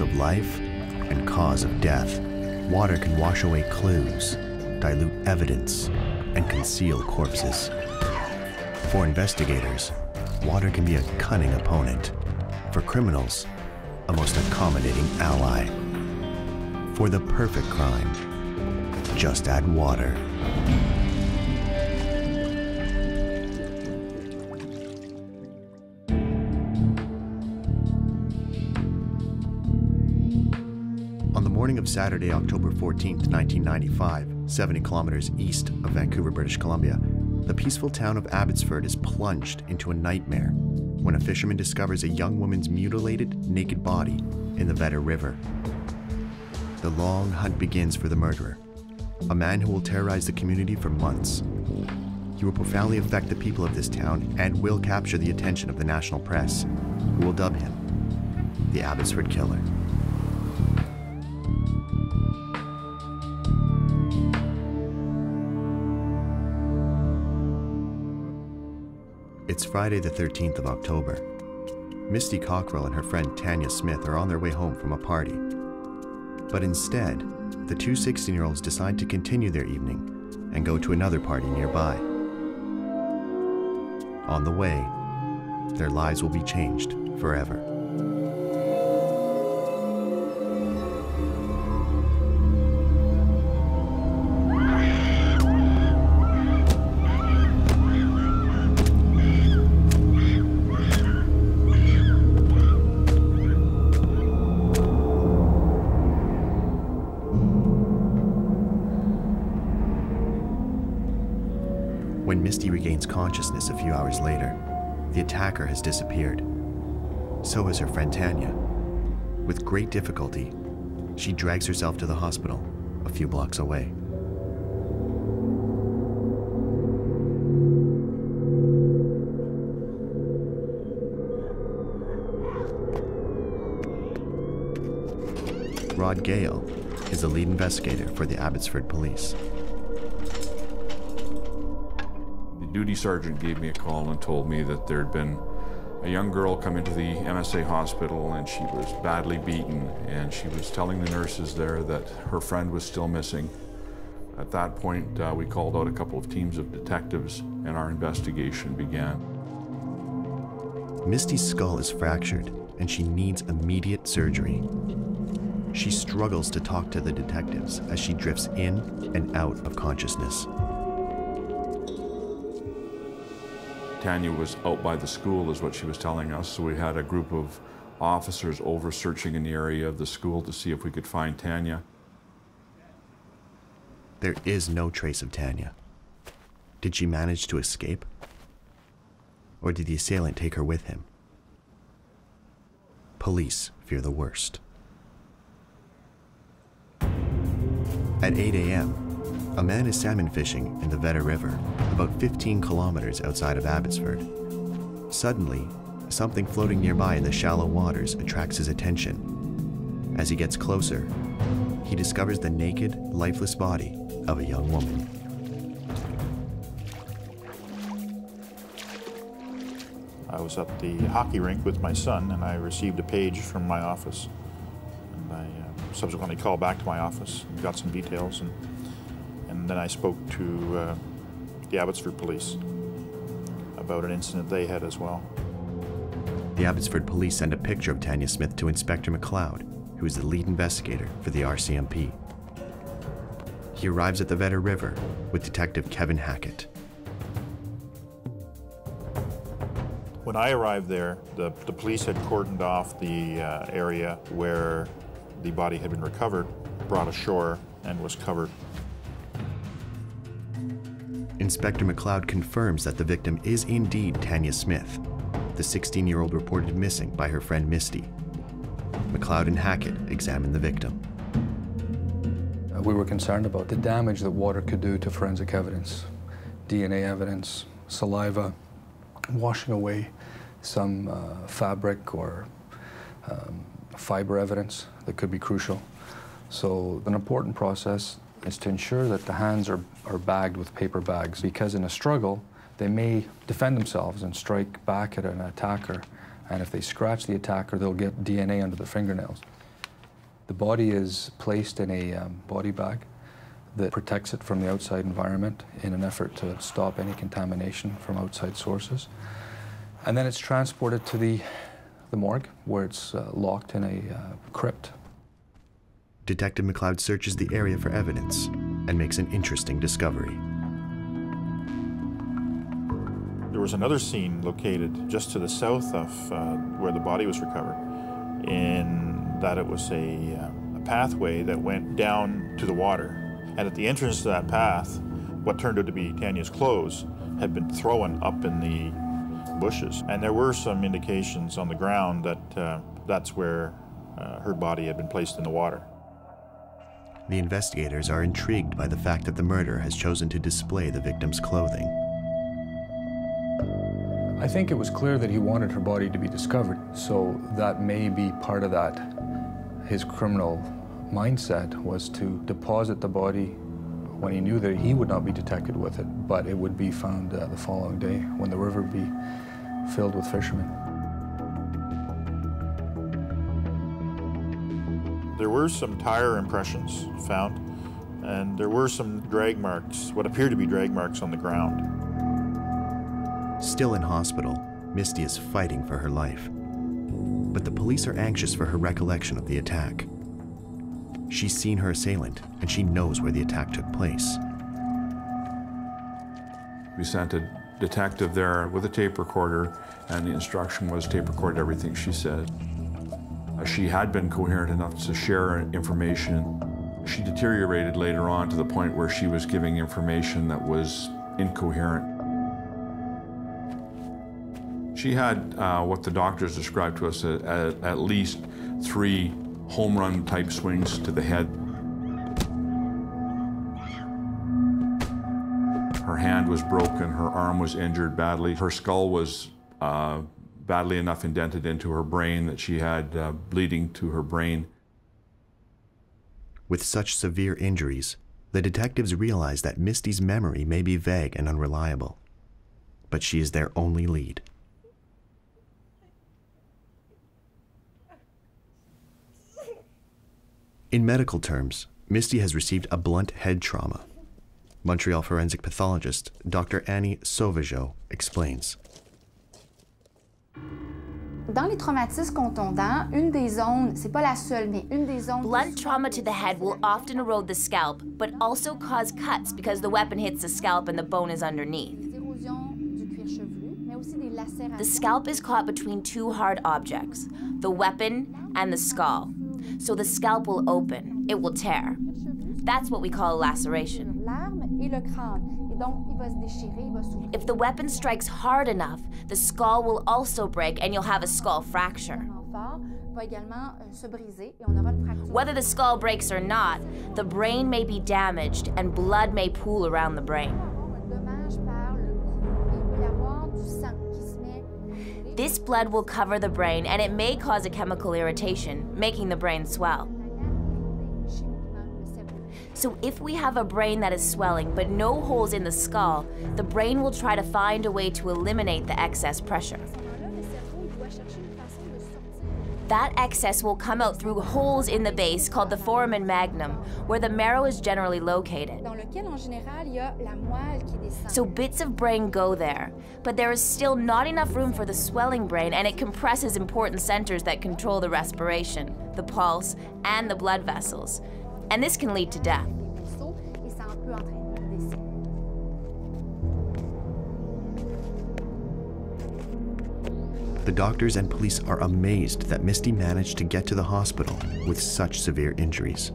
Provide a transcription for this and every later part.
source of life and cause of death, water can wash away clues, dilute evidence, and conceal corpses. For investigators, water can be a cunning opponent. For criminals, a most accommodating ally. For the perfect crime, just add water. Morning of Saturday, October 14, 1995, 70 kilometers east of Vancouver, British Columbia, the peaceful town of Abbotsford is plunged into a nightmare when a fisherman discovers a young woman's mutilated, naked body in the Vedder River. The long hunt begins for the murderer, a man who will terrorize the community for months. He will profoundly affect the people of this town and will capture the attention of the national press, who will dub him the Abbotsford Killer. It's Friday, the 13th of October. Misty Cockerill and her friend Tanya Smith are on their way home from a party. But instead, the two 16 year olds decide to continue their evening and go to another party nearby. On the way, their lives will be changed forever. Regains consciousness a few hours later, the attacker has disappeared. So has her friend Tanya. With great difficulty, she drags herself to the hospital a few blocks away. Rod Gale is the lead investigator for the Abbotsford Police. Duty sergeant gave me a call and told me that there had been a young girl come into the MSA hospital and she was badly beaten and she was telling the nurses there that her friend was still missing. At that point, uh, we called out a couple of teams of detectives and our investigation began. Misty's skull is fractured and she needs immediate surgery. She struggles to talk to the detectives as she drifts in and out of consciousness. Tanya was out by the school, is what she was telling us. So we had a group of officers over searching in the area of the school to see if we could find Tanya. There is no trace of Tanya. Did she manage to escape? Or did the assailant take her with him? Police fear the worst. At 8 a.m., a man is salmon fishing in the Vedder River, about 15 kilometers outside of Abbotsford. Suddenly, something floating nearby in the shallow waters attracts his attention. As he gets closer, he discovers the naked, lifeless body of a young woman. I was at the hockey rink with my son and I received a page from my office. And I uh, subsequently called back to my office and got some details. And, and then I spoke to uh, the Abbotsford police about an incident they had as well. The Abbotsford police send a picture of Tanya Smith to Inspector McLeod, who is the lead investigator for the RCMP. He arrives at the Vedder River with Detective Kevin Hackett. When I arrived there, the, the police had cordoned off the uh, area where the body had been recovered, brought ashore, and was covered. Inspector McLeod confirms that the victim is indeed Tanya Smith, the 16 year old reported missing by her friend Misty. McLeod and Hackett examine the victim. Uh, We were concerned about the damage that water could do to forensic evidence, DNA evidence, saliva, washing away some uh, fabric or um, fiber evidence that could be crucial. So an important process is to ensure that the hands are, are bagged with paper bags because in a struggle, they may defend themselves and strike back at an attacker. And if they scratch the attacker, they'll get DNA under their fingernails. The body is placed in a um, body bag that protects it from the outside environment in an effort to stop any contamination from outside sources. And then it's transported to the, the morgue where it's uh, locked in a uh, crypt. Detective McLeod searches the area for evidence and makes an interesting discovery. There was another scene located just to the south of uh, where the body was recovered, in that it was a, uh, a pathway that went down to the water. And at the entrance to that path, what turned out to be Tanya's clothes had been thrown up in the bushes. And there were some indications on the ground that uh, that's where uh, her body had been placed in the water. The investigators are intrigued by the fact that the murderer has chosen to display the victim's clothing. I think it was clear that he wanted her body to be discovered, so that may be part of that. His criminal mindset was to deposit the body when he knew that he would not be detected with it, but it would be found uh, the following day when the river would be filled with fishermen. There were some tire impressions found, and there were some drag marks, what appeared to be drag marks on the ground. Still in hospital, Misty is fighting for her life. But the police are anxious for her recollection of the attack. She's seen her assailant, and she knows where the attack took place. We sent a detective there with a tape recorder, and the instruction was tape record everything she said. Uh, she had been coherent enough to share information. She deteriorated later on to the point where she was giving information that was incoherent. She had uh, what the doctors described to us as, as at least three home run type swings to the head. Her hand was broken, her arm was injured badly, her skull was uh, badly enough indented into her brain that she had uh, bleeding to her brain. With such severe injuries, the detectives realize that Misty's memory may be vague and unreliable. But she is their only lead. In medical terms, Misty has received a blunt head trauma. Montreal forensic pathologist Dr. Annie Sauvageau explains. Blunt trauma to the head will often erode the scalp, but also cause cuts because the weapon hits the scalp and the bone is underneath. The scalp is caught between two hard objects, the weapon and the skull. So the scalp will open, it will tear. That's what we call a laceration. If the weapon strikes hard enough, the skull will also break and you'll have a skull fracture. Whether the skull breaks or not, the brain may be damaged and blood may pool around the brain. This blood will cover the brain and it may cause a chemical irritation, making the brain swell. So if we have a brain that is swelling but no holes in the skull, the brain will try to find a way to eliminate the excess pressure. That excess will come out through holes in the base called the foramen magnum, where the marrow is generally located. So bits of brain go there, but there is still not enough room for the swelling brain and it compresses important centers that control the respiration, the pulse, and the blood vessels. And this can lead to death. The doctors and police are amazed that Misty managed to get to the hospital with such severe injuries.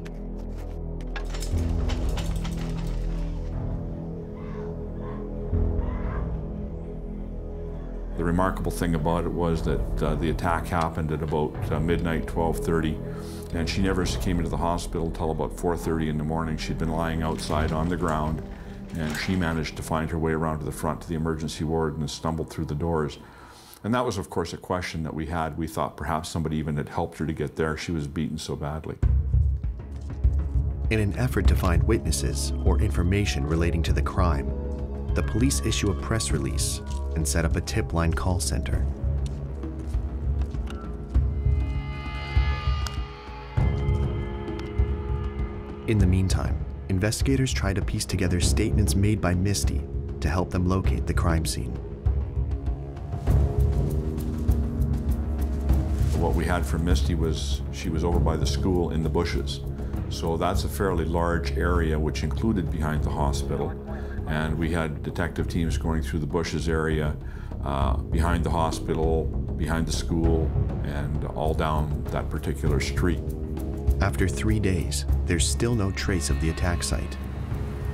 The remarkable thing about it was that uh, the attack happened at about uh, midnight, 12:30, and she never came into the hospital until about 4:30 in the morning. She'd been lying outside on the ground, and she managed to find her way around to the front to the emergency ward and stumbled through the doors. And that was, of course, a question that we had. We thought perhaps somebody even had helped her to get there. She was beaten so badly. In an effort to find witnesses or information relating to the crime, the police issue a press release and set up a tip line call center. In the meantime, investigators try to piece together statements made by Misty to help them locate the crime scene. What we had from Misty was she was over by the school in the bushes. So that's a fairly large area which included behind the hospital. And we had detective teams going through the bushes area, uh, behind the hospital, behind the school, and all down that particular street. After three days, there's still no trace of the attack site.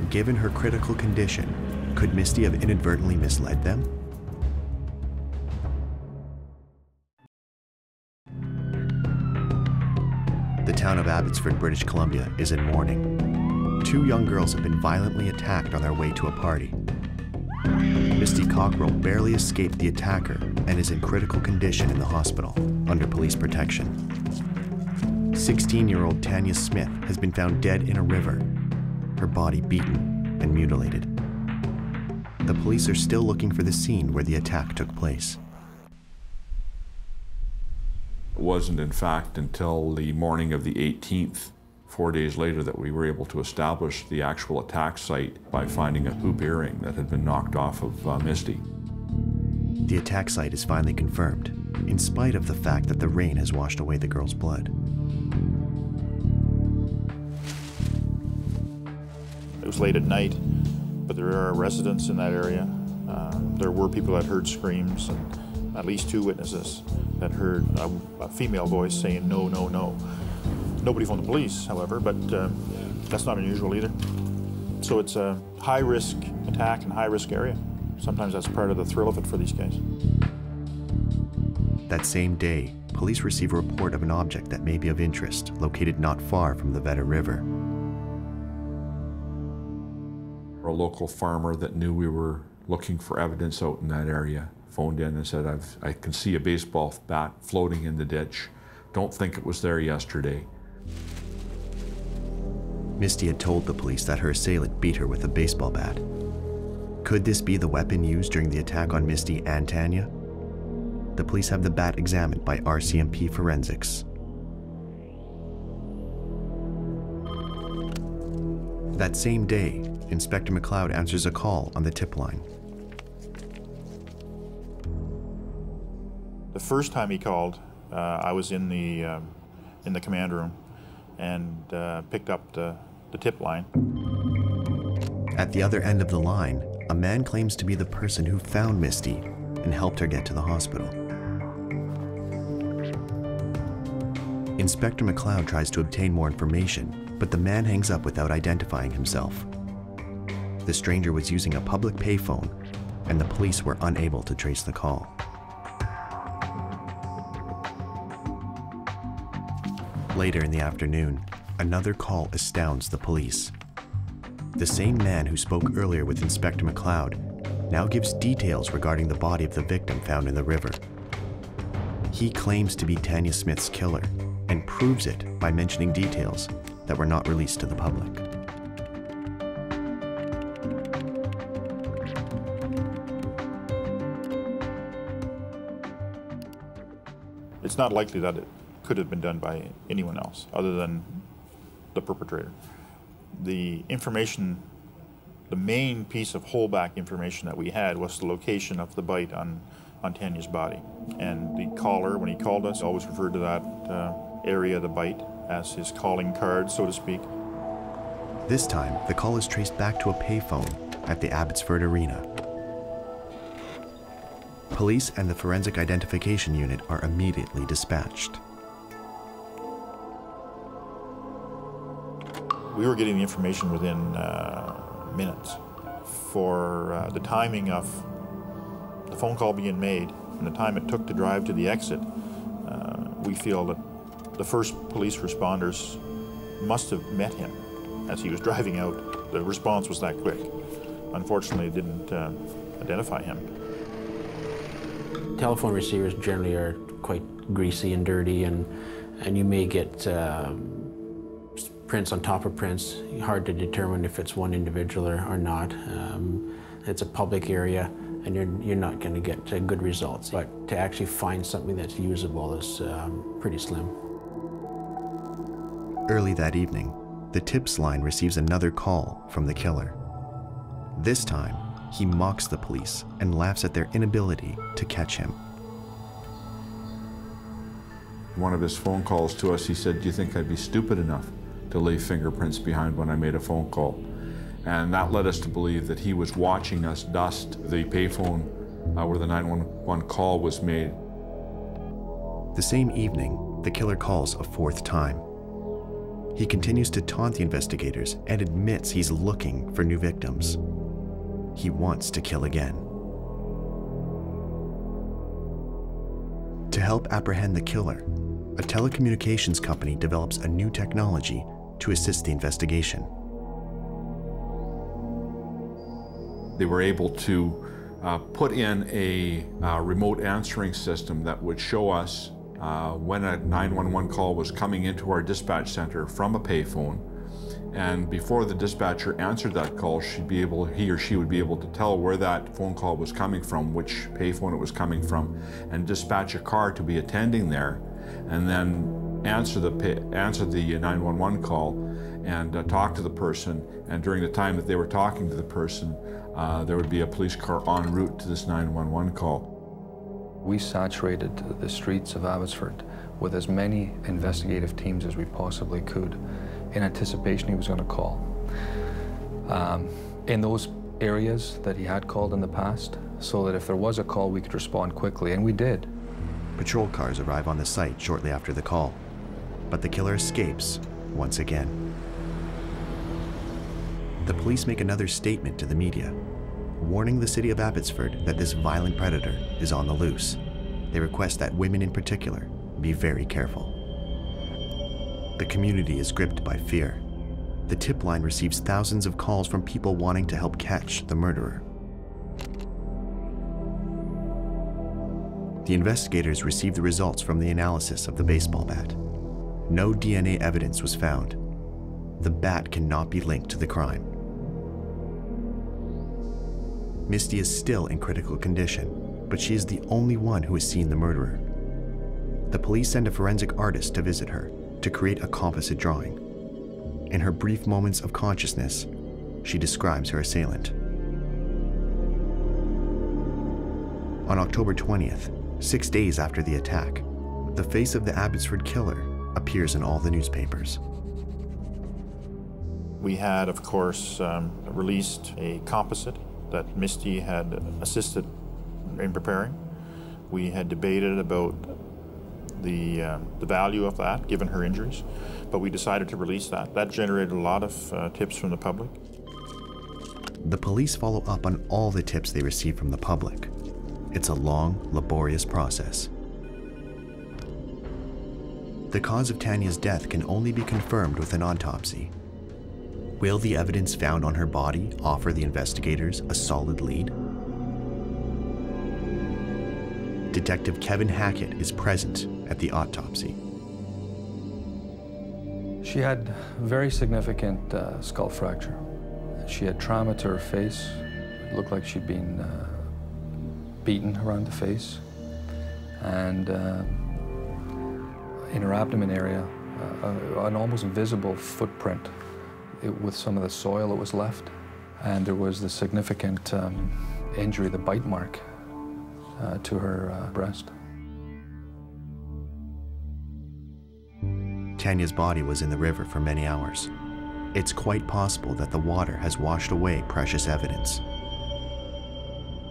Given her critical condition, could Misty have inadvertently misled them? The town of Abbotsford, British Columbia is in mourning. Two young girls have been violently attacked on their way to a party. Misty Cockerill barely escaped the attacker and is in critical condition in the hospital under police protection. 16 year old Tanya Smith has been found dead in a river, her body beaten and mutilated. The police are still looking for the scene where the attack took place. It wasn't, in fact, until the morning of the 18th, four days later, that we were able to establish the actual attack site by finding a hoop earring that had been knocked off of uh, Misty. The attack site is finally confirmed, in spite of the fact that the rain has washed away the girl's blood. Was late at night, but there are residents in that area. Uh, there were people that heard screams, and at least two witnesses that heard a, a female voice saying no, no, no. Nobody phoned the police, however, but uh, that's not unusual either. So it's a high risk attack and high risk area. Sometimes that's part of the thrill of it for these guys. That same day, police receive a report of an object that may be of interest located not far from the Vedder River. A local farmer that knew we were looking for evidence out in that area phoned in and said, I've, I can see a baseball bat floating in the ditch. Don't think it was there yesterday. Misty had told the police that her assailant beat her with a baseball bat. Could this be the weapon used during the attack on Misty and Tanya? The police have the bat examined by RCMP Forensics. That same day, Inspector McLeod answers a call on the tip line. The first time he called, uh, I was in the um, in the command room and uh, picked up the, the tip line. At the other end of the line, a man claims to be the person who found Misty and helped her get to the hospital. Inspector McLeod tries to obtain more information, but the man hangs up without identifying himself. The stranger was using a public payphone, and the police were unable to trace the call. Later in the afternoon, another call astounds the police. The same man who spoke earlier with Inspector McLeod now gives details regarding the body of the victim found in the river. He claims to be Tanya Smith's killer and proves it by mentioning details that were not released to the public. It's not likely that it could have been done by anyone else other than the perpetrator. The information, the main piece of holdback information that we had was the location of the bite on, on Tanya's body. And the caller, when he called us, always referred to that uh, area of the bite as his calling card, so to speak. This time, the call is traced back to a payphone at the Abbotsford Arena. Police and the Forensic Identification Unit are immediately dispatched. We were getting the information within uh, minutes. For uh, the timing of the phone call being made and the time it took to drive to the exit, uh, we feel that the first police responders must have met him as he was driving out. The response was that quick. Unfortunately, didn't uh, identify him. Telephone receivers generally are quite greasy and dirty, and, and you may get uh, prints on top of prints. Hard to determine if it's one individual or, or not. Um, it's a public area, and you're, you're not going to get uh, good results. But to actually find something that's usable is um, pretty slim. Early that evening, the tips line receives another call from the killer. This time, he mocks the police and laughs at their inability to catch him. One of his phone calls to us, he said, Do you think I'd be stupid enough to leave fingerprints behind when I made a phone call? And that led us to believe that he was watching us dust the payphone uh, where the 911 call was made. The same evening, the killer calls a fourth time. He continues to taunt the investigators and admits he's looking for new victims. He wants to kill again. To help apprehend the killer, a telecommunications company develops a new technology to assist the investigation. They were able to uh, put in a uh, remote answering system that would show us uh, when a 911 call was coming into our dispatch center from a payphone. And before the dispatcher answered that call, she'd be able, he or she would be able to tell where that phone call was coming from, which payphone it was coming from, and dispatch a car to be attending there, and then answer the answer the 911 call, and uh, talk to the person. And during the time that they were talking to the person, uh, there would be a police car en route to this 911 call. We saturated the streets of Abbotsford with as many investigative teams as we possibly could in anticipation he was going to call. Um, in those areas that he had called in the past, so that if there was a call, we could respond quickly, and we did. Patrol cars arrive on the site shortly after the call, but the killer escapes once again. The police make another statement to the media, warning the city of Abbotsford that this violent predator is on the loose. They request that women in particular be very careful. The community is gripped by fear. The tip line receives thousands of calls from people wanting to help catch the murderer. The investigators received the results from the analysis of the baseball bat. No DNA evidence was found. The bat cannot be linked to the crime. Misty is still in critical condition, but she is the only one who has seen the murderer. The police send a forensic artist to visit her to create a composite drawing. In her brief moments of consciousness, she describes her assailant. On October 20th, six days after the attack, the face of the Abbotsford killer appears in all the newspapers. We had, of course, um, released a composite that Misty had assisted in preparing. We had debated about the, uh, the value of that, given her injuries, but we decided to release that. That generated a lot of uh, tips from the public. The police follow up on all the tips they receive from the public. It's a long, laborious process. The cause of Tanya's death can only be confirmed with an autopsy. Will the evidence found on her body offer the investigators a solid lead? Detective Kevin Hackett is present at the autopsy. She had very significant uh, skull fracture. She had trauma to her face. It looked like she'd been uh, beaten around the face. And uh, in her abdomen area, uh, an almost visible footprint it, with some of the soil that was left. And there was the significant um, injury, the bite mark uh, to her uh, breast. Tanya's body was in the river for many hours. It's quite possible that the water has washed away precious evidence.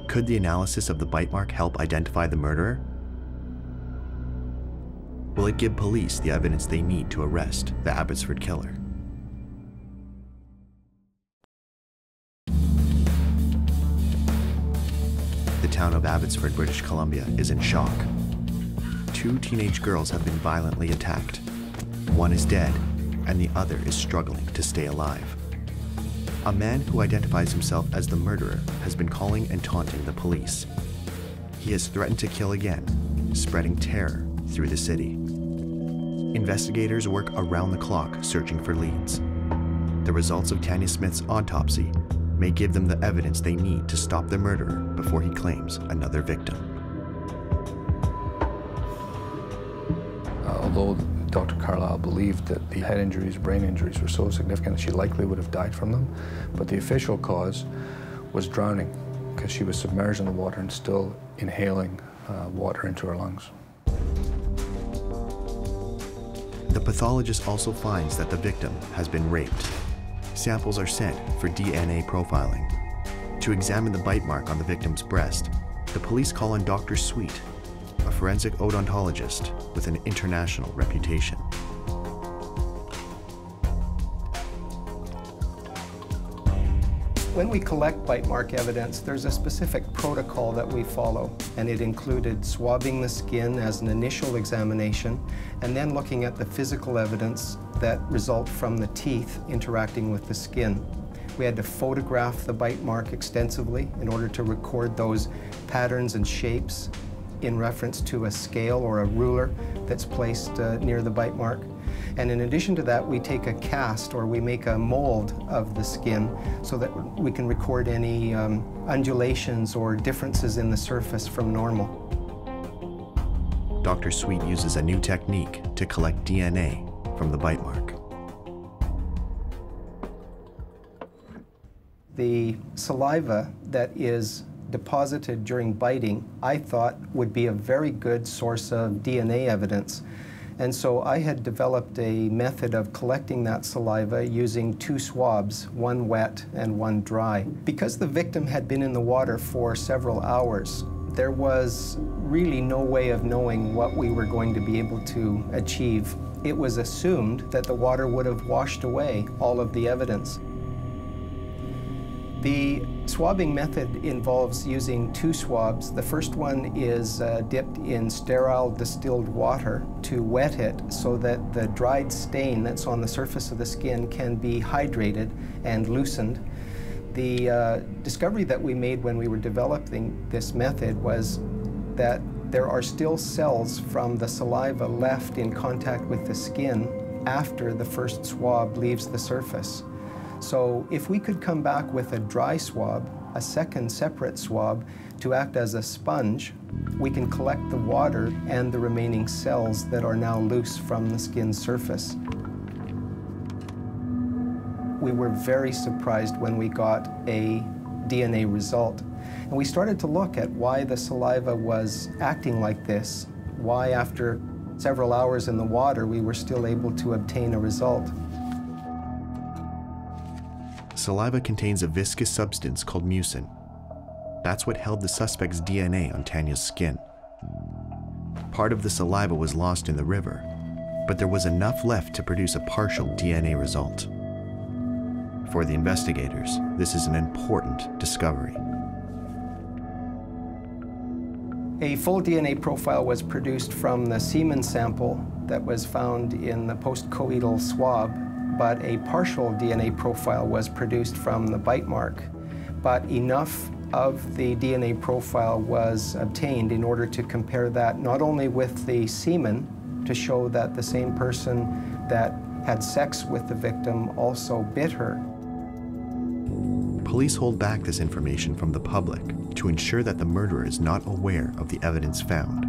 Could the analysis of the bite mark help identify the murderer? Will it give police the evidence they need to arrest the Abbotsford killer? The town of Abbotsford, British Columbia is in shock. Two teenage girls have been violently attacked. One is dead, and the other is struggling to stay alive. A man who identifies himself as the murderer has been calling and taunting the police. He has threatened to kill again, spreading terror through the city. Investigators work around the clock searching for leads. The results of Tanya Smith's autopsy may give them the evidence they need to stop the murderer before he claims another victim. Uh, although Dr. Carlisle believed that the head injuries, brain injuries were so significant that she likely would have died from them, but the official cause was drowning because she was submerged in the water and still inhaling uh, water into her lungs. The pathologist also finds that the victim has been raped. Samples are sent for DNA profiling. To examine the bite mark on the victim's breast, the police call on Dr. Sweet, forensic odontologist with an international reputation. When we collect bite mark evidence, there's a specific protocol that we follow, and it included swabbing the skin as an initial examination, and then looking at the physical evidence that result from the teeth interacting with the skin. We had to photograph the bite mark extensively in order to record those patterns and shapes in reference to a scale or a ruler that's placed uh, near the bite mark. And in addition to that, we take a cast or we make a mold of the skin so that we can record any um, undulations or differences in the surface from normal. Dr. Sweet uses a new technique to collect DNA from the bite mark. The saliva that is deposited during biting, I thought would be a very good source of DNA evidence. And so I had developed a method of collecting that saliva using two swabs, one wet and one dry. Because the victim had been in the water for several hours, there was really no way of knowing what we were going to be able to achieve. It was assumed that the water would have washed away all of the evidence. The swabbing method involves using two swabs. The first one is uh, dipped in sterile distilled water to wet it so that the dried stain that's on the surface of the skin can be hydrated and loosened. The uh, discovery that we made when we were developing this method was that there are still cells from the saliva left in contact with the skin after the first swab leaves the surface. So if we could come back with a dry swab, a second separate swab, to act as a sponge, we can collect the water and the remaining cells that are now loose from the skin surface. We were very surprised when we got a DNA result. And we started to look at why the saliva was acting like this, why after several hours in the water we were still able to obtain a result saliva contains a viscous substance called mucin. That's what held the suspect's DNA on Tanya's skin. Part of the saliva was lost in the river, but there was enough left to produce a partial DNA result. For the investigators, this is an important discovery. A full DNA profile was produced from the semen sample that was found in the postcoital swab but a partial DNA profile was produced from the bite mark. But enough of the DNA profile was obtained in order to compare that not only with the semen to show that the same person that had sex with the victim also bit her. Police hold back this information from the public to ensure that the murderer is not aware of the evidence found.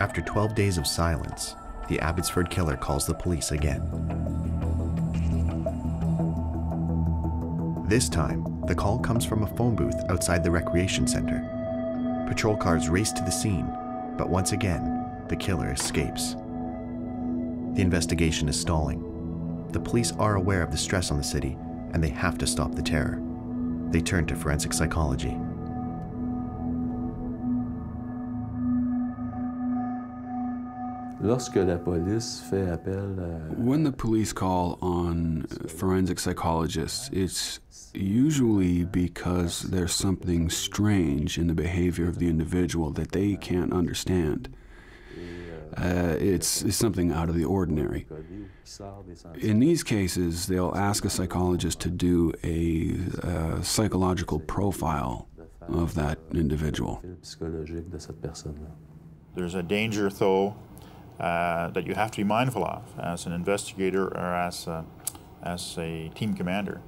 After 12 days of silence, the Abbotsford killer calls the police again. This time, the call comes from a phone booth outside the recreation center. Patrol cars race to the scene, but once again, the killer escapes. The investigation is stalling. The police are aware of the stress on the city, and they have to stop the terror. They turn to forensic psychology. When the police call on forensic psychologists, it's usually because there's something strange in the behavior of the individual that they can't understand. Uh, it's, it's something out of the ordinary. In these cases, they'll ask a psychologist to do a, a psychological profile of that individual. There's a danger, though, uh, that you have to be mindful of as an investigator or as a, as a team commander.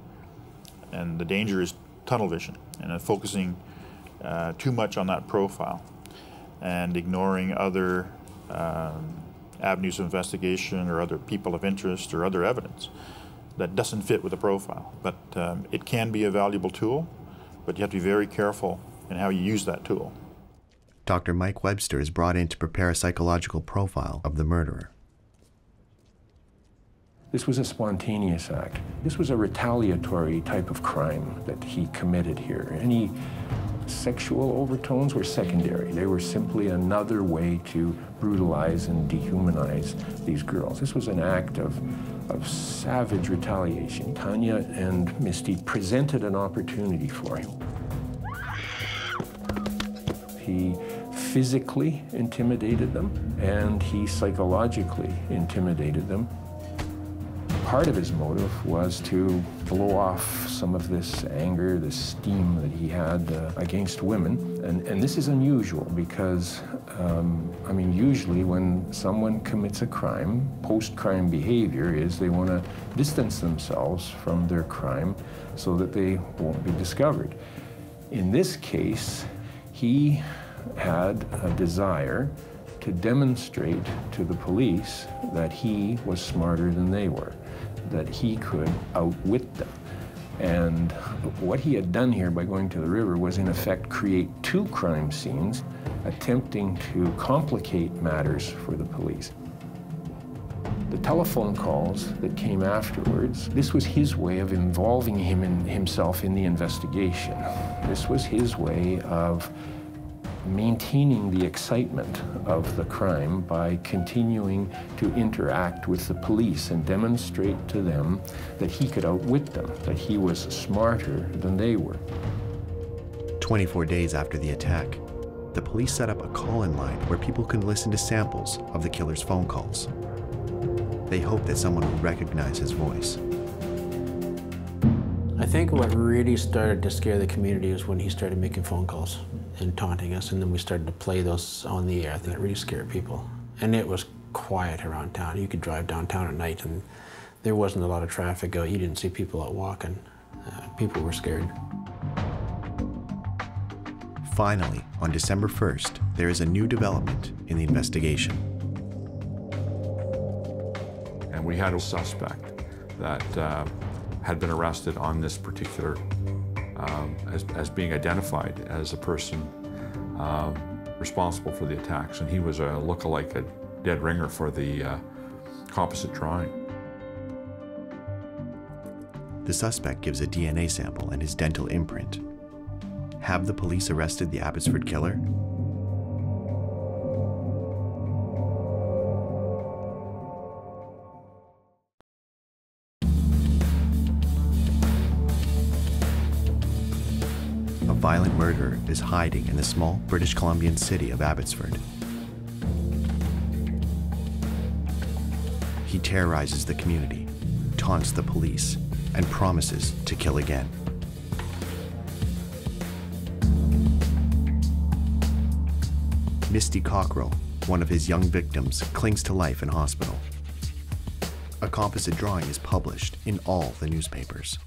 And the danger is tunnel vision and focusing uh, too much on that profile. and ignoring other um, avenues of investigation or other people of interest or other evidence that doesn't fit with the profile. But um, it can be a valuable tool, but you have to be very careful in how you use that tool. Dr. Mike Webster is brought in to prepare a psychological profile of the murderer. This was a spontaneous act. This was a retaliatory type of crime that he committed here. Any sexual overtones were secondary. They were simply another way to brutalize and dehumanize these girls. This was an act of, of savage retaliation. Tanya and Misty presented an opportunity for him. He physically intimidated them and he psychologically intimidated them part of his motive was to blow off some of this anger, this steam that he had uh, against women. And, and this is unusual because, um, I mean, usually when someone commits a crime, post-crime behavior is they want to distance themselves from their crime so that they won't be discovered. In this case, he had a desire to demonstrate to the police that he was smarter than they were that he could outwit them. And what he had done here by going to the river was, in effect, create two crime scenes, attempting to complicate matters for the police. The telephone calls that came afterwards, this was his way of involving him in, himself in the investigation. This was his way of maintaining the excitement of the crime by continuing to interact with the police and demonstrate to them that he could outwit them, that he was smarter than they were. 24 days after the attack, the police set up a call-in line where people can listen to samples of the killer's phone calls. They hope that someone will recognize his voice. I think what really started to scare the community was when he started making phone calls and taunting us, and then we started to play those on the air. I think it really scared people. And it was quiet around town. You could drive downtown at night, and there wasn't a lot of traffic. You didn't see people out walking. Uh, people were scared. Finally, on December 1st, there is a new development in the investigation. And we had a suspect that uh, had been arrested on this particular um, as, as, being identified as a person um, responsible for the attacks. And he was a look-alike, a dead ringer for the uh, composite drawing. The suspect gives a DNA sample and his dental imprint. Have the police arrested the Abbotsford killer? Violent murderer is hiding in the small British Columbian city of Abbotsford. He terrorizes the community, taunts the police, and promises to kill again. Misty Cockerill, one of his young victims, clings to life in hospital. A composite drawing is published in all the newspapers.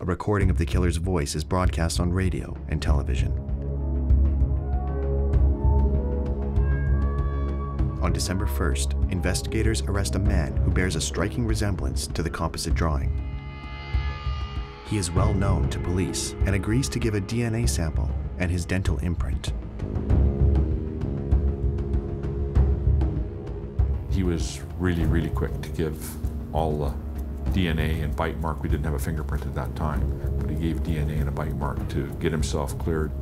A recording of the killer's voice is broadcast on radio and television. On December 1st, investigators arrest a man who bears a striking resemblance to the composite drawing. He is well known to police and agrees to give a DNA sample and his dental imprint. He was really, really quick to give all the DNA and bite mark. We didn't have a fingerprint at that time, but he gave DNA and a bite mark to get himself cleared.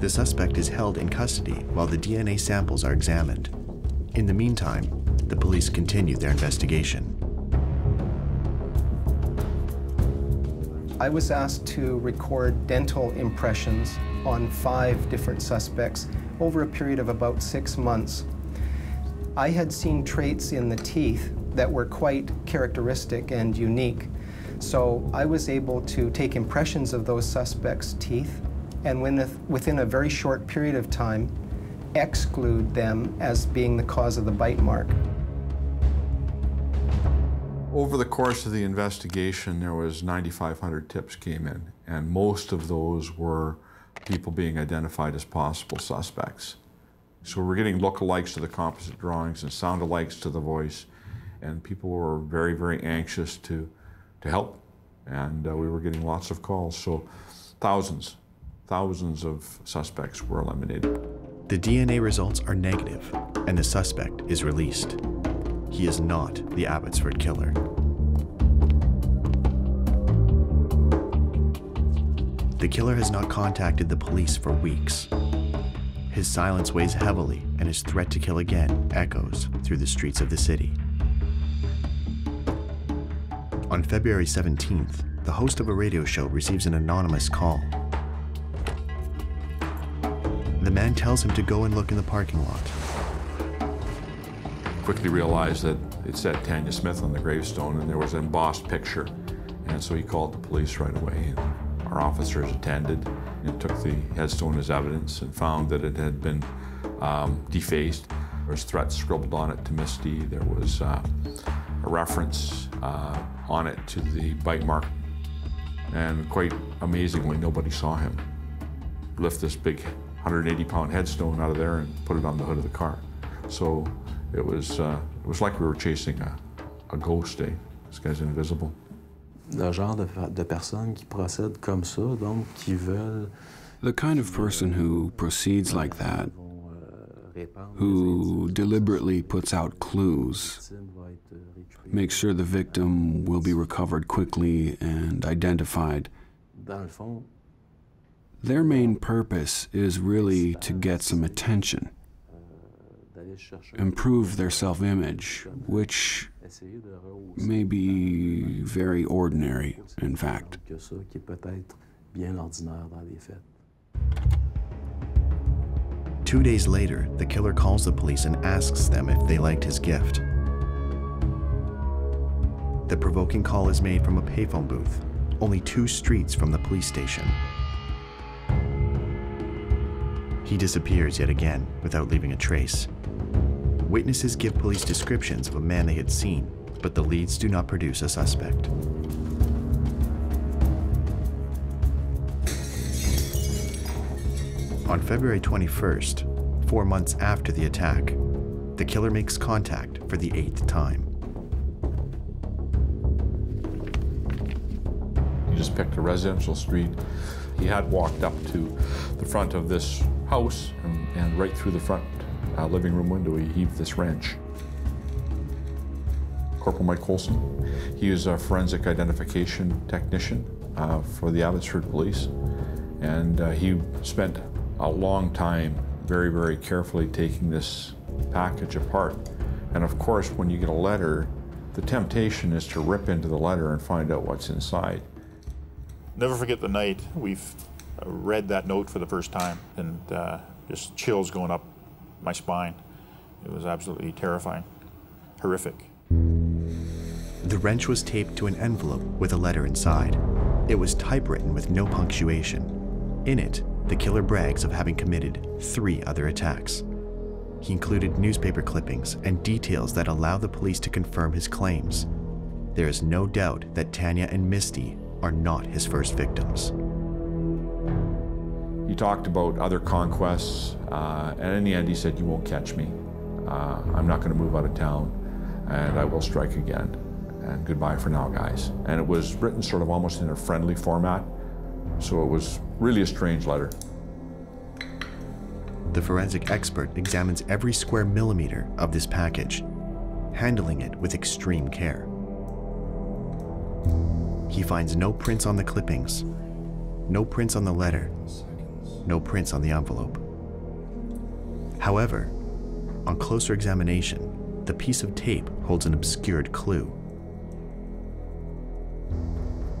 The suspect is held in custody while the DNA samples are examined. In the meantime, the police continue their investigation. I was asked to record dental impressions on five different suspects over a period of about six months. I had seen traits in the teeth that were quite characteristic and unique. So I was able to take impressions of those suspects' teeth and within a very short period of time, exclude them as being the cause of the bite mark. Over the course of the investigation, there was 9,500 tips came in, and most of those were people being identified as possible suspects. So we're getting lookalikes to the composite drawings and soundalikes to the voice, and people were very, very anxious to, to help. And uh, we were getting lots of calls. So thousands, thousands of suspects were eliminated. The DNA results are negative, and the suspect is released. He is not the Abbotsford killer. The killer has not contacted the police for weeks. His silence weighs heavily, and his threat to kill again echoes through the streets of the city. On February 17th, the host of a radio show receives an anonymous call. The man tells him to go and look in the parking lot. Quickly realized that it said Tanya Smith on the gravestone and there was an embossed picture. And so he called the police right away. And our officers attended and took the headstone as evidence and found that it had been um, defaced. There was threats scribbled on it to Misty. There was uh, a reference uh, on it to the bite mark. And quite amazingly, nobody saw him lift this big 180 pound headstone out of there and put it on the hood of the car. So it was, uh, it was like we were chasing a, a ghost, eh? This guy's invisible. Le genre de, de personnes qui procèdent comme ça, donc qui veulent. The kind of person who proceeds like that, who deliberately puts out clues, makes sure the victim will be recovered quickly and identified. Dans le fond, Their main purpose is really to get some attention, improve their self image, which Essayer de rehausser may be very ordinary, in fact. que ça, qui est peut-être bien ordinaire dans les faits. Two days later, the killer calls the police and asks them if they liked his gift. The provoking call is made from a payphone booth, only two streets from the police station. He disappears yet again without leaving a trace. Witnesses give police descriptions of a man they had seen, but the leads do not produce a suspect. On February 21st, four months after the attack, the killer makes contact for the eighth time. He just picked a residential street. He had walked up to the front of this house and, and right through the front uh, living room window, he heaved this wrench. Corporal Mike Colson. He is a forensic identification technician uh, for the Abbotsford Police, and uh, he spent a long time very, very carefully taking this package apart. And of course, when you get a letter, the temptation is to rip into the letter and find out what's inside. Never forget the night we've uh, read that note for the first time and uh, just chills going up my spine. It was absolutely terrifying, horrific. The wrench was taped to an envelope with a letter inside. It was typewritten with no punctuation. In it, the killer brags of having committed three other attacks. He included newspaper clippings and details that allow the police to confirm his claims. There is no doubt that Tanya and Misty are not his first victims. He talked about other conquests, uh, and in the end, he said, You won't catch me. Uh, I'm not going to move out of town, and I will strike again. And goodbye for now, guys. And it was written sort of almost in a friendly format, so it was really a strange letter. The forensic expert examines every square millimeter of this package, handling it with extreme care. He finds no prints on the clippings, no prints on the letter, no prints on the envelope. However, on closer examination, the piece of tape holds an obscured clue.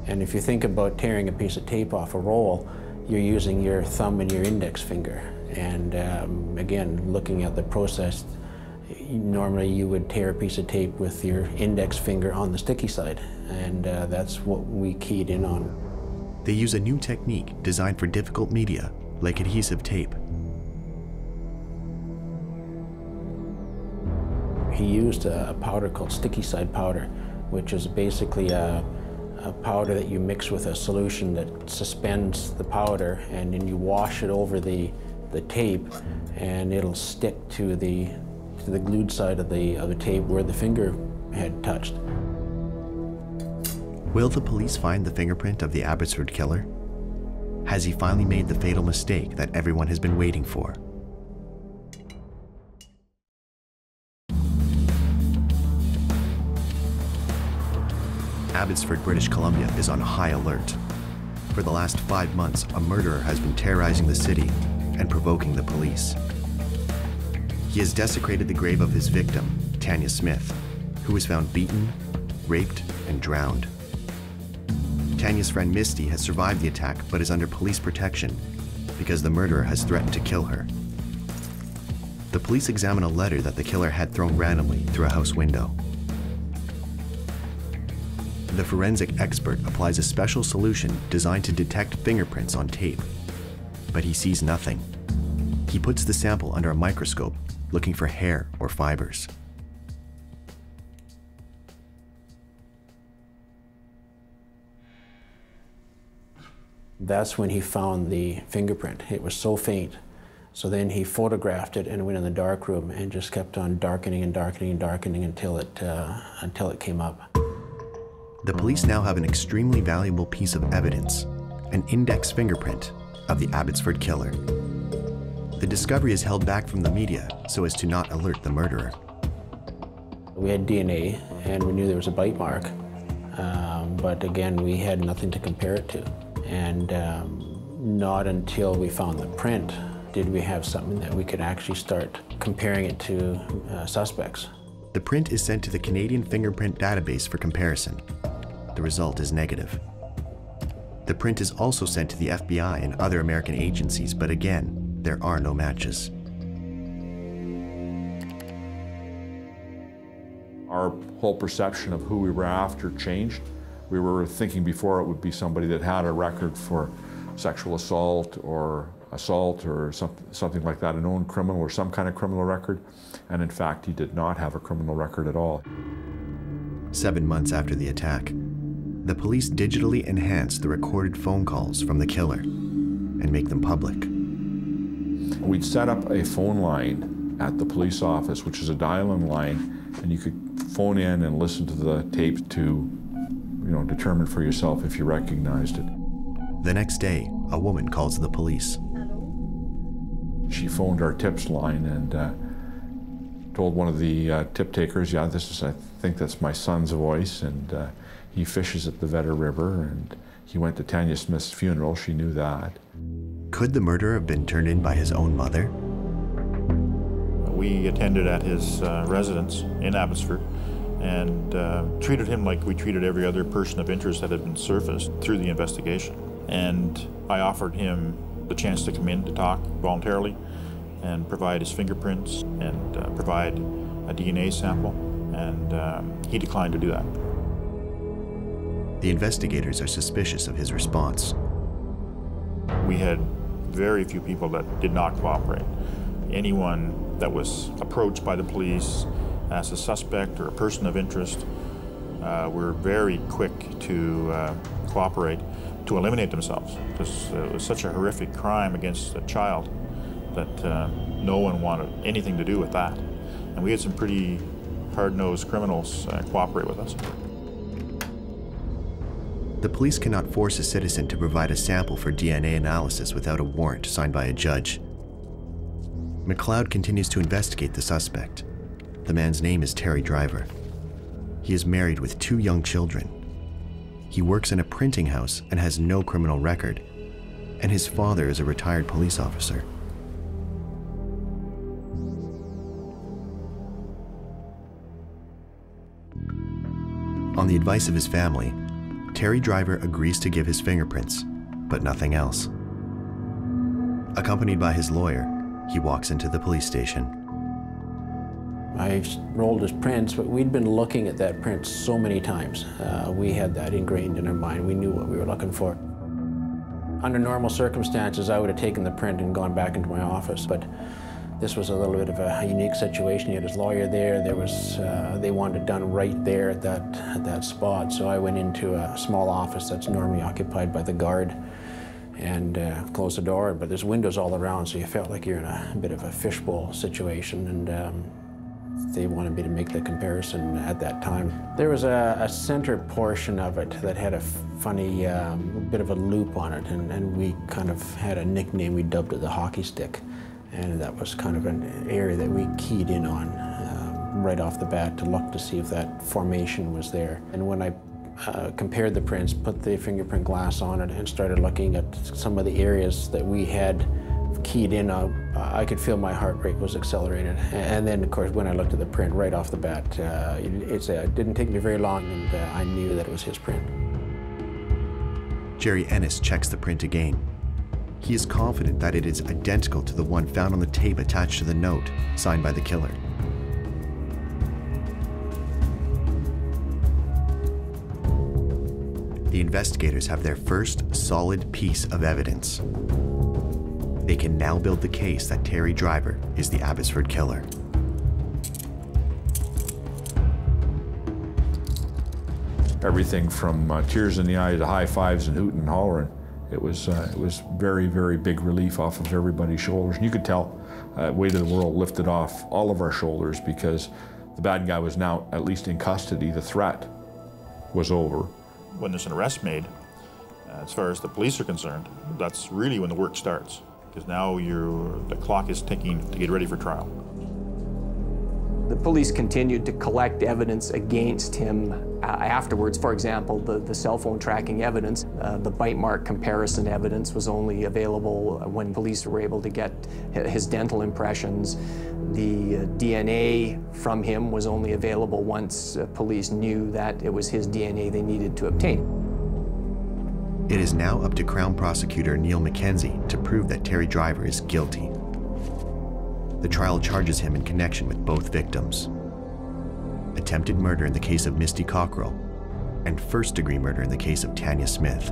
And if you think about tearing a piece of tape off a roll, you're using your thumb and your index finger. And um, again, looking at the process, normally you would tear a piece of tape with your index finger on the sticky side. And uh, that's what we keyed in on. They use a new technique designed for difficult media, like adhesive tape. He used a powder called sticky side powder, which is basically a, a powder that you mix with a solution that suspends the powder and then you wash it over the, the tape and it'll stick to the, to the glued side of the, of the tape where the finger had touched. Will the police find the fingerprint of the Abbotsford killer? Has he finally made the fatal mistake that everyone has been waiting for? Abbotsford, British Columbia is on high alert. For the last five months, a murderer has been terrorizing the city and provoking the police. He has desecrated the grave of his victim, Tanya Smith, who was found beaten, raped, and drowned. Tanya's friend Misty has survived the attack but is under police protection because the murderer has threatened to kill her. The police examine a letter that the killer had thrown randomly through a house window. The forensic expert applies a special solution designed to detect fingerprints on tape, but he sees nothing. He puts the sample under a microscope, looking for hair or fibers. That's when he found the fingerprint. It was so faint. So then he photographed it and went in the dark room and just kept on darkening and darkening and darkening until it, uh, until it came up. The police now have an extremely valuable piece of evidence an index fingerprint of the Abbotsford killer. The discovery is held back from the media so as to not alert the murderer. We had DNA and we knew there was a bite mark, um, but again, we had nothing to compare it to. And um, not until we found the print did we have something that we could actually start comparing it to uh, suspects. The print is sent to the Canadian Fingerprint Database for comparison. The result is negative. The print is also sent to the FBI and other American agencies, but again, there are no matches. Our whole perception of who we were after changed. We were thinking before it would be somebody that had a record for sexual assault or assault or some, something like that, a known criminal or some kind of criminal record. And in fact, he did not have a criminal record at all. Seven months after the attack, the police digitally enhance the recorded phone calls from the killer and make them public. We'd set up a phone line at the police office, which is a dial-in line, and you could phone in and listen to the tape to, you know, determine for yourself if you recognized it. The next day, a woman calls the police. She phoned our tips line and uh, told one of the uh, tip takers, "Yeah, this is. I think that's my son's voice." And uh, he fishes at the Vedder River, and he went to Tanya Smith's funeral. She knew that. Could the murder have been turned in by his own mother? We attended at his uh, residence in Abbotsford and uh, treated him like we treated every other person of interest that had been surfaced through the investigation. And I offered him the chance to come in to talk voluntarily and provide his fingerprints and uh, provide a DNA sample, and um, he declined to do that. The investigators are suspicious of his response. We had very few people that did not cooperate. Anyone that was approached by the police as a suspect or a person of interest uh, were very quick to uh, cooperate to eliminate themselves because it was such a horrific crime against a child that uh, no one wanted anything to do with that. And we had some pretty hard-nosed criminals uh, cooperate with us. The police cannot force a citizen to provide a sample for DNA analysis without a warrant signed by a judge. McLeod continues to investigate the suspect. The man's name is Terry Driver. He is married with two young children. He works in a printing house and has no criminal record, and his father is a retired police officer. On the advice of his family, Terry Driver agrees to give his fingerprints, but nothing else. Accompanied by his lawyer, he walks into the police station. I rolled his prints, but we'd been looking at that print so many times. Uh, we had that ingrained in our mind. We knew what we were looking for. Under normal circumstances, I would have taken the print and gone back into my office, but This was a little bit of a unique situation. He had his lawyer there. There was, uh, they wanted it done right there at that, at that spot. So I went into a small office that's normally occupied by the guard and uh, closed the door. But there's windows all around, so you felt like you're in a, a bit of a fishbowl situation. And um, they wanted me to make the comparison at that time. There was a, a center portion of it that had a funny um, bit of a loop on it, and, and we kind of had a nickname. We dubbed it the hockey stick and that was kind of an area that we keyed in on um, right off the bat to look to see if that formation was there. And when I uh, compared the prints, put the fingerprint glass on it, and started looking at some of the areas that we had keyed in uh, I could feel my heart rate was accelerated. And then, of course, when I looked at the print right off the bat, uh, it, it, didn't take me very long, and uh, I knew that it was his print. Jerry Ennis checks the print again he is confident that it is identical to the one found on the tape attached to the note signed by the killer. The investigators have their first solid piece of evidence. They can now build the case that Terry Driver is the Abbotsford killer. Everything from uh, tears in the eye to high fives and hooting and hollering it was, uh, it was very, very big relief off of everybody's shoulders. And you could tell uh, weight of the world lifted off all of our shoulders because the bad guy was now at least in custody. The threat was over. When there's an arrest made, uh, as far as the police are concerned, that's really when the work starts because now the clock is ticking to get ready for trial. The police continued to collect evidence against him uh, afterwards. For example, the, the cell phone tracking evidence, uh, the bite mark comparison evidence was only available when police were able to get his dental impressions. The uh, DNA from him was only available once uh, police knew that it was his DNA they needed to obtain. It is now up to Crown Prosecutor Neil McKenzie to prove that Terry Driver is guilty. The trial charges him in connection with both victims. Attempted murder in the case of Misty Cockerill, and first degree murder in the case of Tanya Smith.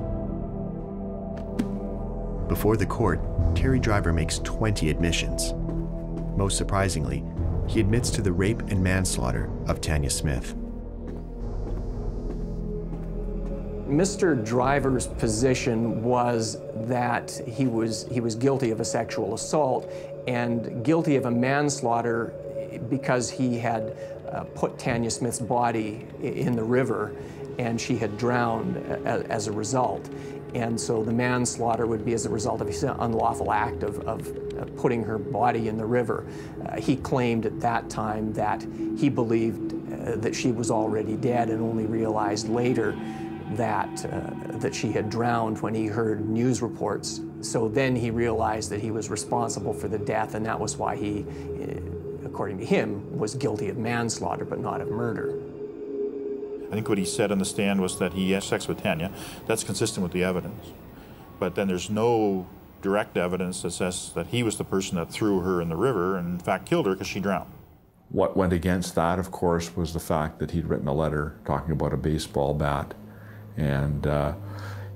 Before the court, Terry Driver makes 20 admissions. Most surprisingly, he admits to the rape and manslaughter of Tanya Smith. Mr. Driver's position was that he was, he was guilty of a sexual assault and guilty of a manslaughter because he had uh, put Tanya Smith's body in the river and she had drowned as a result. And so the manslaughter would be as a result of his unlawful act of, of putting her body in the river. Uh, he claimed at that time that he believed uh, that she was already dead and only realized later that, uh, that she had drowned when he heard news reports. So then he realized that he was responsible for the death, and that was why he, uh, according to him, was guilty of manslaughter but not of murder. I think what he said on the stand was that he had sex with Tanya. That's consistent with the evidence. But then there's no direct evidence that says that he was the person that threw her in the river and in fact killed her because she drowned. What went against that, of course, was the fact that he'd written a letter talking about a baseball bat and uh,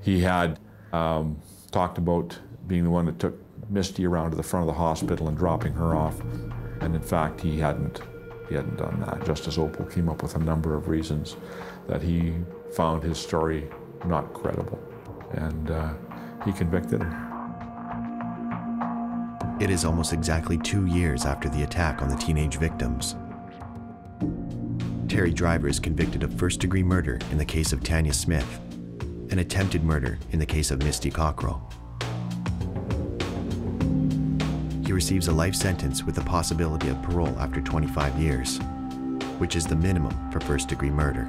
he had um, talked about being the one that took Misty around to the front of the hospital and dropping her off. And in fact, he hadn't, he hadn't done that. Justice Oppal came up with a number of reasons that he found his story not credible. And uh, he convicted him. It is almost exactly two years after the attack on the teenage victims. Terry Driver is convicted of first degree murder in the case of Tanya Smith and attempted murder in the case of Misty Cockerill. He receives a life sentence with the possibility of parole after 25 years, which is the minimum for first degree murder.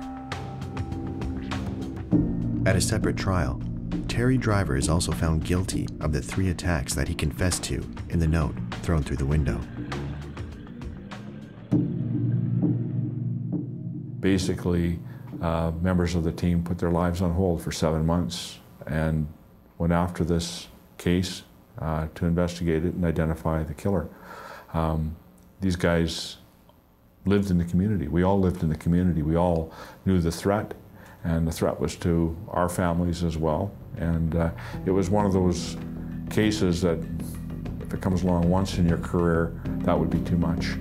At a separate trial, Terry Driver is also found guilty of the three attacks that he confessed to in the note thrown through the window. Basically uh, members of the team put their lives on hold for seven months and went after this case uh, to investigate it and identify the killer. Um, these guys lived in the community. We all lived in the community. We all knew the threat, and the threat was to our families as well. And uh, it was one of those cases that If it comes along once in your career, that would be too much.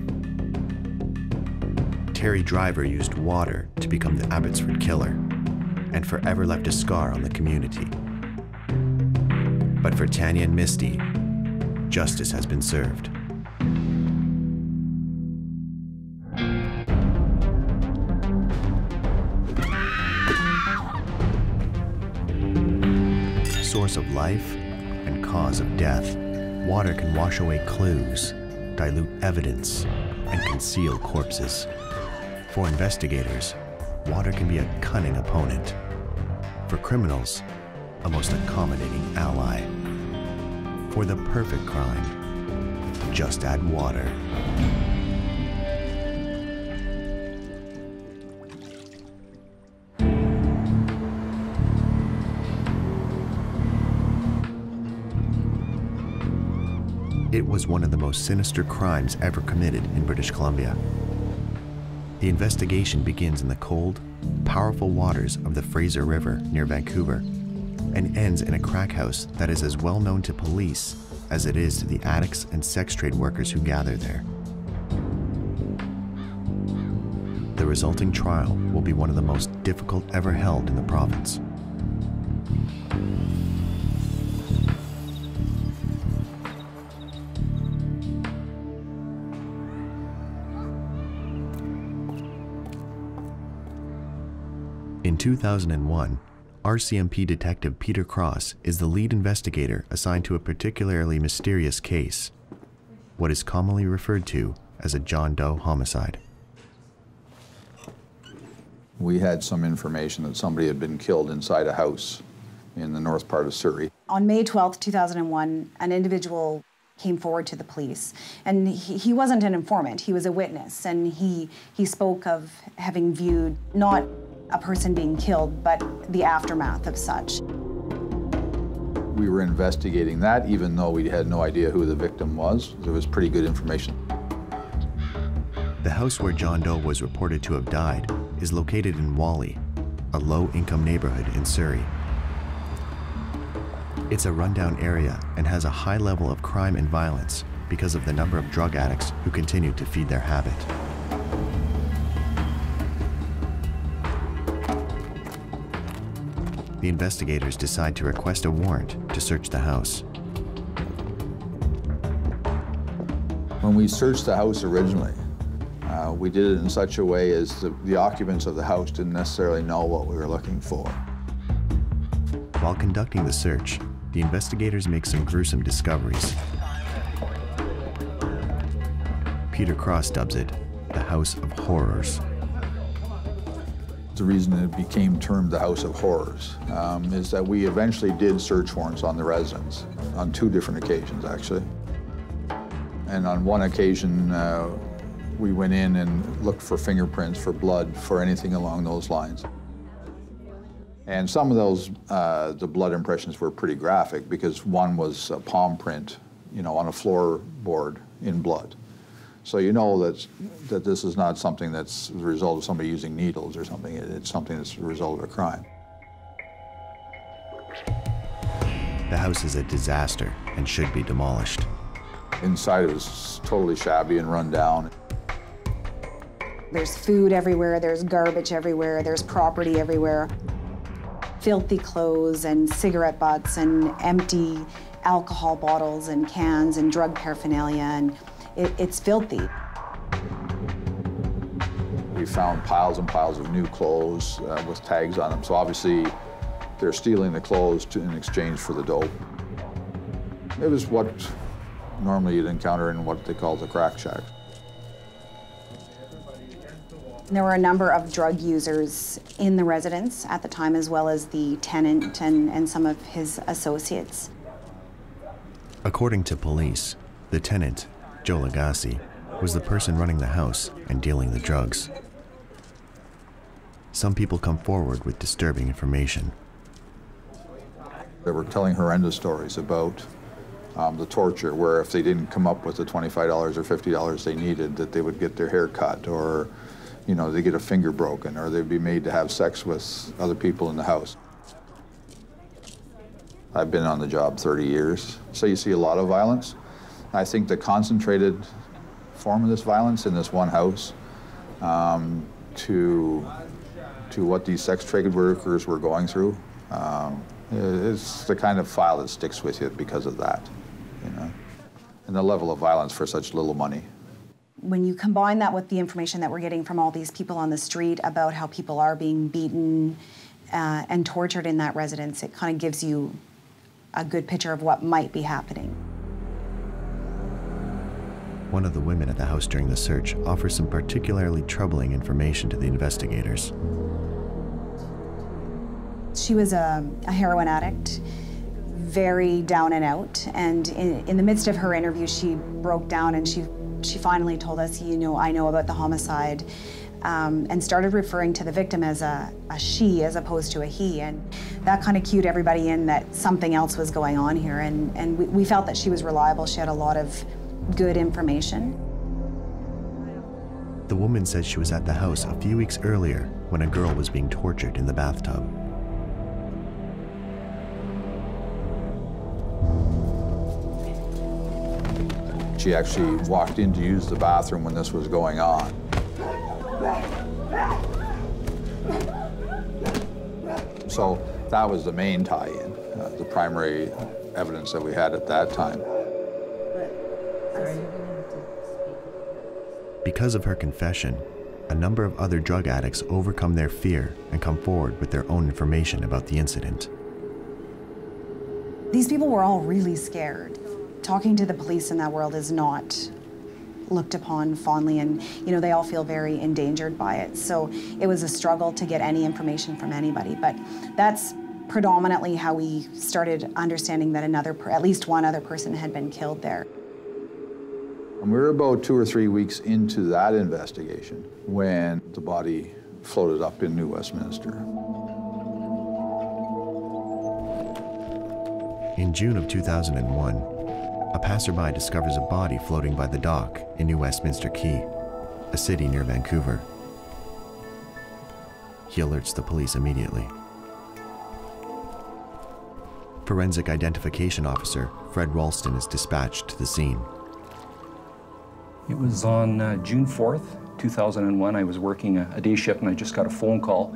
Terry Driver used water to become the Abbotsford killer and forever left a scar on the community. But for Tanya and Misty, justice has been served. Source of life and cause of death, water can wash away clues, dilute evidence, and conceal corpses. For investigators, water can be a cunning opponent. For criminals, a most accommodating ally. For the perfect crime, just add water. It was one of the most sinister crimes ever committed in British Columbia. The investigation begins in the cold, powerful waters of the Fraser River near Vancouver and ends in a crack house that is as well known to police as it is to the addicts and sex trade workers who gather there. The resulting trial will be one of the most difficult ever held in the province. In 2001, RCMP Detective Peter Cross is the lead investigator assigned to a particularly mysterious case, what is commonly referred to as a John Doe homicide. We had some information that somebody had been killed inside a house in the north part of Surrey. On May 12, 2001, an individual came forward to the police. And he, he, wasn't an informant, he was a witness. And he, he spoke of having viewed not a person being killed, but the aftermath of such. We were investigating that even though we had no idea who the victim was. There was pretty good information. The house where John Doe was reported to have died is located in Whalley, a low-income neighborhood in Surrey. It's a rundown area and has a high level of crime and violence because of the number of drug addicts who continue to feed their habit. The investigators decide to request a warrant to search the house. When we searched the house originally, uh, we did it in such a way as the, the occupants of the house didn't necessarily know what we were looking for. While conducting the search, the investigators make some gruesome discoveries. Peter Cross dubs it the House of Horrors. The reason it became termed the House of Horrors um, is that we eventually did search warrants on the residence, on two different occasions, actually. And on one occasion, uh, we went in and looked for fingerprints, for blood, for anything along those lines. And some of those, uh, the blood impressions were pretty graphic because one was a palm print, you know, on a floorboard in blood. So you know that, that this is not something that's the result of somebody using needles or something. It's something that's the result of a crime. The house is a disaster and should be demolished. Inside it was totally shabby and run down. There's food everywhere, there's garbage everywhere, there's property everywhere. Filthy clothes and cigarette butts and empty alcohol bottles and cans and drug paraphernalia and it, it's filthy. We found piles and piles of new clothes uh, with tags on them. So obviously, they're stealing the clothes to, in exchange for the dope. It was what normally you'd encounter in what they call the crack shack. There were a number of drug users in the residence at the time, as well as the tenant and, and some of his associates. According to police, the tenant Joe Lagasse, was the person running the house and dealing the drugs. Some people come forward with disturbing information. They were telling horrendous stories about um, the torture, where if they didn't come up with the $25 or $50 they needed, that they would get their hair cut, or, you know, they get a finger broken, or they'd be made to have sex with other people in the house. I've been on the job 30 years, so you see a lot of violence. I think the concentrated form of this violence in this one house um, to, to what these sex trade workers were going through, um, it's the kind of file that sticks with you because of that, you know, and the level of violence for such little money. When you combine that with the information that we're getting from all these people on the street about how people are being beaten uh, and tortured in that residence, it kind of gives you a good picture of what might be happening. One of the women at the house during the search offers some particularly troubling information to the investigators. She was a, a heroin addict, very down and out, and in, in the midst of her interview, she broke down and she she finally told us, you know, I know about the homicide, um, and started referring to the victim as a, a, she as opposed to a he. And that kind of cued everybody in that something else was going on here. And, and we, we felt that she was reliable. She had a lot of good information. The woman said she was at the house a few weeks earlier when a girl was being tortured in the bathtub. She actually walked in to use the bathroom when this was going on. So that was the main tie-in, uh, the primary evidence that we had at that time. Because of her confession, a number of other drug addicts overcome their fear and come forward with their own information about the incident. These people were all really scared. Talking to the police in that world is not looked upon fondly and you know they all feel very endangered by it so it was a struggle to get any information from anybody but that's predominantly how we started understanding that another at least one other person had been killed there and we were about two or three weeks into that investigation when the body floated up in New Westminster. In June of 2001, a passerby discovers a body floating by the dock in New Westminster Quay, a city near Vancouver. He alerts the police immediately. Forensic Identification Officer Fred Ralston is dispatched to the scene. It was on uh, June 4th, 2001. I was working a, a, day shift and I just got a phone call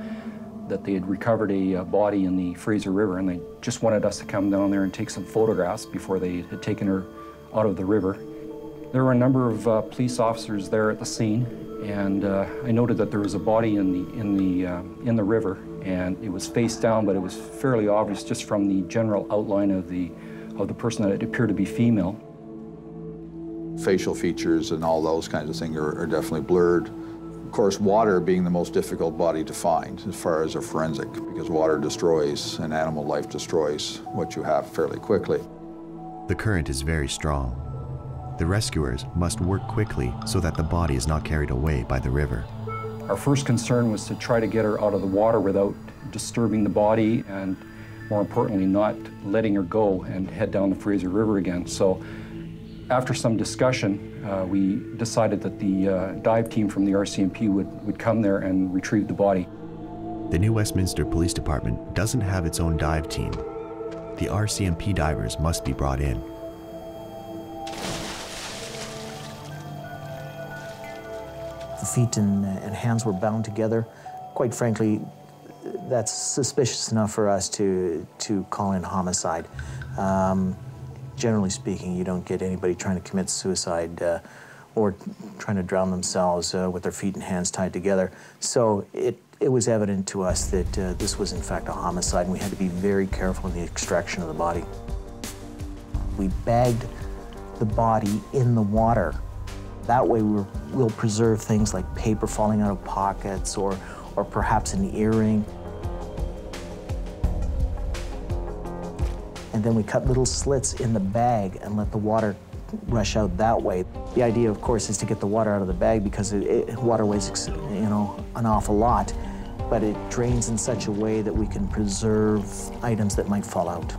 that they had recovered a uh, body in the Fraser River and they just wanted us to come down there and take some photographs before they had taken her out of the river. There were a number of uh, police officers there at the scene and uh, I noted that there was a body in the, in, the, uh, in the river and it was face down but it was fairly obvious just from the general outline of the, of the person that it appeared to be female facial features and all those kinds of things are, are, definitely blurred. Of course, water being the most difficult body to find as far as a forensic, because water destroys and animal life destroys what you have fairly quickly. The current is very strong. The rescuers must work quickly so that the body is not carried away by the river. Our first concern was to try to get her out of the water without disturbing the body and more importantly, not letting her go and head down the Fraser River again. So after some discussion, uh, we decided that the uh, dive team from the RCMP would, would come there and retrieve the body. The New Westminster Police Department doesn't have its own dive team. The RCMP divers must be brought in. The feet and, and hands were bound together. Quite frankly, that's suspicious enough for us to, to call in homicide. Um, generally speaking, you don't get anybody trying to commit suicide uh, or trying to drown themselves uh, with their feet and hands tied together. So it, it was evident to us that uh, this was in fact a homicide and we had to be very careful in the extraction of the body. We bagged the body in the water. That way we will preserve things like paper falling out of pockets or, or perhaps an earring. And then we cut little slits in the bag and let the water rush out that way. The idea, of course, is to get the water out of the bag because it, it, water weighs, you know, an awful lot, but it drains in such a way that we can preserve items that might fall out.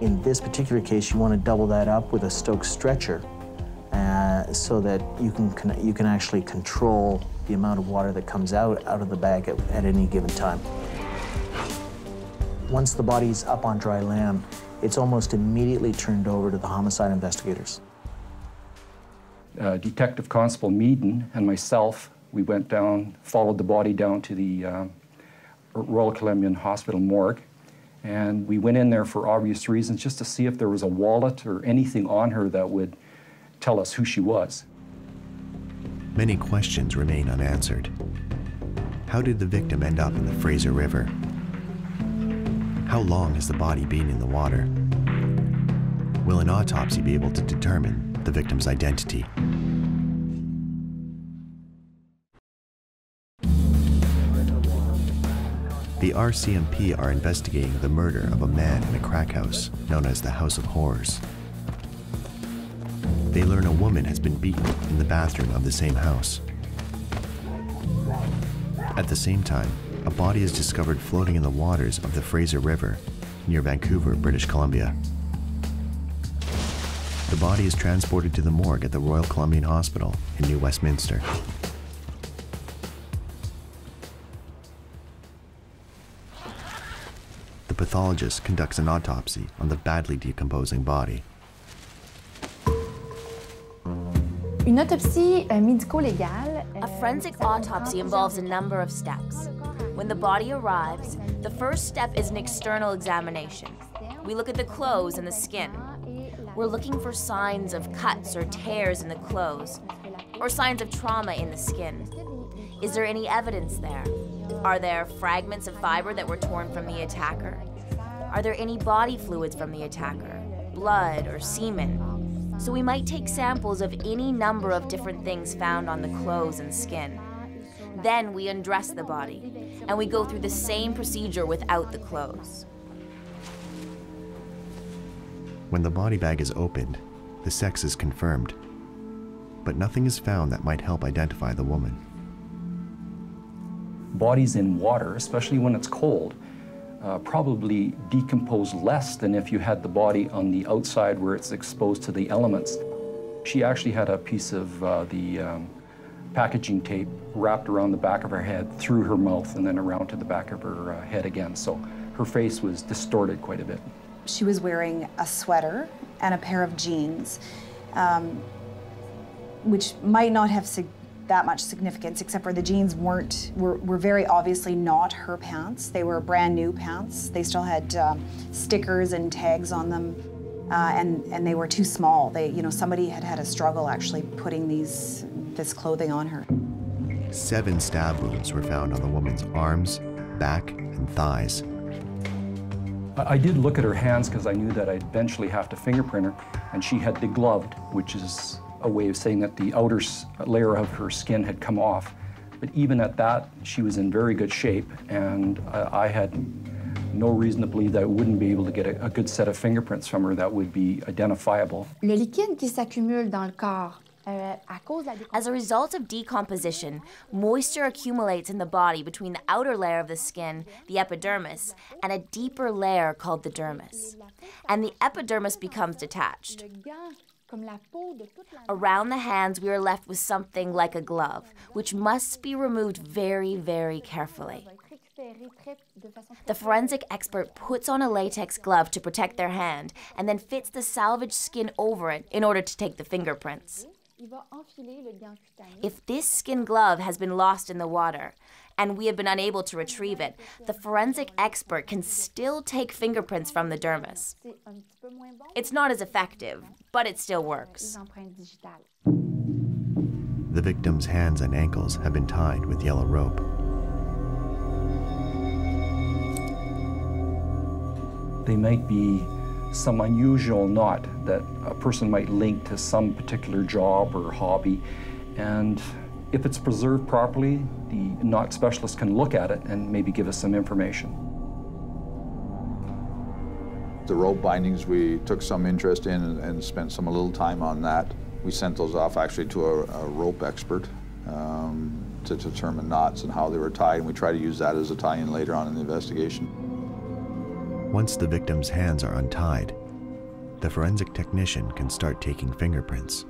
In this particular case, you want to double that up with a Stokes stretcher uh, so that you can, you can actually control the amount of water that comes out, out of the bag at, at any given time. Once the body's up on dry land, it's almost immediately turned over to the homicide investigators. Uh, Detective Constable Meaden and myself, we went down, followed the body down to the uh, Royal Columbian Hospital morgue, and we went in there for obvious reasons just to see if there was a wallet or anything on her that would tell us who she was. Many questions remain unanswered. How did the victim end up in the Fraser River? How long has the body been in the water? Will an autopsy be able to determine the victim's identity? The RCMP are investigating the murder of a man in a crack house known as the House of Horrors. They learn a woman has been beaten in the bathroom of the same house. At the same time, a body is discovered floating in the waters of the Fraser River near Vancouver, British Columbia. The body is transported to the morgue at the Royal Columbian Hospital in New Westminster. The pathologist conducts an autopsy on the badly decomposing body. Une autopsie euh, médico-légale. A forensic euh, autopsy involves a number of steps. When the body arrives, the first step is an external examination. We look at the clothes and the skin. We're looking for signs of cuts or tears in the clothes, or signs of trauma in the skin. Is there any evidence there? Are there fragments of fiber that were torn from the attacker? Are there any body fluids from the attacker? Blood or semen? So we might take samples of any number of different things found on the clothes and skin. Then we undress the body, and we go through the same procedure without the clothes. When the body bag is opened, the sex is confirmed, but nothing is found that might help identify the woman. Bodies in water, especially when it's cold, uh, probably decompose less than if you had the body on the outside where it's exposed to the elements. She actually had a piece of uh, the um, packaging tape wrapped around the back of her head, through her mouth, and then around to the back of her uh, head again. So her face was distorted quite a bit. She was wearing a sweater and a pair of jeans, um, which might not have that much significance, except for the jeans weren't were, were very obviously not her pants. They were brand new pants. They still had um, stickers and tags on them, uh, and and they were too small. They you know somebody had had a struggle actually putting these this clothing on her. Seven stab wounds were found on the woman's arms, back, and thighs. I did look at her hands because I knew that I'd eventually have to fingerprint her, and she had degloved, which is a way of saying that the outer layer of her skin had come off. But even at that, she was in very good shape, and I, I had no reason to believe that I wouldn't be able to get a, a, good set of fingerprints from her that would be identifiable. Le liquide qui s'accumule dans le corps as a result of decomposition, moisture accumulates in the body between the outer layer of the skin, the epidermis, and a deeper layer called the dermis. And the epidermis becomes detached. Around the hands, we are left with something like a glove, which must be removed very, very carefully. The forensic expert puts on a latex glove to protect their hand and then fits the salvaged skin over it in order to take the fingerprints. If this skin glove has been lost in the water and we have been unable to retrieve it, the forensic expert can still take fingerprints from the dermis. It's not as effective, but it still works. The victim's hands and ankles have been tied with yellow rope. They might be some unusual knot that a person might link to some particular job or hobby. And if it's preserved properly, the knot specialist can look at it and maybe give us some information. The rope bindings we took some interest in and, spent some a little time on that. We sent those off actually to a, a rope expert um, to determine knots and how they were tied, and we try to use that as a tie-in later on in the investigation. Once the victim's hands are untied, the forensic technician can start taking fingerprints.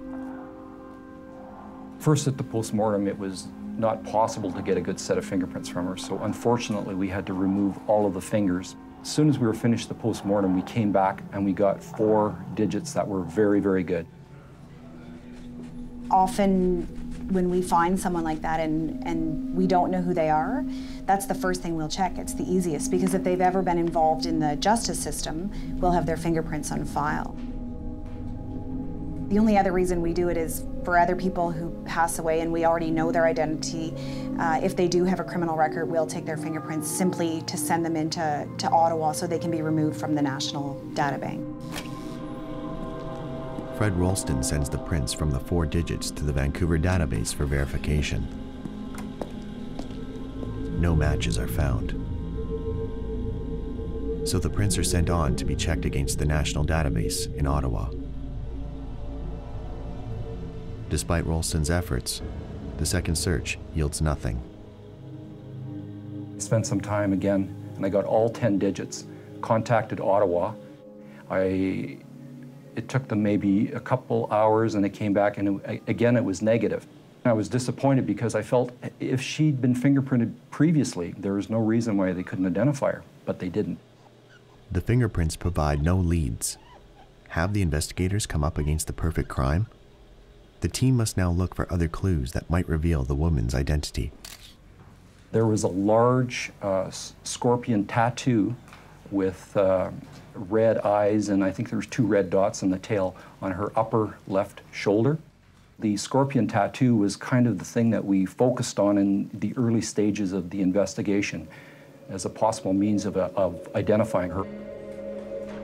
First at the postmortem, it was not possible to get a good set of fingerprints from her, so unfortunately we had to remove all of the fingers. As soon as we were finished the postmortem, we came back and we got four digits that were very, very good. Often, when we find someone like that and, and we don't know who they are, that's the first thing we'll check. It's the easiest because if they've ever been involved in the justice system, we'll have their fingerprints on file. The only other reason we do it is for other people who pass away and we already know their identity. Uh, if they do have a criminal record, we'll take their fingerprints simply to send them into to Ottawa so they can be removed from the national data bank. Fred Rolston sends the prints from the four digits to the Vancouver database for verification. No matches are found. So the prints are sent on to be checked against the national database in Ottawa. Despite Rolston's efforts, the second search yields nothing. I spent some time again, and I got all 10 digits. Contacted Ottawa. I, it took them maybe a couple hours, and it came back, and it, again, it was negative. I was disappointed because I felt if she'd been fingerprinted previously, there was no reason why they couldn't identify her, but they didn't. The fingerprints provide no leads. Have the investigators come up against the perfect crime? The team must now look for other clues that might reveal the woman's identity. There was a large uh, scorpion tattoo with uh, red eyes, and I think there was two red dots in the tail on her upper left shoulder. The scorpion tattoo was kind of the thing that we focused on in the early stages of the investigation as a possible means of, uh, of identifying her.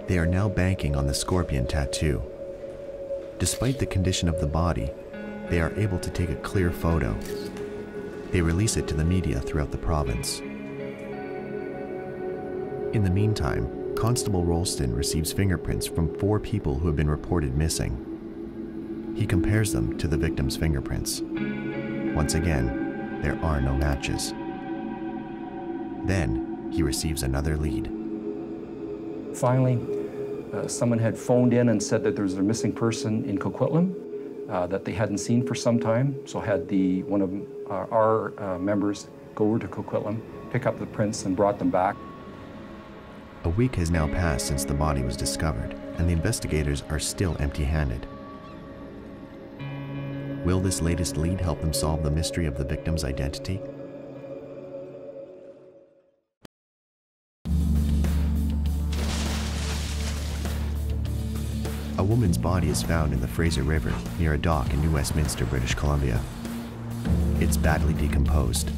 They are now banking on the scorpion tattoo. Despite the condition of the body, they are able to take a clear photo. They release it to the media throughout the province. In the meantime, Constable Rolston receives fingerprints from four people who have been reported missing. He compares them to the victim's fingerprints. Once again, there are no matches. Then he receives another lead. Finally, uh, someone had phoned in and said that there was a missing person in Coquitlam uh, that they hadn't seen for some time. So had the one of uh, our uh, members go over to Coquitlam, pick up the prints, and brought them back. A week has now passed since the body was discovered, and the investigators are still empty-handed. Will this latest lead help them solve the mystery of the victim's identity? A woman's body is found in the Fraser River near a dock in New Westminster, British Columbia. It's badly decomposed.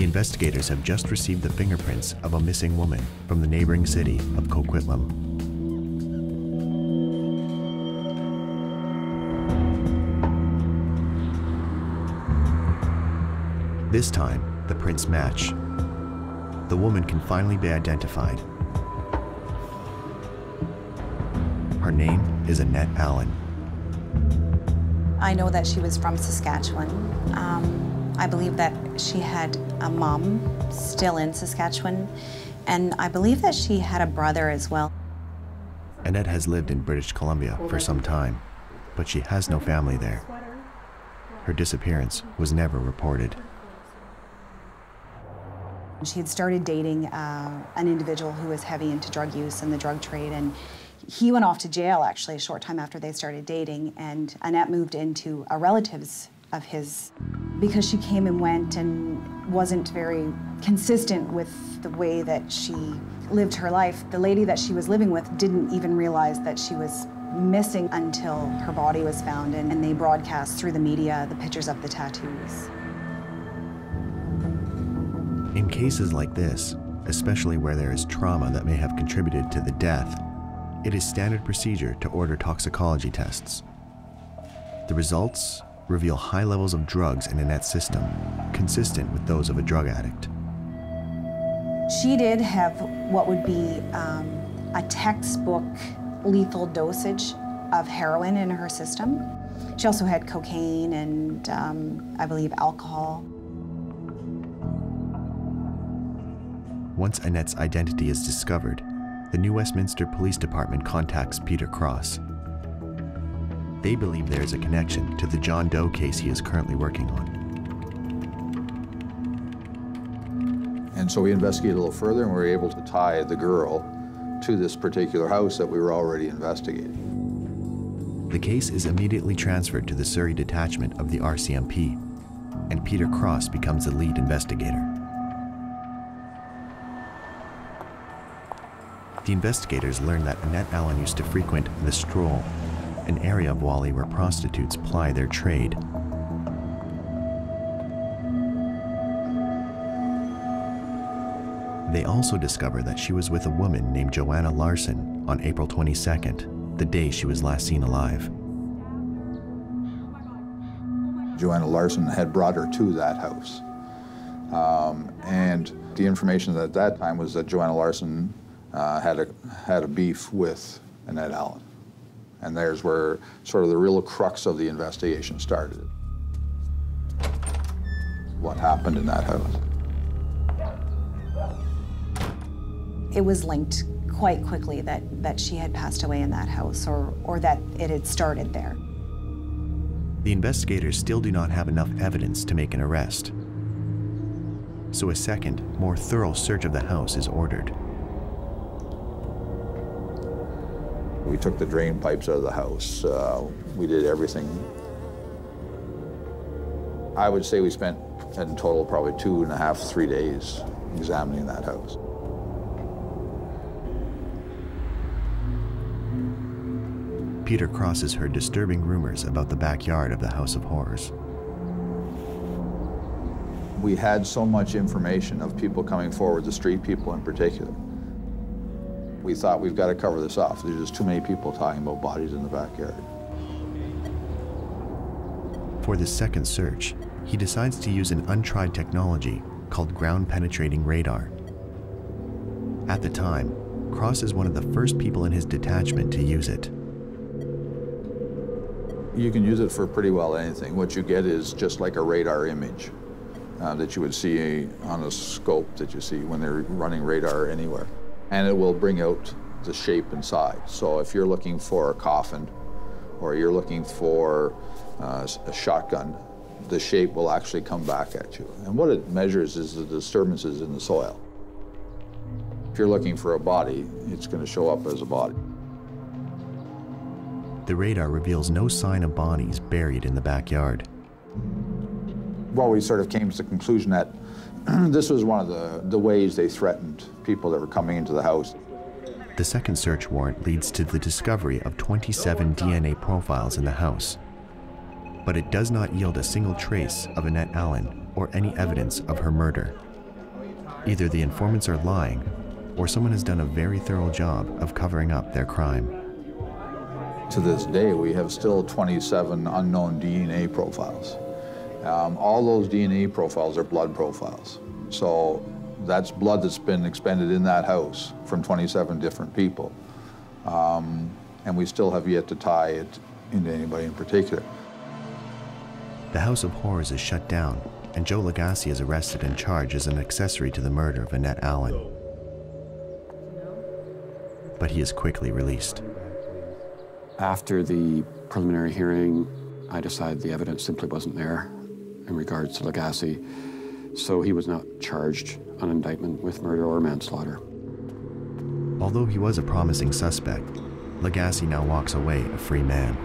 The investigators have just received the fingerprints of a missing woman from the neighboring city of Coquitlam. This time, the prints match. The woman can finally be identified Her name is Annette Allen. I know that she was from Saskatchewan. Um, I believe that she had a mom still in Saskatchewan, and I believe that she had a brother as well. Annette has lived in British Columbia for some time, but she has no family there. Her disappearance was never reported. She had started dating uh, an individual who was heavy into drug use and the drug trade, and he went off to jail actually a short time after they started dating, and Annette moved into a relative's of his because she came and went and wasn't very consistent with the way that she lived her life. The lady that she was living with didn't even realize that she was missing until her body was found, and, and they broadcast through the media the pictures of the tattoos. In cases like this, especially where there is trauma that may have contributed to the death, it is standard procedure to order toxicology tests. The results reveal high levels of drugs in Annette's system, consistent with those of a drug addict. She did have what would be um, a textbook lethal dosage of heroin in her system. She also had cocaine and, um, I believe, alcohol. Once Annette's identity is discovered, the New Westminster Police Department contacts Peter Cross. They believe there is a connection to the John Doe case he is currently working on. And so we investigated a little further and we were able to tie the girl to this particular house that we were already investigating. The case is immediately transferred to the Surrey detachment of the RCMP, and Peter Cross becomes the lead investigator. The investigators learn that Annette Allen used to frequent The Stroll, an area of Whalley where prostitutes ply their trade. They also discover that she was with a woman named Joanna Larson on April 22nd, the day she was last seen alive. Joanna Larson had brought her to that house. Um, and the information at that time was that Joanna Larson uh, had, a, had a beef with Annette Allen. And there's where sort of the real crux of the investigation started. What happened in that house? it was linked quite quickly that, that she had passed away in that house or, or that it had started there. The investigators still do not have enough evidence to make an arrest. So a second, more thorough search of the house is ordered. We took the drain pipes out of the house. Uh, we did everything. I would say we spent in total probably two and a half, three days examining that house. Peter Cross has heard disturbing rumors about the backyard of the House of Horrors. We had so much information of people coming forward, the street people in particular. We thought we've got to cover this off. There's just too many people talking about bodies in the backyard. For this second search, he decides to use an untried technology called ground penetrating radar. At the time, Cross is one of the first people in his detachment to use it you can use it for pretty well anything. What you get is just like a radar image uh, that you would see on a scope that you see when they're running radar anywhere. And it will bring out the shape and size. So if you're looking for a coffin or you're looking for uh, a shotgun, the shape will actually come back at you. And what it measures is the disturbances in the soil. If you're looking for a body, it's going to show up as a body the radar reveals no sign of bodies buried in the backyard. Well, we sort of came to the conclusion that this was one of the, the ways they threatened people that were coming into the house. The second search warrant leads to the discovery of 27 DNA profiles in the house. But it does not yield a single trace of Annette Allen or any evidence of her murder. Either the informants are lying, or someone has done a very thorough job of covering up their crime. To this day, we have still 27 unknown DNA profiles. Um, all those DNA profiles are blood profiles. So that's blood that's been expended in that house from 27 different people. Um, and we still have yet to tie it into anybody in particular. The House of Horrors is shut down, and Joe Lagasse is arrested and charged as an accessory to the murder of Annette Allen. But he is quickly released. After the preliminary hearing, I decided the evidence simply wasn't there in regards to Lagasse, so he was not charged on indictment with murder or manslaughter. Although he was a promising suspect, Lagasse now walks away a free man.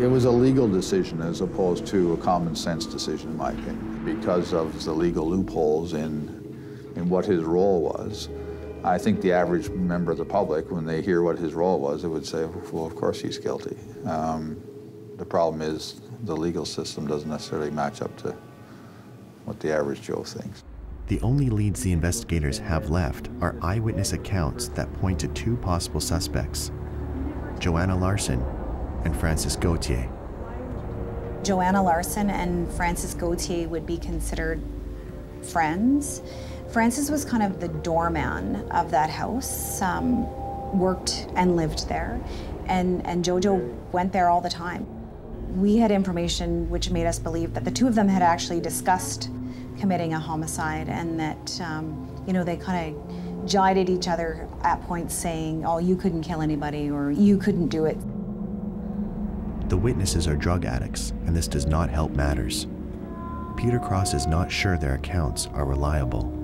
It was a legal decision as opposed to a common sense decision, in my opinion, because of the legal loopholes in, in what his role was. I think the average member of the public, when they hear what his role was, it would say, well, of course he's guilty. Um, the problem is the legal system doesn't necessarily match up to what the average Joe thinks. The only leads the investigators have left are eyewitness accounts that point to two possible suspects Joanna Larson and Francis Gauthier. Joanna Larson and Francis Gauthier would be considered friends. Francis was kind of the doorman of that house, um, worked and lived there, and, and Jojo went there all the time. We had information which made us believe that the two of them had actually discussed committing a homicide and that, um, you know, they kind of jibed at each other at points saying, oh, you couldn't kill anybody or you couldn't do it. The witnesses are drug addicts, and this does not help matters. Peter Cross is not sure their accounts are reliable.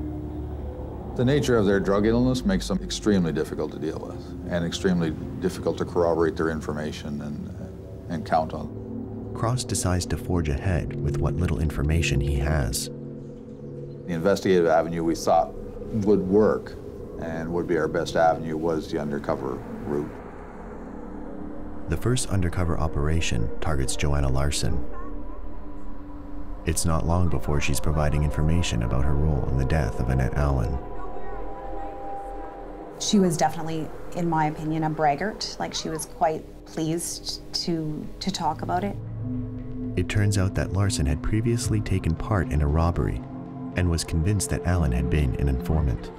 The nature of their drug illness makes them extremely difficult to deal with and extremely difficult to corroborate their information and, and count on. Cross decides to forge ahead with what little information he has. The investigative avenue we thought would work and would be our best avenue was the undercover route. The first undercover operation targets Joanna Larson. It's not long before she's providing information about her role in the death of Annette Allen. She was definitely, in my opinion, a braggart. Like she was quite pleased to to talk about it. It turns out that Larson had previously taken part in a robbery and was convinced that Allen had been an informant.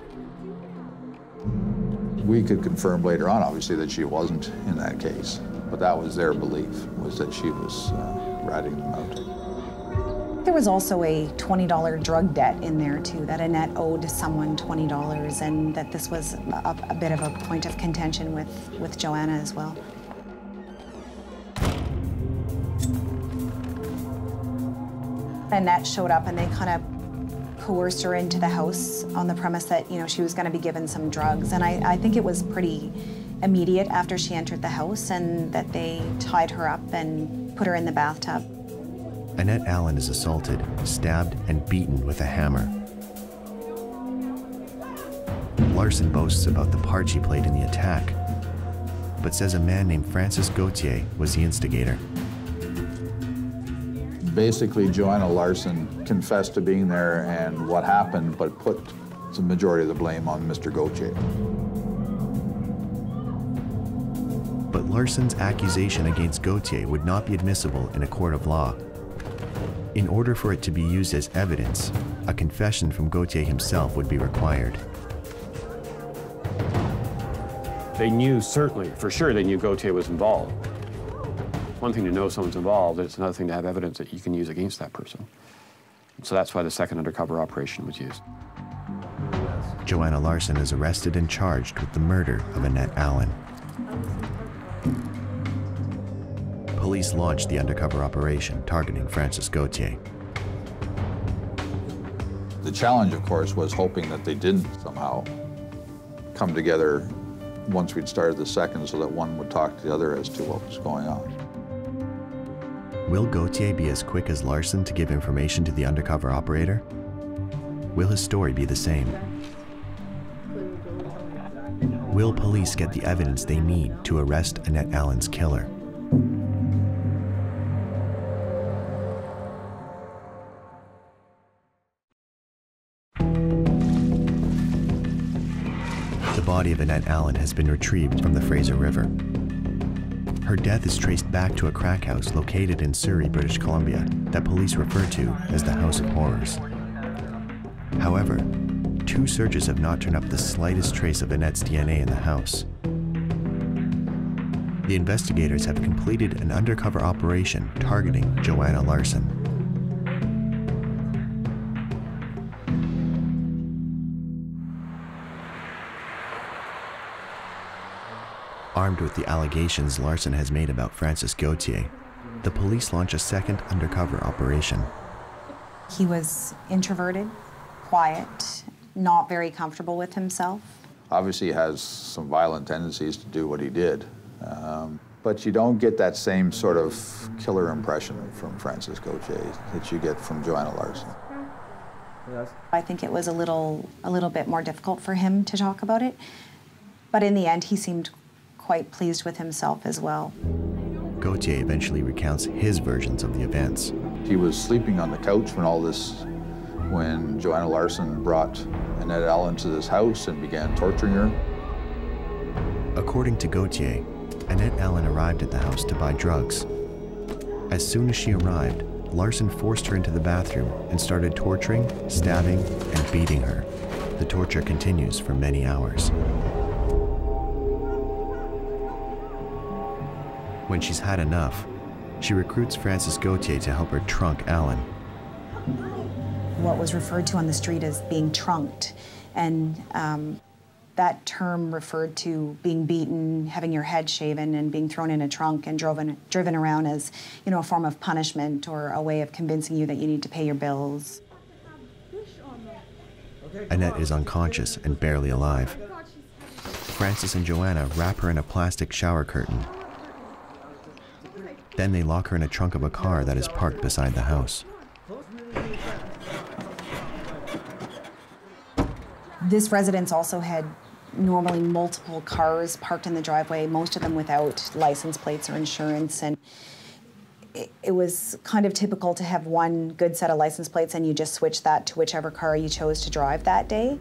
We could confirm later on, obviously, that she wasn't in that case, but that was their belief, was that she was uh, ratting them out. There was also a $20 drug debt in there too, that Annette owed someone $20 and that this was a, a bit of a point of contention with, with Joanna as well. Annette showed up and they kind of coerced her into the house on the premise that, you know, she was going to be given some drugs. And I, I think it was pretty immediate after she entered the house and that they tied her up and put her in the bathtub. Annette Allen is assaulted, stabbed, and beaten with a hammer. Larson boasts about the part she played in the attack, but says a man named Francis Gauthier was the instigator. Basically, Joanna Larson confessed to being there and what happened, but put the majority of the blame on Mr. Gauthier. But Larson's accusation against Gauthier would not be admissible in a court of law. In order for it to be used as evidence, a confession from Gauthier himself would be required. They knew certainly, for sure, they knew Gauthier was involved. It's one thing to know someone's involved, it's another thing to have evidence that you can use against that person. So that's why the second undercover operation was used. Joanna Larson is arrested and charged with the murder of Annette Allen. Police launched the undercover operation targeting Francis Gauthier. The challenge, of course, was hoping that they didn't somehow come together once we'd started the second so that one would talk to the other as to what was going on. Will Gauthier be as quick as Larson to give information to the undercover operator? Will his story be the same? Will police get the evidence they need to arrest Annette Allen's killer? The body of Annette Allen has been retrieved from the Fraser River. Her death is traced back to a crack house located in Surrey, British Columbia, that police refer to as the House of Horrors. However, two searches have not turned up the slightest trace of Annette's DNA in the house. The investigators have completed an undercover operation targeting Joanna Larson. Armed with the allegations Larson has made about Francis Gauthier, the police launch a second undercover operation. He was introverted, quiet, not very comfortable with himself. Obviously, he has some violent tendencies to do what he did, um, but you don't get that same sort of killer impression from Francis Gauthier that you get from Joanna Larson. I think it was a little, a little bit more difficult for him to talk about it, but in the end, he seemed quite pleased with himself as well. Gauthier eventually recounts his versions of the events. He was sleeping on the couch when all this, when Joanna Larson brought Annette Allen to this house and began torturing her. According to Gauthier, Annette Allen arrived at the house to buy drugs. As soon as she arrived, Larson forced her into the bathroom and started torturing, stabbing, and beating her. The torture continues for many hours. When she's had enough, she recruits Francis Gauthier to help her trunk Allen. What was referred to on the street as being trunked, and um, that term referred to being beaten, having your head shaven, and being thrown in a trunk and driven driven around as, you know, a form of punishment or a way of convincing you that you need to pay your bills. Annette is unconscious and barely alive. Francis and Joanna wrap her in a plastic shower curtain. Then they lock her in a trunk of a car that is parked beside the house. This residence also had normally multiple cars parked in the driveway, most of them without license plates or insurance. And it, it, was kind of typical to have one good set of license plates and you just switch that to whichever car you chose to drive that day.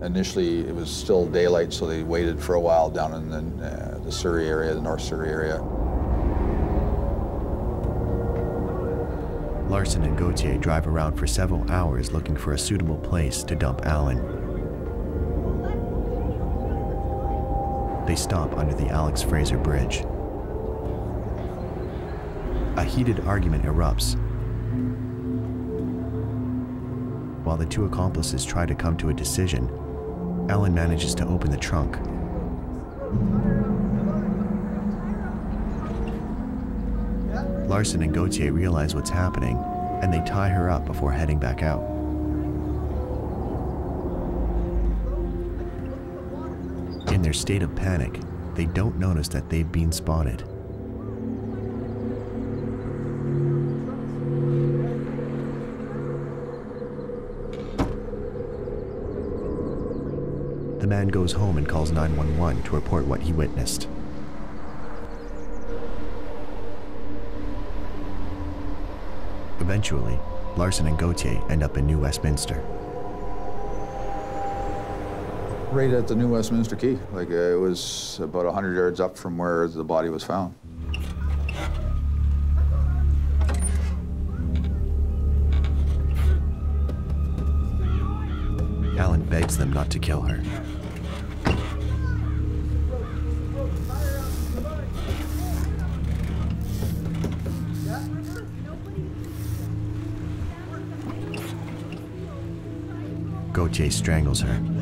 Initially, it was still daylight, so they waited for a while down in the, uh, the Surrey area, the North Surrey area. Larson and Gauthier drive around for several hours looking for a suitable place to dump Allen. They stop under the Alex Fraser Bridge. A heated argument erupts. While the two accomplices try to come to a decision, Allen manages to open the trunk. Larson and Gauthier realize what's happening, and they tie her up before heading back out. In their state of panic, they don't notice that they've been spotted. The man goes home and calls 911 to report what he witnessed. Eventually, Larson and Gauthier end up in New Westminster. Right at the New Westminster Quay. Like uh, it was about 100 yards up from where the body was found. Allen begs them not to kill her. Gauthier strangles her.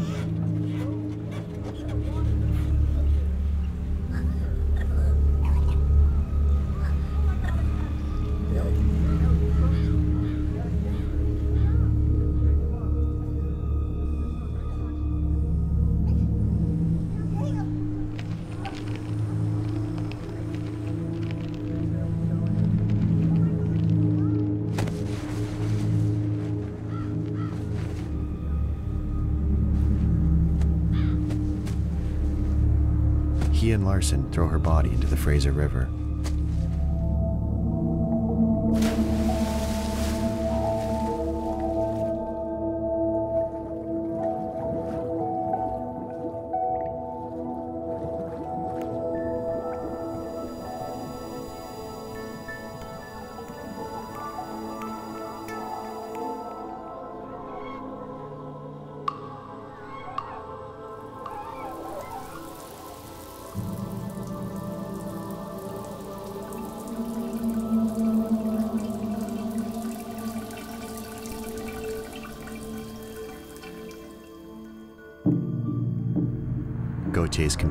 Fraser River.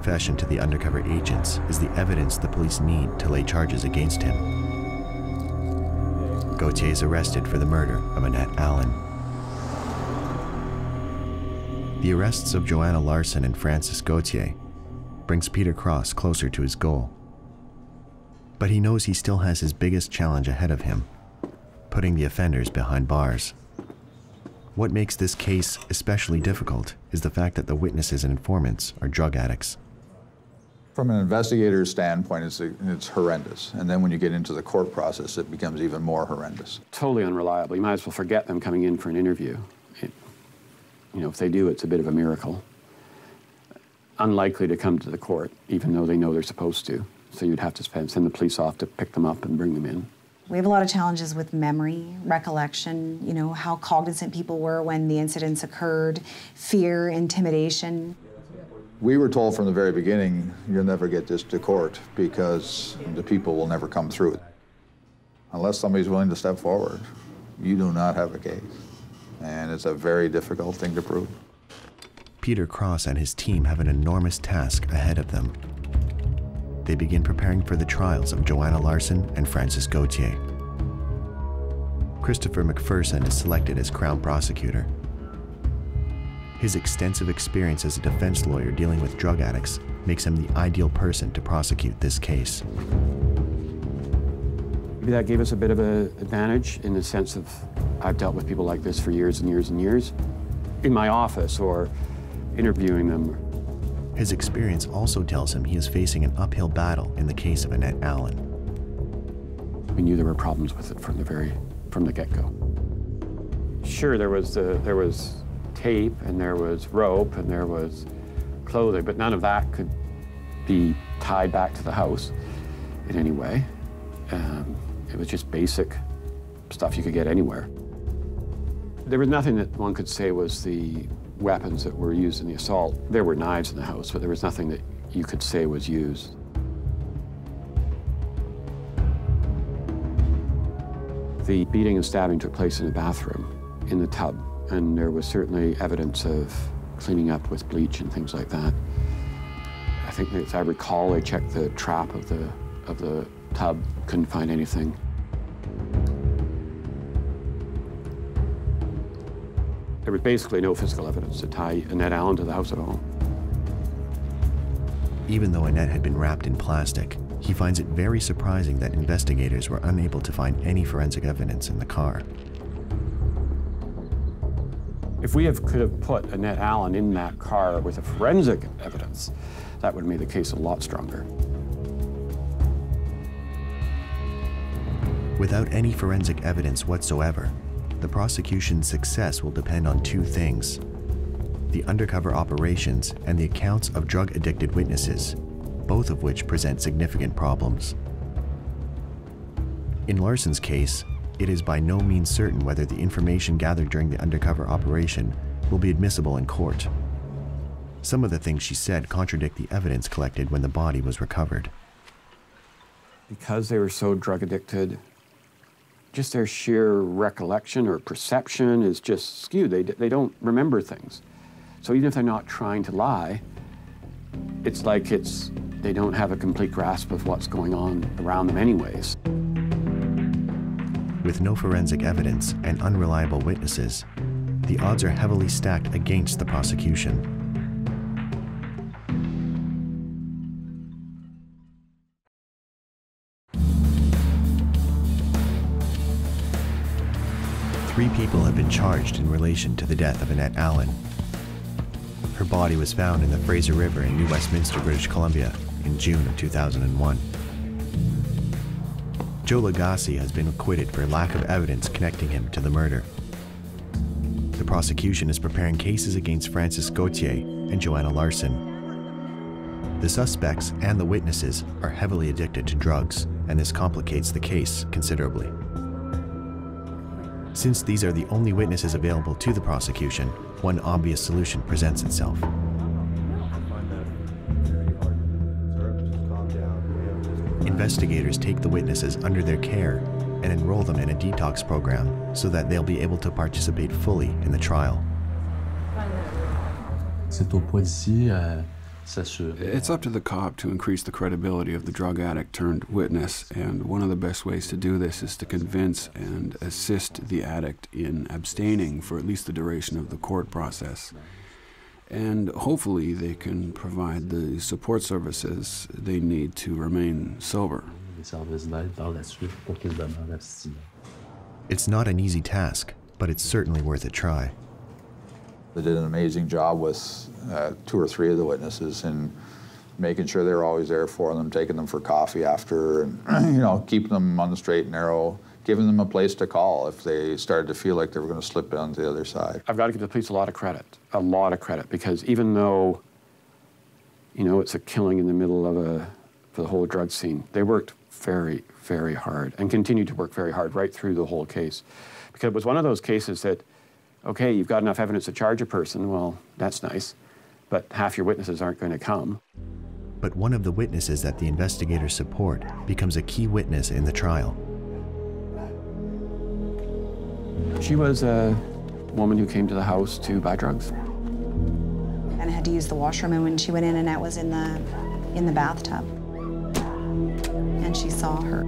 Confession to the undercover agents is the evidence the police need to lay charges against him. Gauthier is arrested for the murder of Annette Allen. The arrests of Joanna Larson and Francis Gauthier brings Peter Cross closer to his goal. But he knows he still has his biggest challenge ahead of him, putting the offenders behind bars. What makes this case especially difficult is the fact that the witnesses and informants are drug addicts. From an investigator's standpoint, it's, it's horrendous. And then when you get into the court process, it becomes even more horrendous. Totally unreliable. You might as well forget them coming in for an interview. It, you know, if they do, it's a bit of a miracle. Unlikely to come to the court, even though they know they're supposed to. So you'd have to spend, send the police off to pick them up and bring them in. We have a lot of challenges with memory, recollection, you know, how cognizant people were when the incidents occurred, fear, intimidation. We were told from the very beginning, you'll never get this to court because the people will never come through. Unless somebody's willing to step forward, you do not have a case. And it's a very difficult thing to prove. Peter Cross and his team have an enormous task ahead of them they begin preparing for the trials of Joanna Larson and Francis Gauthier. Christopher McPherson is selected as Crown Prosecutor. His extensive experience as a defense lawyer dealing with drug addicts makes him the ideal person to prosecute this case. Maybe that gave us a bit of an advantage in the sense of I've dealt with people like this for years and years and years in my office or interviewing them. His experience also tells him he is facing an uphill battle in the case of Annette Allen. We knew there were problems with it from the very from the get-go. Sure, there was the, there was tape and there was rope and there was clothing, but none of that could be tied back to the house in any way. Um, it was just basic stuff you could get anywhere. There was nothing that one could say was the weapons that were used in the assault. There were knives in the house, but there was nothing that you could say was used. The beating and stabbing took place in a bathroom in the tub, and there was certainly evidence of cleaning up with bleach and things like that. I think, as I recall, I checked the trap of the, of the tub, couldn't find anything. There was basically no physical evidence to tie Annette Allen to the house at all. Even though Annette had been wrapped in plastic, he finds it very surprising that investigators were unable to find any forensic evidence in the car. If we have, could have put Annette Allen in that car with a forensic evidence, that would made the case a lot stronger. Without any forensic evidence whatsoever, the prosecution's success will depend on two things the undercover operations and the accounts of drug addicted witnesses, both of which present significant problems. In Larson's case, it is by no means certain whether the information gathered during the undercover operation will be admissible in court. Some of the things she said contradict the evidence collected when the body was recovered. Because they were so drug addicted, just their sheer recollection or perception is just skewed. They, they don't remember things. So even if they're not trying to lie, it's like it's they don't have a complete grasp of what's going on around them anyways. With no forensic evidence and unreliable witnesses, the odds are heavily stacked against the prosecution. Three people have been charged in relation to the death of Annette Allen. Her body was found in the Fraser River in New Westminster, British Columbia in June of 2001. Joe Lagasse has been acquitted for lack of evidence connecting him to the murder. The prosecution is preparing cases against Francis Gauthier and Joanna Larson. The suspects and the witnesses are heavily addicted to drugs, and this complicates the case considerably. Since these are the only witnesses available to the prosecution, one obvious solution presents itself. Investigators take the witnesses under their care and enroll them in a detox program so that they'll be able to participate fully in the trial. C'est au policier euh, à it's up to the cop to increase the credibility of the drug addict turned witness, and one of the best ways to do this is to convince and assist the addict in abstaining for at least the duration of the court process. And hopefully, they can provide the support services they need to remain sober. It's not an easy task, but it's certainly worth a try. They did an amazing job with uh, two or three of the witnesses and making sure they were always there for them, taking them for coffee after, and you know, keeping them on the straight and narrow, giving them a place to call if they started to feel like they were going to slip onto the other side. I've got to give the police a lot of credit, a lot of credit, because even though, you know, it's a killing in the middle of a the whole drug scene, they worked very, very hard and continued to work very hard right through the whole case, because it was one of those cases that okay, you've got enough evidence to charge a person, well, that's nice, but half your witnesses aren't going to come. But one of the witnesses that the investigators support becomes a key witness in the trial. She was a woman who came to the house to buy drugs. And had to use the washroom, and when she went in, and Annette was in the, in the bathtub. And she saw her.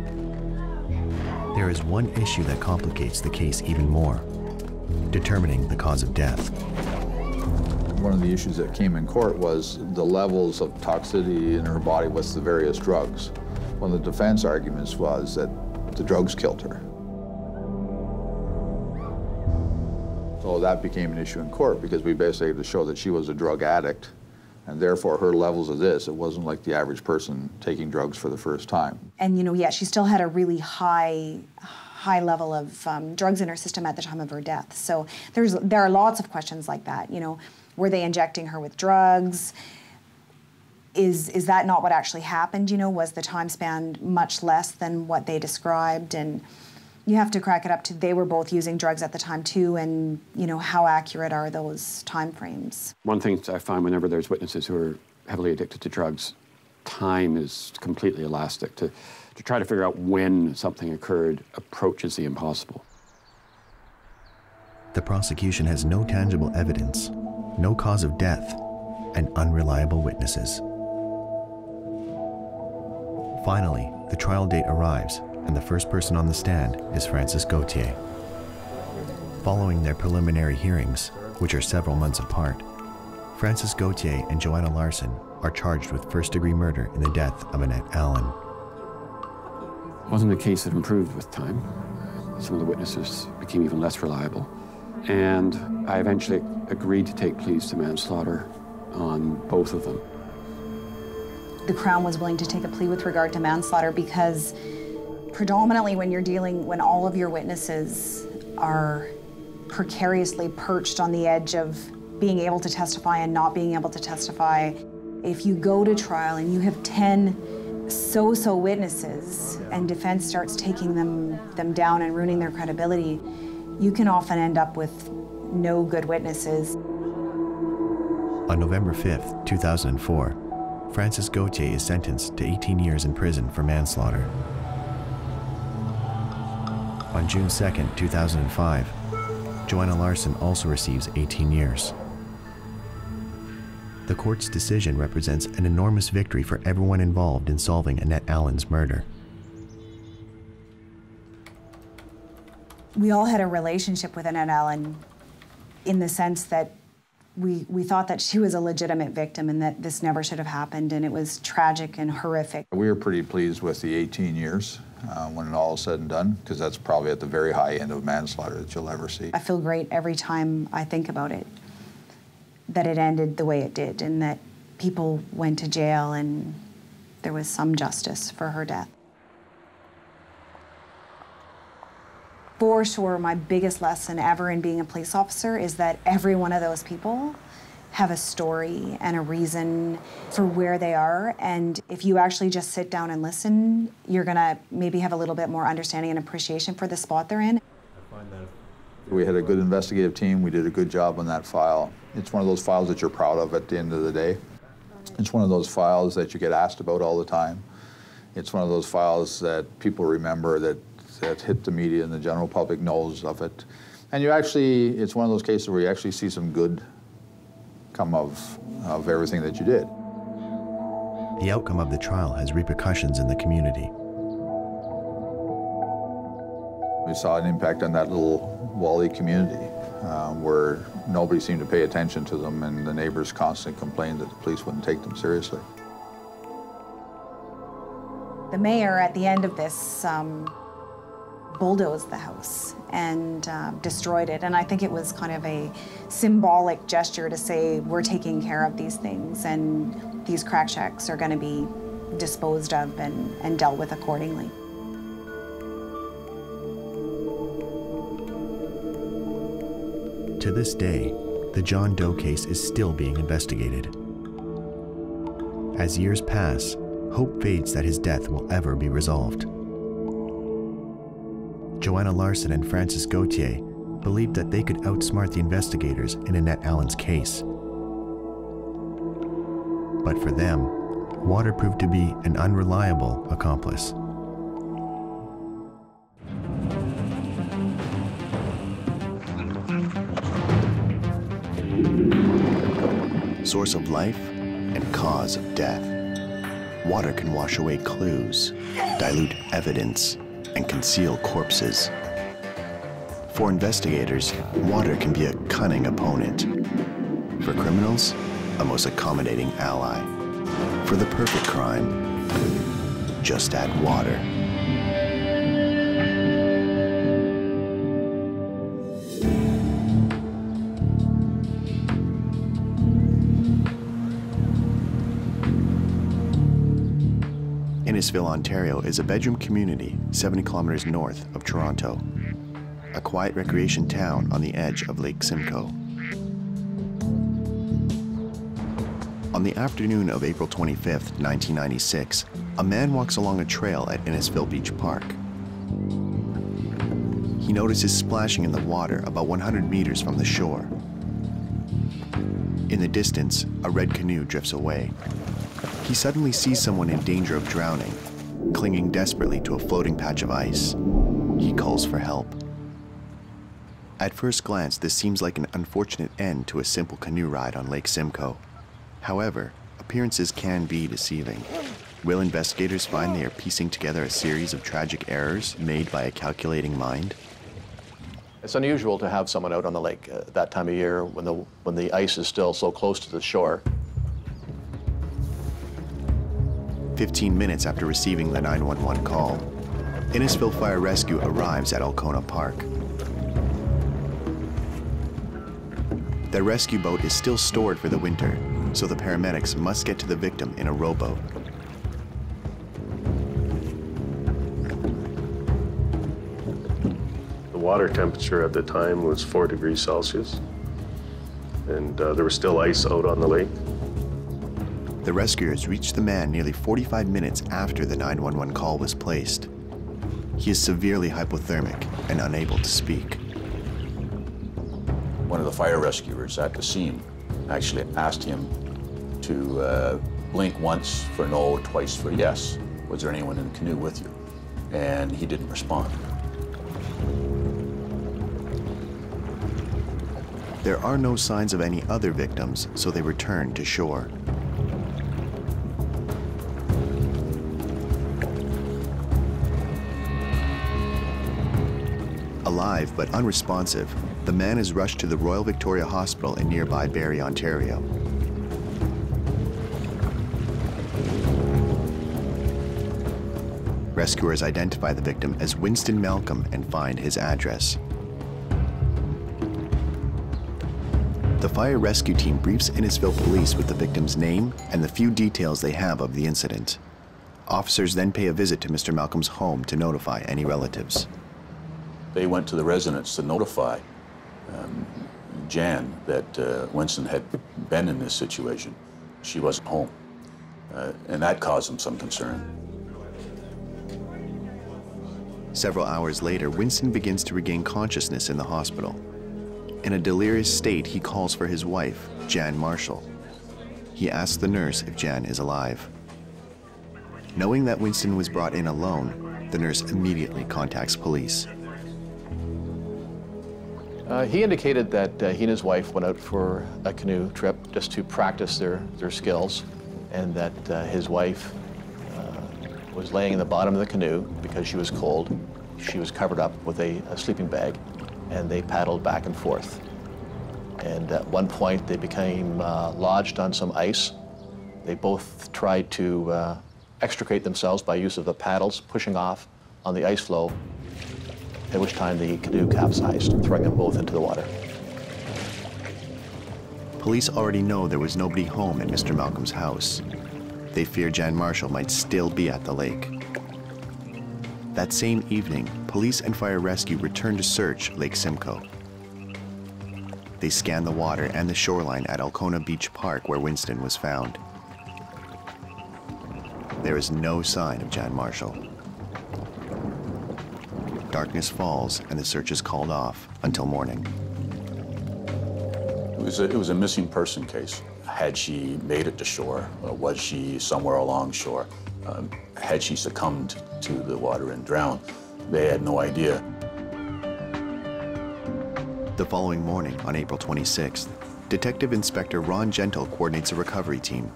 There is one issue that complicates the case even more determining the cause of death. One of the issues that came in court was the levels of toxicity in her body with the various drugs. One of the defense arguments was that the drugs killed her. So that became an issue in court because we basically had to show that she was a drug addict and therefore her levels of this, it wasn't like the average person taking drugs for the first time. And you know, yeah, she still had a really high high level of um, drugs in her system at the time of her death. So there's there are lots of questions like that. You know, were they injecting her with drugs? Is is that not what actually happened? You know, was the time span much less than what they described? And you have to crack it up to they were both using drugs at the time too, and you know how accurate are those time frames? One thing I find whenever there's witnesses who are heavily addicted to drugs, time is completely elastic. To to try to figure out when something occurred approaches the impossible. The prosecution has no tangible evidence, no cause of death, and unreliable witnesses. Finally, the trial date arrives, and the first person on the stand is Francis Gauthier. Following their preliminary hearings, which are several months apart, Francis Gauthier and Joanna Larson are charged with first degree murder in the death of Annette Allen. It wasn't a case that improved with time. Some of the witnesses became even less reliable. And I eventually agreed to take pleas to manslaughter on both of them. The Crown was willing to take a plea with regard to manslaughter because predominantly when you're dealing, when all of your witnesses are precariously perched on the edge of being able to testify and not being able to testify, if you go to trial and you have 10 so-so witnesses and defense starts taking them, them down and ruining their credibility, you can often end up with no good witnesses. On November 5th, 2004, Francis Gauthier is sentenced to 18 years in prison for manslaughter. On June 2nd, 2005, Joanna Larson also receives 18 years. The court's decision represents an enormous victory for everyone involved in solving Annette Allen's murder. We all had a relationship with Annette Allen in the sense that we, we thought that she was a legitimate victim and that this never should have happened, and it was tragic and horrific. We were pretty pleased with the 18 years uh, when it all is said and done, because that's probably at the very high end of manslaughter that you'll ever see. I feel great every time I think about it, that it ended the way it did, and that people went to jail and there was some justice for her death. For sure, my biggest lesson ever in being a police officer is that every one of those people have a story and a reason for where they are. And if you actually just sit down and listen, you're gonna maybe have a little bit more understanding and appreciation for the spot they're in. We had a good investigative team. We did a good job on that file. It's one of those files that you're proud of at the end of the day. It's one of those files that you get asked about all the time. It's one of those files that people remember that, that hit the media and the general public knows of it. And you actually, it's one of those cases where you actually see some good come of, of everything that you did. The outcome of the trial has repercussions in the community. We saw an impact on that little Whalley community um, where nobody seemed to pay attention to them and the neighbors constantly complained that the police wouldn't take them seriously. The mayor, at the end of this, um, bulldozed the house and uh, destroyed it. And I think it was kind of a symbolic gesture to say, we're taking care of these things and these crack shacks are going to be disposed of and, and dealt with accordingly. To this day, the John Doe case is still being investigated. As years pass, hope fades that his death will ever be resolved. Joanna Larson and Francis Gauthier believed that they could outsmart the investigators in Annette Allen's case. But for them, water proved to be an unreliable accomplice. Source of life and cause of death. Water can wash away clues, dilute evidence, and conceal corpses. For investigators, water can be a cunning opponent. For criminals, a most accommodating ally. For the perfect crime, just add water. Innisfil, Ontario is a bedroom community 70 kilometers north of Toronto, a quiet recreation town on the edge of Lake Simcoe. On the afternoon of April 25, 1996, a man walks along a trail at Innisfil Beach Park. He notices splashing in the water about 100 meters from the shore. In the distance, a red canoe drifts away. He suddenly sees someone in danger of drowning, clinging desperately to a floating patch of ice. He calls for help. At first glance, this seems like an unfortunate end to a simple canoe ride on Lake Simcoe. However, appearances can be deceiving. Will investigators find they are piecing together a series of tragic errors made by a calculating mind? It's unusual to have someone out on the lake uh, that time of year when the, when the ice is still so close to the shore. 15 minutes after receiving the 911 call, Innisfil Fire Rescue arrives at Alcona Park. Their rescue boat is still stored for the winter, so the paramedics must get to the victim in a rowboat. The water temperature at the time was 4 degrees Celsius, and uh, there was still ice out on the lake. The rescuers reached the man nearly 45 minutes after the 911 call was placed. He is severely hypothermic and unable to speak. One of the fire rescuers at the scene actually asked him to uh, blink once for no, twice for yes. Was there anyone in the canoe with you? And he didn't respond. There are no signs of any other victims, so they return to shore. Alive but unresponsive, the man is rushed to the Royal Victoria Hospital in nearby Barrie, Ontario. Rescuers identify the victim as Winston Malcolm and find his address. The fire rescue team briefs Innisfil police with the victim's name and the few details they have of the incident. Officers then pay a visit to Mr. Malcolm's home to notify any relatives. They went to the residence to notify um, Jan that uh, Winston had been in this situation. She wasn't home. Uh, and that caused them some concern. Several hours later, Winston begins to regain consciousness in the hospital. In a delirious state, he calls for his wife, Jan Marshall. He asks the nurse if Jan is alive. Knowing that Winston was brought in alone, the nurse immediately contacts police. Uh, he indicated that uh, he and his wife went out for a canoe trip just to practice their, their skills, and that uh, his wife uh, was laying in the bottom of the canoe because she was cold. She was covered up with a, a sleeping bag, and they paddled back and forth. And at one point, they became uh, lodged on some ice. They both tried to uh, extricate themselves by use of the paddles, pushing off on the ice floe, at which time the canoe capsized, throwing them both into the water. Police already know there was nobody home at Mr. Malcolm's house. They fear Jan Marshall might still be at the lake. That same evening, police and fire rescue return to search Lake Simcoe. They scan the water and the shoreline at Alcona Beach Park where Winston was found. There is no sign of Jan Marshall. Darkness falls and the search is called off until morning. It was a, it was a missing person case. Had she made it to shore? Was she somewhere along shore? Um, had she succumbed to the water and drowned? They had no idea. The following morning, on April 26th, Detective Inspector Ron Gentle coordinates a recovery team.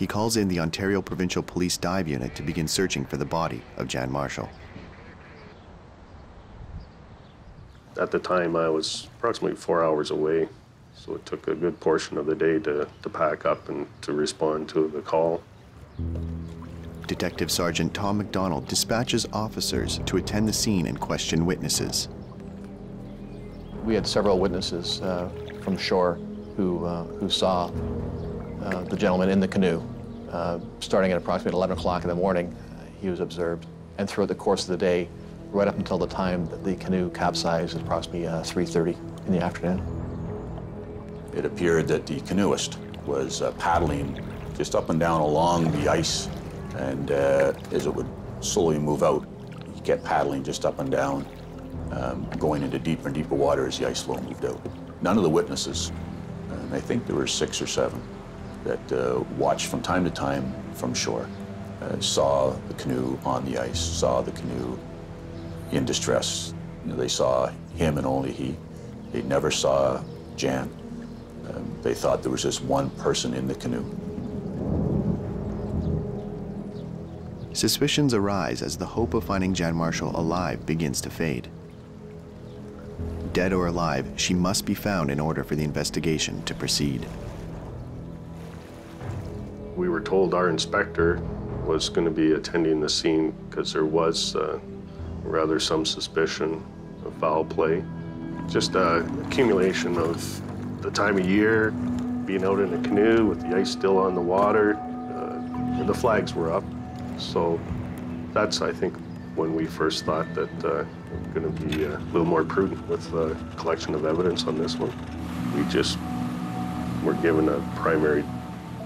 He calls in the Ontario Provincial Police Dive Unit to begin searching for the body of Jan Marshall. At the time, I was approximately four hours away So it took a good portion of the day to, to pack up and to respond to the call. Detective Sergeant Tom McDonald dispatches officers to attend the scene and question witnesses. We had several witnesses uh, from shore who, uh, who saw uh, the gentleman in the canoe. Uh, starting at approximately 11 o'clock in the morning, he was observed. And throughout the course of the day, right up until the time that the canoe capsized at approximately 3.30 in the afternoon. It appeared that the canoeist was uh, paddling just up and down along the ice, and uh, as it would slowly move out, he kept paddling just up and down, um, going into deeper and deeper water as the ice floe moved out. None of the witnesses, and I think there were six or seven, that uh, watched from time to time from shore, uh, saw the canoe on the ice, saw the canoe in distress. You know, they saw him and only he. They never saw Jan. Um, they thought there was just one person in the canoe. Suspicions arise as the hope of finding Jan Marshall alive begins to fade. Dead or alive, she must be found in order for the investigation to proceed. We were told our inspector was going to be attending the scene because there was uh, rather some suspicion of foul play. Just a accumulation of the time of year, being out in a canoe with the ice still on the water, uh, and the flags were up. So that's, I think, when we first thought that uh, we're going to be a little more prudent with the collection of evidence on this one. We just were given a primary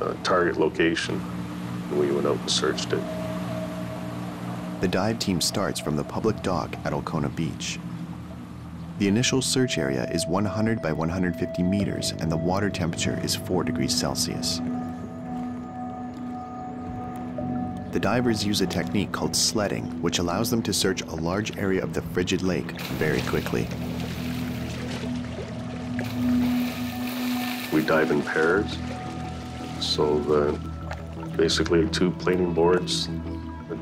uh, target location, and we went out and searched it. The dive team starts from the public dock at Alcona Beach. The initial search area is 100 by 150 meters and the water temperature is 4 degrees Celsius. The divers use a technique called sledding, which allows them to search a large area of the frigid lake very quickly. We dive in pairs. So basically two planing boards,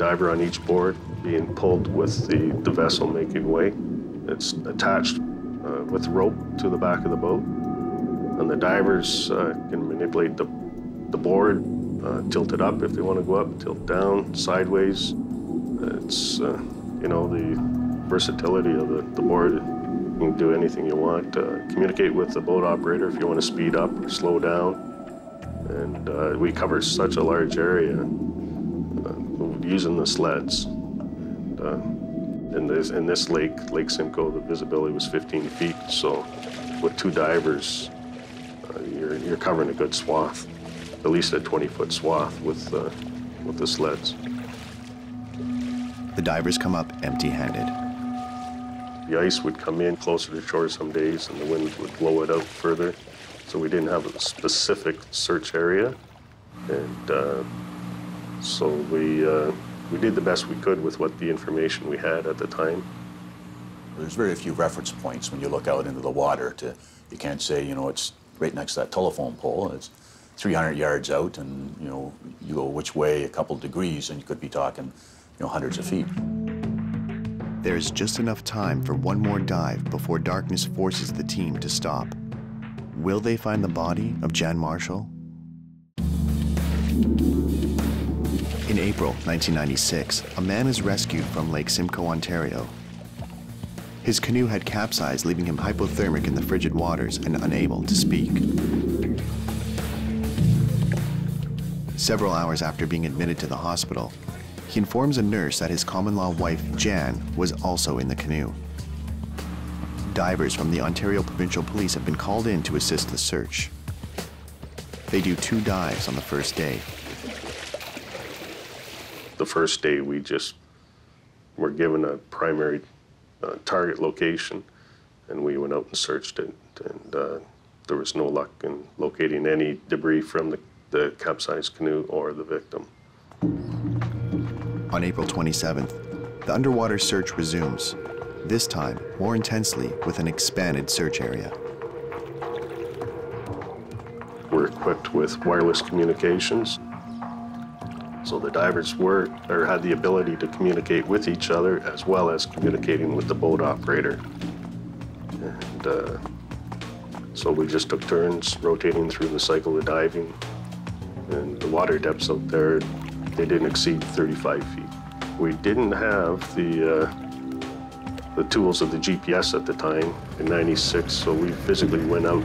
diver on each board being pulled with the, the vessel making way. It's attached uh, with rope to the back of the boat. And the divers uh, can manipulate the, the board, uh, tilt it up if they want to go up, tilt down, sideways. It's, uh, you know, the versatility of the, the board. You can do anything you want. Uh, communicate with the boat operator if you want to speed up or slow down. And uh, we cover such a large area using the sleds. And, in this in this lake, Lake Simcoe, the visibility was 15 feet. So, with two divers, uh, you're you're covering a good swath, at least a 20-foot swath with uh, with the sleds. The divers come up empty-handed. The ice would come in closer to shore some days, and the wind would blow it out further. So we didn't have a specific search area, and uh, so we uh, we did the best we could with what the information we had at the time. There's very few reference points when you look out into the water. To you can't say you know it's right next to that telephone pole. It's 300 yards out, and you know you go which way a couple degrees, and you could be talking you know hundreds of feet. There is just enough time for one more dive before darkness forces the team to stop. Will they find the body of Jan Marshall? In April 1996, a man is rescued from Lake Simcoe, Ontario. His canoe had capsized, leaving him hypothermic in the frigid waters and unable to speak. Several hours after being admitted to the hospital, he informs a nurse that his common-law wife, Jan, was also in the canoe. Divers from the Ontario Provincial Police have been called in to assist the search. They do two dives on the first day, the first day we just were given a primary uh, target location and we went out and searched it and uh, there was no luck in locating any debris from the, the capsized canoe or the victim. On April 27th, the underwater search resumes, this time more intensely with an expanded search area. We're equipped with wireless communications. So the divers were or had the ability to communicate with each other as well as communicating with the boat operator. And uh, So we just took turns rotating through the cycle of diving. And the water depths out there, they didn't exceed 35 feet. We didn't have the, uh, the tools of the GPS at the time in 96, so we physically went out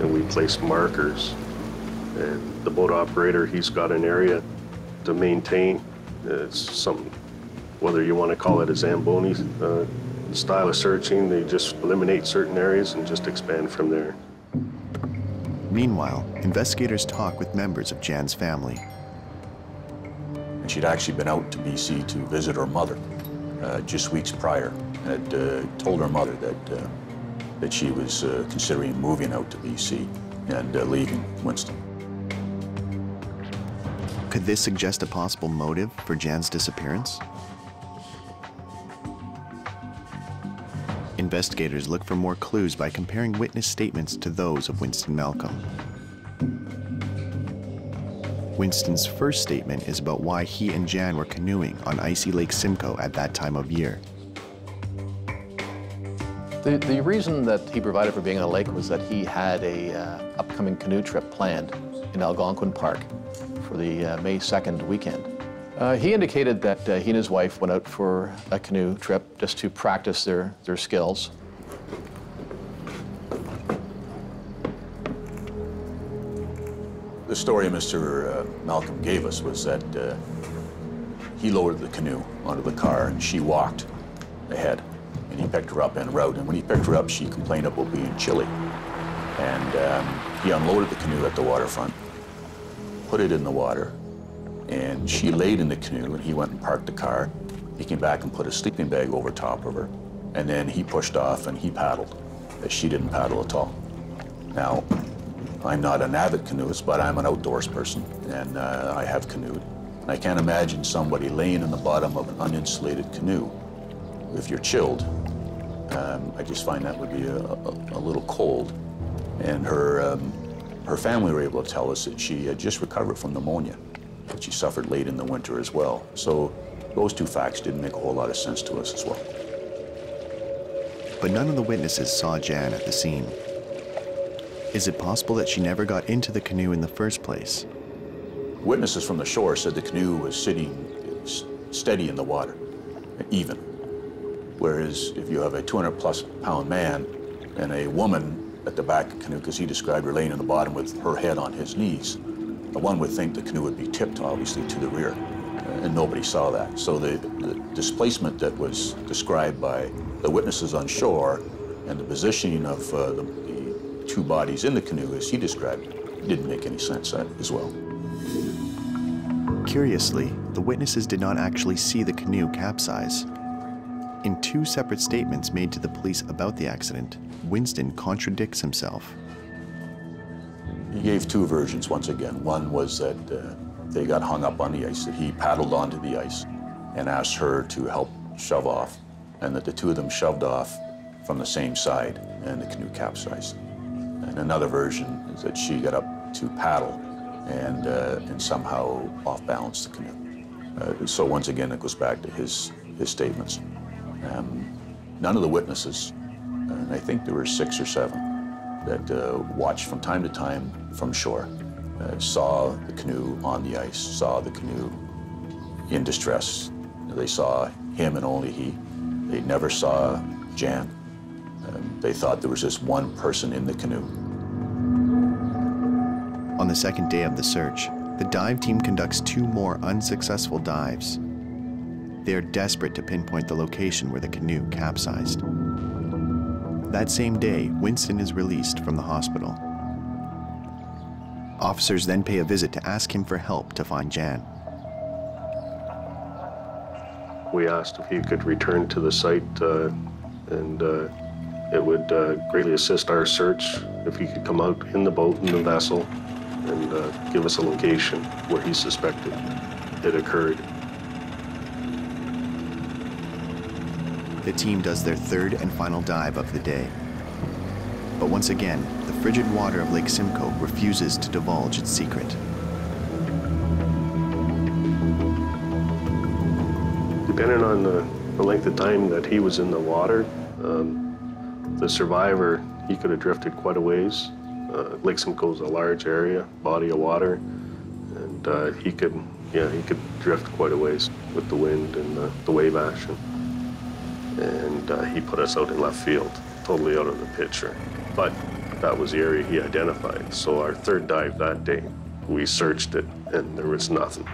and we placed markers. And the boat operator, he's got an area to maintain. It's something, whether you want to call it a Zamboni uh, style of searching, they just eliminate certain areas and just expand from there. Meanwhile, investigators talk with members of Jan's family. And she'd actually been out to BC to visit her mother uh, just weeks prior. Had uh, told her mother that uh, that she was uh, considering moving out to BC and uh, leaving Winston. Could this suggest a possible motive for Jan's disappearance? Investigators look for more clues by comparing witness statements to those of Winston Malcolm. Winston's first statement is about why he and Jan were canoeing on icy Lake Simcoe at that time of year. The, the reason that he provided for being on a lake was that he had a uh, upcoming canoe trip planned in Algonquin Park for the uh, May 2nd weekend. Uh, he indicated that uh, he and his wife went out for a canoe trip just to practice their, their skills. The story Mr. Uh, Malcolm gave us was that uh, he lowered the canoe onto the car and she walked ahead. And he picked her up en route. And when he picked her up, she complained about being chilly. And um, he unloaded the canoe at the waterfront, put it in the water, and she laid in the canoe and he went and parked the car. He came back and put a sleeping bag over top of her. And then he pushed off and he paddled. She didn't paddle at all. Now, I'm not an avid canoeist, but I'm an outdoors person, and uh, I have canoed. And I can't imagine somebody laying in the bottom of an uninsulated canoe if you're chilled. Um, I just find that would be a, a, a little cold. And her, um, her family were able to tell us that she had just recovered from pneumonia, that she suffered late in the winter as well. So those two facts didn't make a whole lot of sense to us as well. But none of the witnesses saw Jan at the scene. Is it possible that she never got into the canoe in the first place? Witnesses from the shore said the canoe was sitting steady in the water, even. Whereas if you have a 200 plus pound man and a woman at the back of the canoe, because he described her laying in the bottom with her head on his knees, one would think the canoe would be tipped, obviously, to the rear. And nobody saw that. So the, the displacement that was described by the witnesses on shore and the positioning of uh, the, the two bodies in the canoe, as he described, didn't make any sense uh, as well. Curiously, the witnesses did not actually see the canoe capsize. In two separate statements made to the police about the accident, Winston contradicts himself. He gave two versions once again. One was that uh, they got hung up on the ice, that he paddled onto the ice and asked her to help shove off, and that the two of them shoved off from the same side and the canoe capsized. And another version is that she got up to paddle and, uh, and somehow off-balance the canoe. Uh, so once again, it goes back to his, his statements. Um, none of the witnesses, and I think there were six or seven, that uh, watched from time to time from shore, uh, saw the canoe on the ice, saw the canoe in distress. They saw him and only he. They never saw Jan. Um, they thought there was just one person in the canoe. On the second day of the search, the dive team conducts two more unsuccessful dives. They are desperate to pinpoint the location where the canoe capsized. That same day, Winston is released from the hospital. Officers then pay a visit to ask him for help to find Jan. We asked if he could return to the site, uh, and uh, it would uh, greatly assist our search if he could come out in the boat, in the vessel, and uh, give us a location where he suspected it occurred. The team does their third and final dive of the day. But once again, the frigid water of Lake Simcoe refuses to divulge its secret. Depending on the, the length of time that he was in the water, um, the survivor he could have drifted quite a ways. Uh, Lake Simcoe is a large area, body of water, and uh, he could, yeah, he could drift quite a ways with the wind and the, the wave action. And uh, he put us out in left field, totally out of the picture. But that was the area he identified. So our third dive that day, we searched it, and there was nothing.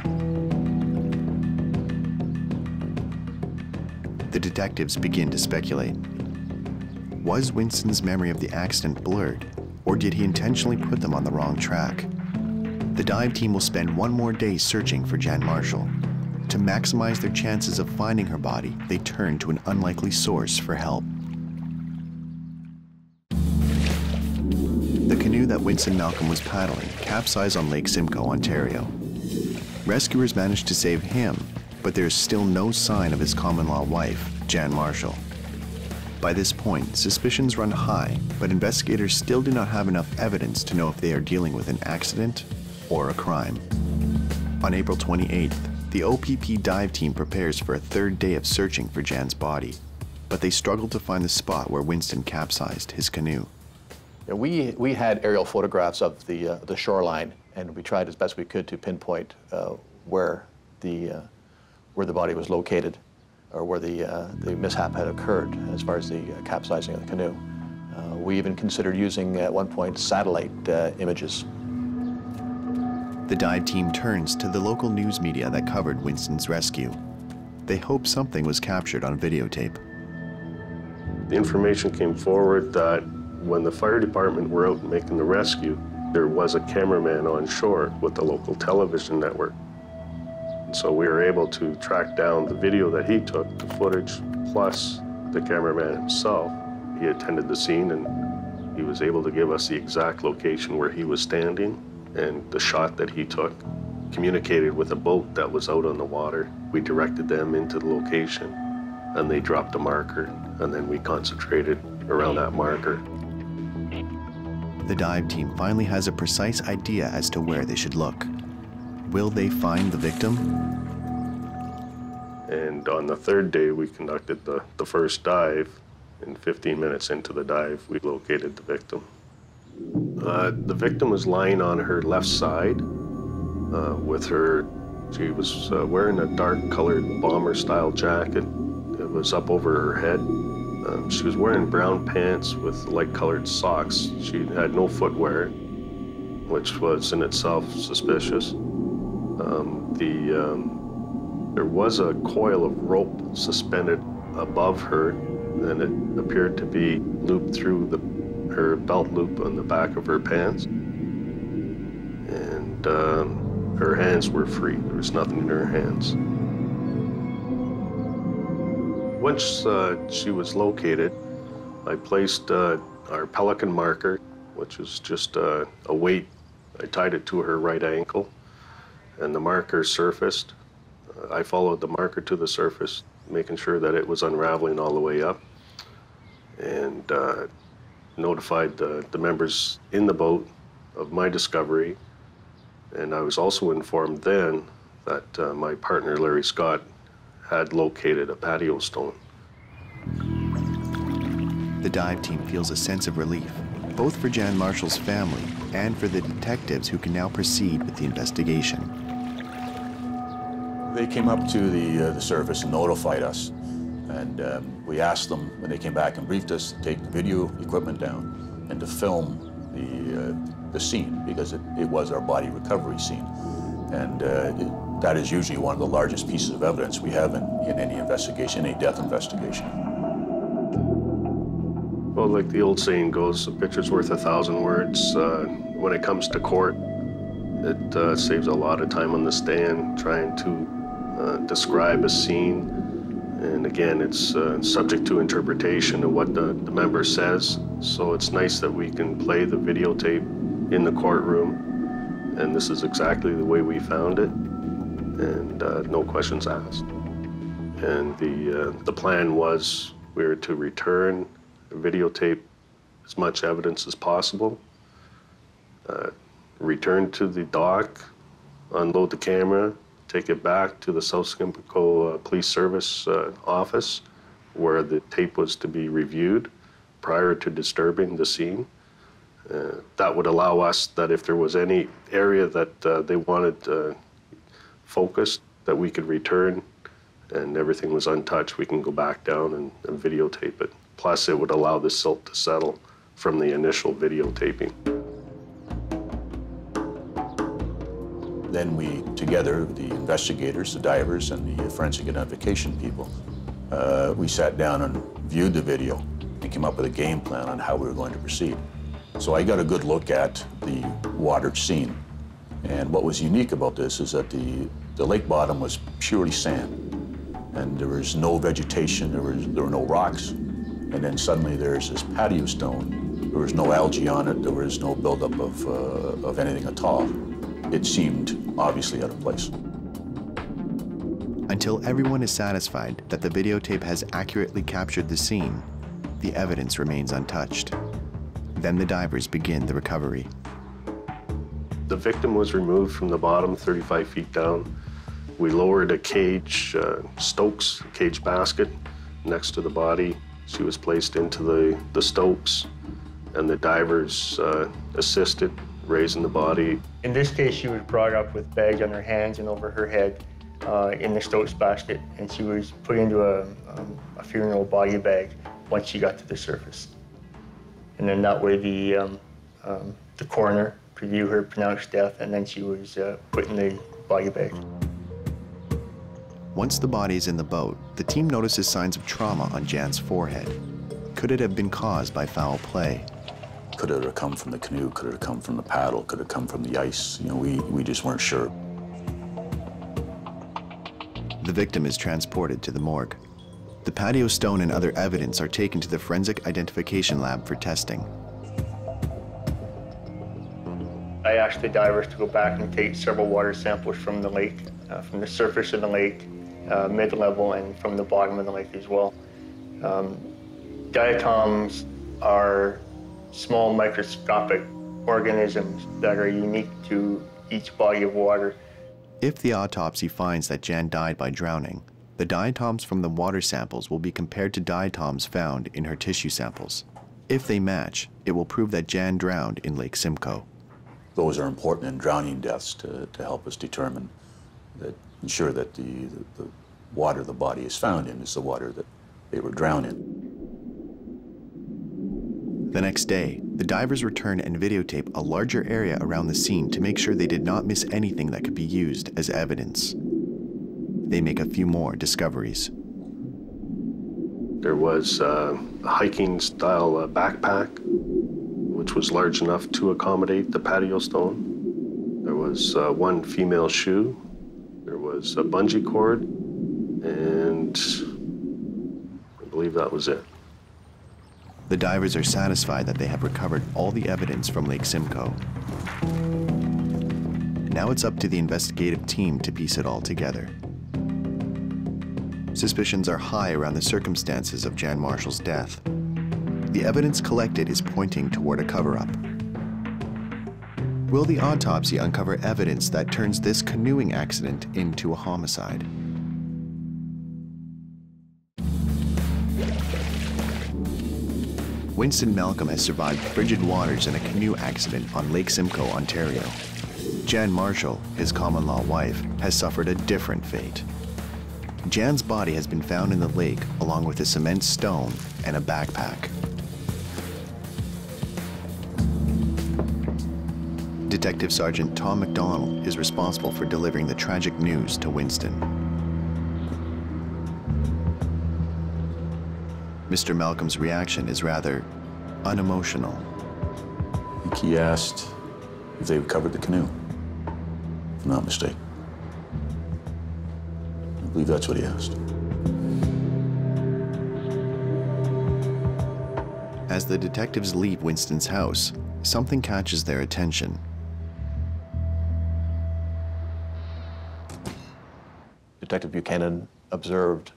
The detectives begin to speculate. Was Winston's memory of the accident blurred, or did he intentionally put them on the wrong track? The dive team will spend one more day searching for Jan Marshall. To maximize their chances of finding her body, they turn to an unlikely source for help. The canoe that Winston Malcolm was paddling capsized on Lake Simcoe, Ontario. Rescuers managed to save him, but there is still no sign of his common law wife, Jan Marshall. By this point, suspicions run high, but investigators still do not have enough evidence to know if they are dealing with an accident or a crime. On April 28th, the OPP dive team prepares for a third day of searching for Jan's body, but they struggle to find the spot where Winston capsized his canoe. Yeah, we, we had aerial photographs of the, uh, the shoreline, and we tried as best we could to pinpoint uh, where, the, uh, where the body was located or where the, uh, the mishap had occurred as far as the uh, capsizing of the canoe. Uh, we even considered using, at one point, satellite images. The dive team turns to the local news media that covered Winston's rescue. They hope something was captured on videotape. The information came forward that when the fire department were out making the rescue, there was a cameraman on shore with the local television network. So we were able to track down the video that he took, the footage, plus the cameraman himself. He attended the scene and he was able to give us the exact location where he was standing and the shot that he took. Communicated with a boat that was out on the water. We directed them into the location and they dropped a marker and then we concentrated around that marker the dive team finally has a precise idea as to where they should look. Will they find the victim? And on the third day, we conducted the, the first dive. And 15 minutes into the dive, we located the victim. Uh, the victim was lying on her left side uh, with her, she was uh, wearing a dark colored bomber style jacket. It was up over her head. Um, she was wearing brown pants with light-colored socks. She had no footwear, which was in itself suspicious. Um, the, um, there was a coil of rope suspended above her, and it appeared to be looped through the, her belt loop on the back of her pants. And um, her hands were free. There was nothing in her hands. Once uh, she was located, I placed uh, our pelican marker, which is just uh, a weight. I tied it to her right ankle, and the marker surfaced. I followed the marker to the surface, making sure that it was unraveling all the way up, and uh, notified the, the members in the boat of my discovery. And I was also informed then that uh, my partner, Larry Scott, had located a patio stone. The dive team feels a sense of relief, both for Jan Marshall's family and for the detectives who can now proceed with the investigation. They came up to the, uh, the surface and notified us. And um, we asked them, when they came back and briefed us, to take the video equipment down and to film the, uh, the scene because it, it was our body recovery scene. And uh, it, that is usually one of the largest pieces of evidence we have in, in any investigation, any death investigation. Well, like the old saying goes, a picture's worth a thousand words. Uh, when it comes to court, it uh, saves a lot of time on the stand trying to uh, describe a scene. And again, it's uh, subject to interpretation of what the, the member says. So it's nice that we can play the videotape in the courtroom. And this is exactly the way we found it and uh, no questions asked. And the, uh, the plan was we were to return, videotape as much evidence as possible, uh, return to the dock, unload the camera, take it back to the South Simcoe uh, Police Service uh, office where the tape was to be reviewed prior to disturbing the scene. Uh, that would allow us that if there was any area that uh, they wanted uh, focused, that we could return and everything was untouched, we can go back down and, and videotape it. Plus, it would allow the silt to settle from the initial videotaping. Then we, together, the investigators, the divers, and the forensic identification people, uh, we sat down and viewed the video and came up with a game plan on how we were going to proceed. So I got a good look at the water scene. And what was unique about this is that the, the lake bottom was purely sand. And there was no vegetation, there, was, there were no rocks. And then suddenly there's this patio stone. There was no algae on it, there was no buildup of, uh, of anything at all. It seemed obviously out of place. Until everyone is satisfied that the videotape has accurately captured the scene, the evidence remains untouched. Then the divers begin the recovery. The victim was removed from the bottom 35 feet down. We lowered a cage, uh, Stokes cage basket next to the body. She was placed into the, the Stokes, and the divers uh, assisted raising the body. In this case, she was brought up with bags on her hands and over her head uh, in the Stokes basket, and she was put into a, um, a funeral body bag once she got to the surface. And then that way the, um, um, the coroner could view her pronounced death, and then she was uh, put in the body bag. Once the body is in the boat, the team notices signs of trauma on Jan's forehead. Could it have been caused by foul play? Could it have come from the canoe? Could it have come from the paddle? Could it have come from the ice? You know, we, we just weren't sure. The victim is transported to the morgue. The patio stone and other evidence are taken to the Forensic Identification Lab for testing. I asked the divers to go back and take several water samples from the lake, uh, from the surface of the lake, uh, mid-level, and from the bottom of the lake as well. Um, diatoms are small microscopic organisms that are unique to each body of water. If the autopsy finds that Jan died by drowning, the diatoms from the water samples will be compared to diatoms found in her tissue samples. If they match, it will prove that Jan drowned in Lake Simcoe. Those are important in drowning deaths to, to help us determine that, ensure that the, the, the water the body is found in is the water that they were drowned in. The next day, the divers return and videotape a larger area around the scene to make sure they did not miss anything that could be used as evidence. They make a few more discoveries. There was uh, a hiking style uh, backpack, which was large enough to accommodate the patio stone. There was uh, one female shoe. There was a bungee cord, and I believe that was it. The divers are satisfied that they have recovered all the evidence from Lake Simcoe. Now it's up to the investigative team to piece it all together. Suspicions are high around the circumstances of Jan Marshall's death. The evidence collected is pointing toward a cover-up. Will the autopsy uncover evidence that turns this canoeing accident into a homicide? Winston Malcolm has survived frigid waters in a canoe accident on Lake Simcoe, Ontario. Jan Marshall, his common law wife, has suffered a different fate. Jan's body has been found in the lake along with a cement stone and a backpack. Detective Sergeant Tom McDonald is responsible for delivering the tragic news to Winston. Mr. Malcolm's reaction is rather unemotional. He asked if they recovered the canoe, if I'm not mistaken. I believe that's what he asked. As the detectives leave Winston's house, something catches their attention. Detective Buchanan observed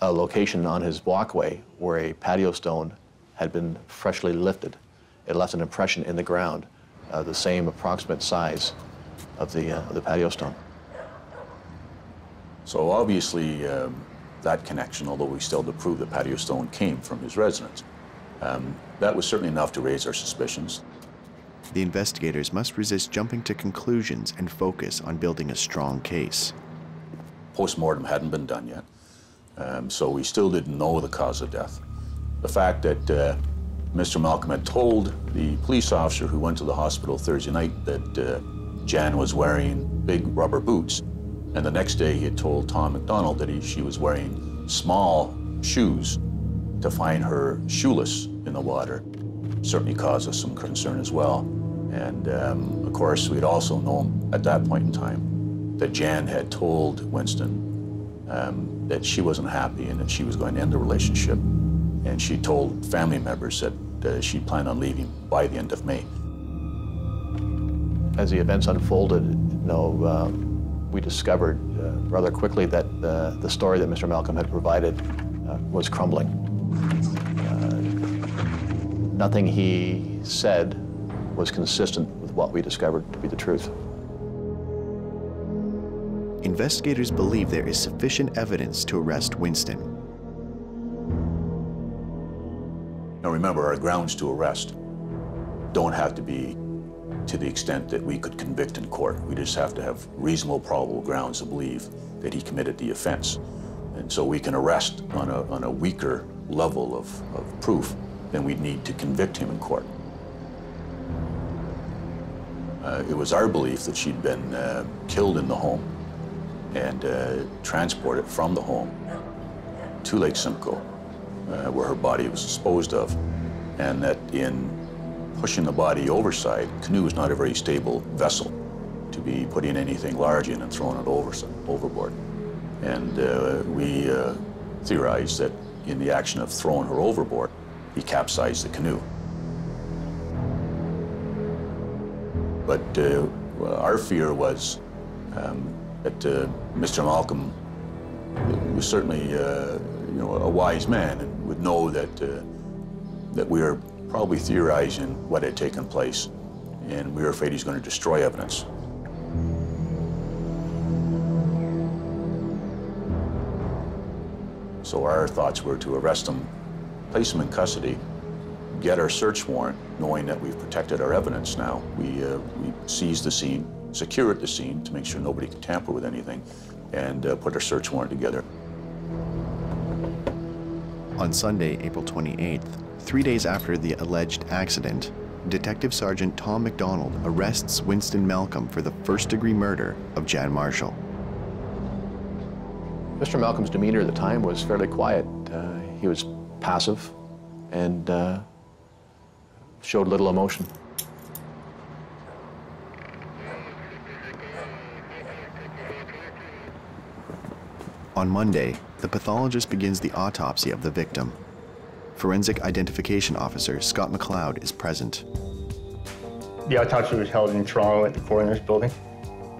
a location on his walkway where a patio stone had been freshly lifted. It left an impression in the ground, uh, the same approximate size of the, uh, the patio stone. So obviously, um, that connection, although we still had to prove the patio stone came from his residence, Um, that was certainly enough to raise our suspicions. The investigators must resist jumping to conclusions and focus on building a strong case. Post-mortem hadn't been done yet, um, so we still didn't know the cause of death. The fact that uh, Mr. Malcolm had told the police officer who went to the hospital Thursday night that uh, Jan was wearing big rubber boots, and the next day he had told Tom McDonald that he, she was wearing small shoes to find her shoeless in the water certainly caused us some concern as well. And um, of course, we'd also known at that point in time that Jan had told Winston um, that she wasn't happy and that she was going to end the relationship. And she told family members that uh, she planned on leaving by the end of May. As the events unfolded, you know, um, we discovered uh, rather quickly that uh, the story that Mr. Malcolm had provided uh, was crumbling. Uh, nothing he said was consistent with what we discovered to be the truth. Investigators believe there is sufficient evidence to arrest Winston. Now remember, our grounds to arrest don't have to be to the extent that we could convict in court. We just have to have reasonable probable grounds to believe that he committed the offense. And so we can arrest on a, on a weaker level of, of proof than we'd need to convict him in court. Uh, it was our belief that she'd been uh, killed in the home and uh, it from the home to Lake Simcoe, uh, where her body was disposed of, and that in pushing the body overside, canoe is not a very stable vessel to be putting anything large in and throwing it over, overboard. And uh, we uh, theorized that in the action of throwing her overboard, he capsized the canoe. But uh, our fear was um, that uh, Mr. Malcolm was certainly, uh, you know, a wise man and would know that uh, that we are probably theorizing what had taken place, and we were afraid he's going to destroy evidence. So our thoughts were to arrest him, place him in custody, get our search warrant, knowing that we've protected our evidence now. We, uh, we seized the scene, secured the scene to make sure nobody could tamper with anything, and uh, put our search warrant together. On Sunday, April 28th, three days after the alleged accident, Detective Sergeant Tom McDonald arrests Winston Malcolm for the first degree murder of Jan Marshall. Mr. Malcolm's demeanor at the time was fairly quiet. Uh, he was passive and uh, showed little emotion. On Monday, the pathologist begins the autopsy of the victim. Forensic Identification Officer Scott McLeod is present. The autopsy was held in Toronto at the coroner's building.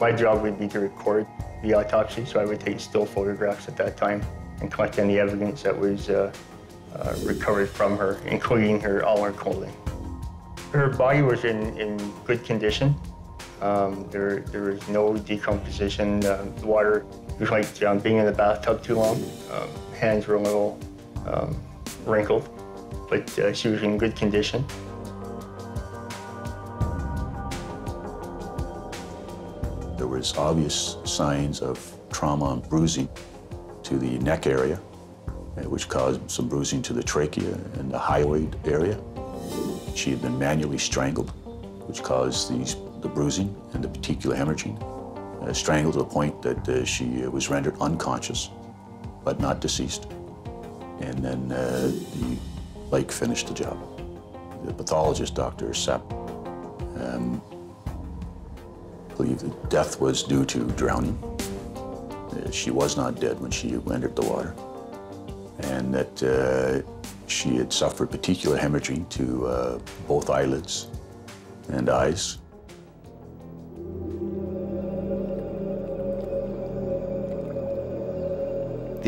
My job would be to record the autopsy, so I would take still photographs at that time and collect any evidence that was uh, uh, recovered from her, including her all her clothing. Her body was in, in good condition. Um, there, there was no decomposition. Uh, the water was like being in the bathtub too long. Um, hands were a little um, wrinkled, but uh, she was in good condition. There was obvious signs of trauma and bruising to the neck area, uh, which caused some bruising to the trachea and the hyoid area. She had been manually strangled, which caused these, the bruising and the petechial hemorrhaging. Uh, strangled to the point that uh, she uh, was rendered unconscious, but not deceased. And then uh, the lake finished the job. The pathologist, Dr. Sepp, um, believed that death was due to drowning. Uh, she was not dead when she entered the water. And that she had suffered petechial hemorrhaging to both eyelids and eyes.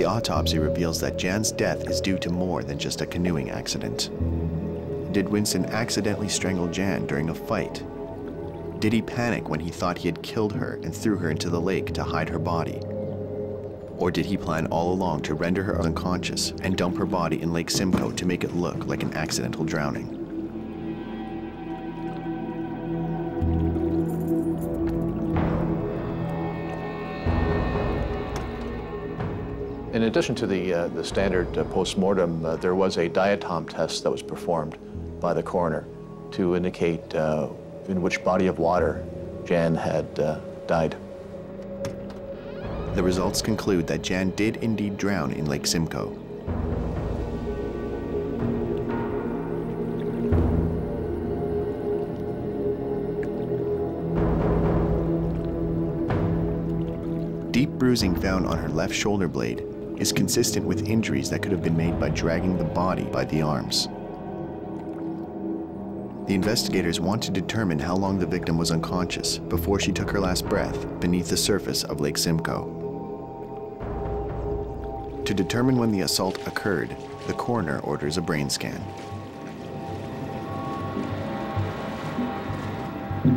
The autopsy reveals that Jan's death is due to more than just a canoeing accident. Did Winston accidentally strangle Jan during a fight? Did he panic when he thought he had killed her and threw her into the lake to hide her body? Or did he plan all along to render her unconscious and dump her body in Lake Simcoe to make it look like an accidental drowning? In addition to the, uh, the standard uh, post-mortem, uh, there was a diatom test that was performed by the coroner to indicate uh, in which body of water Jan had uh, died. The results conclude that Jan did indeed drown in Lake Simcoe. Deep bruising found on her left shoulder blade is consistent with injuries that could have been made by dragging the body by the arms. The investigators want to determine how long the victim was unconscious before she took her last breath beneath the surface of Lake Simcoe. To determine when the assault occurred, the coroner orders a brain scan.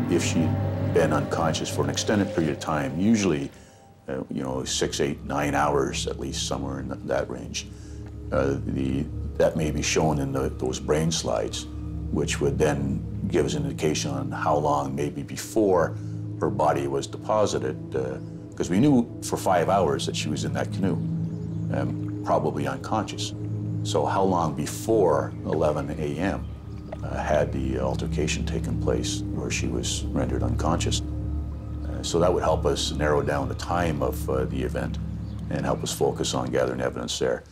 If she'd been unconscious for an extended period of time, usually uh, you know, six, eight, nine hours at least, somewhere in that range. Uh, the, that may be shown in the, those brain slides, which would then give us an indication on how long maybe before her body was deposited, because uh, we knew for five hours that she was in that canoe, um, probably unconscious. So how long before 11 a.m. Uh, had the altercation taken place where she was rendered unconscious? So that would help us narrow down the time of uh, the event and help us focus on gathering evidence there.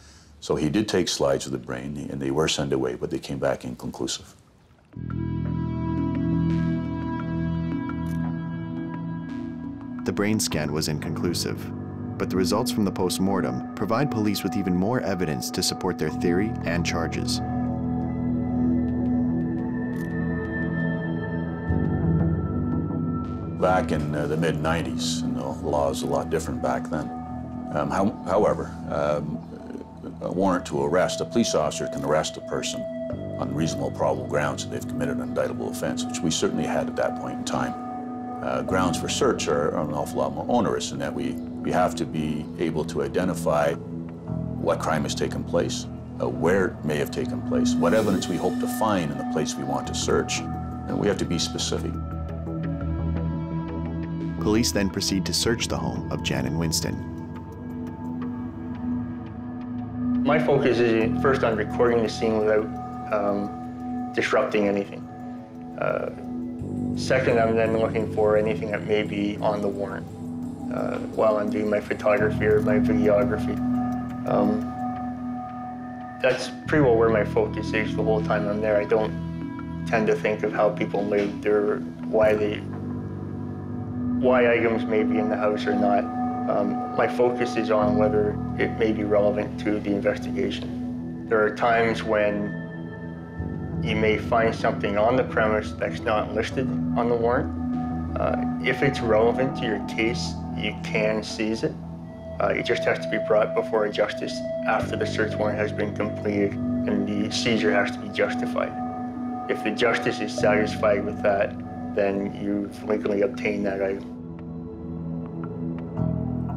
So he did take slides of the brain, and they were sent away, but they came back inconclusive. The brain scan was inconclusive, but the results from the post-mortem provide police with even more evidence to support their theory and charges. Back in uh, the mid 90s, and the law was a lot different back then. Um, how, however, um, a warrant to arrest, a police officer can arrest a person on reasonable probable grounds that they've committed an indictable offense, which we certainly had at that point in time. Uh, grounds for search are, are, an awful lot more onerous in that we, we have to be able to identify what crime has taken place, uh, where it may have taken place, what evidence we hope to find in the place we want to search, and we have to be specific. Police then proceed to search the home of Jan and Winston. My focus is first on recording the scene without um, disrupting anything. Uh, second, I'm then looking for anything that may be on the warrant uh, while I'm doing my photography or my videography. Um, that's pretty well where my focus is the whole time I'm there. I don't tend to think of how people lived or why they why items may be in the house or not. Um, my focus is on whether it may be relevant to the investigation. There are times when you may find something on the premise that's not listed on the warrant. Uh, if it's relevant to your case, you can seize it. Uh, it just has to be brought before a justice after the search warrant has been completed and the seizure has to be justified. If the justice is satisfied with that, then you've legally obtained that item.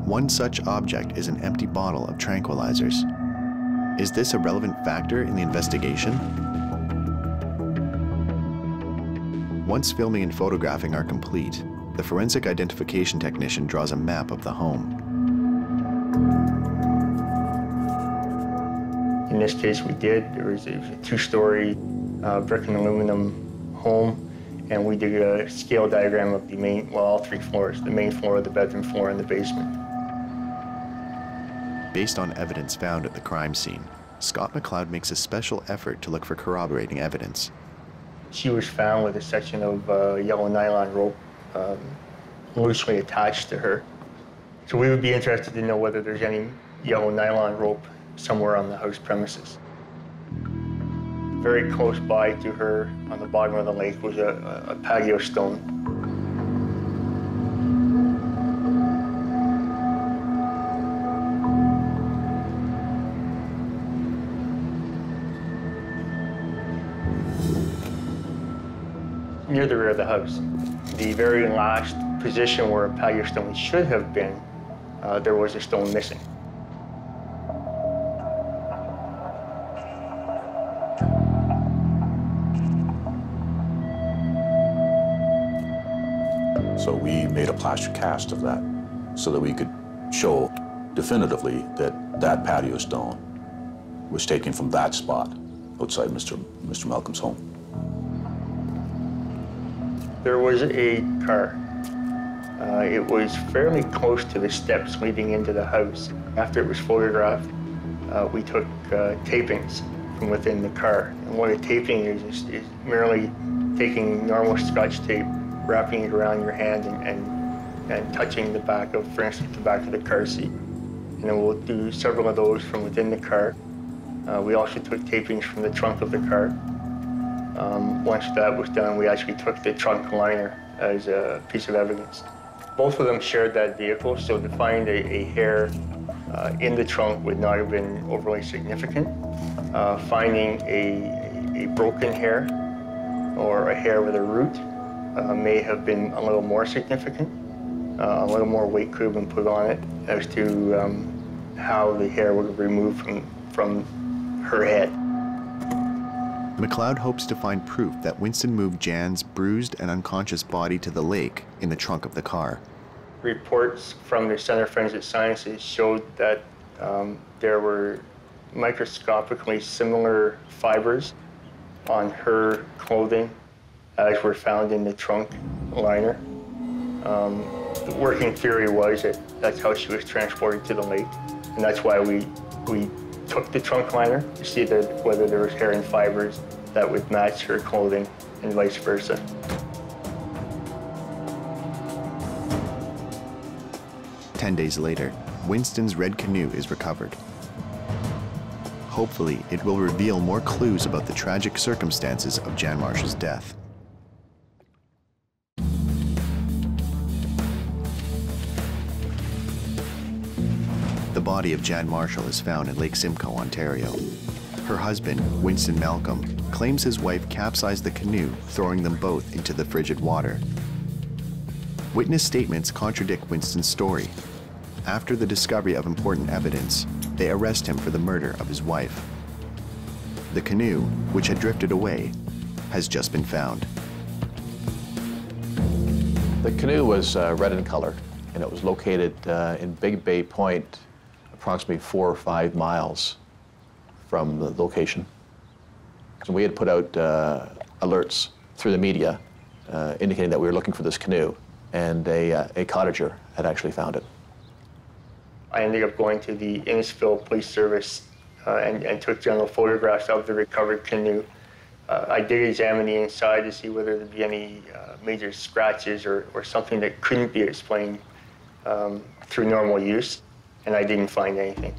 One such object is an empty bottle of tranquilizers. Is this a relevant factor in the investigation? Once filming and photographing are complete, the forensic identification technician draws a map of the home. In this case, we did. There was a two-story uh, brick and aluminum home and we did a scale diagram of the main, well, all three floors, the main floor, the bedroom floor, and the basement. Based on evidence found at the crime scene, Scott McLeod makes a special effort to look for corroborating evidence. She was found with a section of uh, yellow nylon rope um, loosely attached to her. So we would be interested to know whether there's any yellow nylon rope somewhere on the house premises. Very close by to her on the bottom of the lake was a, a patio stone. near the rear of the house. The very last position where a patio stone should have been, uh, there was a stone missing. So we made a plaster cast of that so that we could show definitively that that patio stone was taken from that spot outside Mr. Mr. Malcolm's home. There was a car. Uh, it was fairly close to the steps leading into the house. After it was photographed, uh, we took uh, tapings from within the car. And what a taping is, is, is merely taking normal scotch tape, wrapping it around your hand and, and, and touching the back of, for instance, the back of the car seat. And then we'll do several of those from within the car. Uh, we also took tapings from the trunk of the car. Um, once that was done, we actually took the trunk liner as a piece of evidence. Both of them shared that vehicle, so to find a, a hair uh, in the trunk would not have been overly significant. Uh, finding a, a, broken hair or a hair with a root uh, may have been a little more significant. Uh, a little more weight could have been put on it as to um, how the hair would have removed from, from her head. McLeod hopes to find proof that Winston moved Jan's bruised and unconscious body to the lake in the trunk of the car. Reports from the Center for Forensic Sciences showed that um, there were microscopically similar fibers on her clothing as were found in the trunk liner. Um, the working theory was that that's how she was transported to the lake, and that's why we, we took the trunk liner to see that whether there was hair and fibers that would match her clothing and vice versa. Ten days later, Winston's red canoe is recovered. Hopefully, it will reveal more clues about the tragic circumstances of Jan Marsh's death. Body of Jan Marshall is found in Lake Simcoe, Ontario. Her husband, Winston Malcolm, claims his wife capsized the canoe, throwing them both into the frigid water. Witness statements contradict Winston's story. After the discovery of important evidence, they arrest him for the murder of his wife. The canoe, which had drifted away, has just been found. The canoe was uh, red in color, and it was located uh, in Big Bay Point, approximately four or five miles from the location. So we had put out uh, alerts through the media uh, indicating that we were looking for this canoe, and a, uh, a cottager had actually found it. I ended up going to the Innisfil Police Service uh, and, and, took general photographs of the recovered canoe. Uh, I did examine the inside to see whether there'd be any uh, major scratches or, or something that couldn't be explained um, through normal use and I didn't find anything.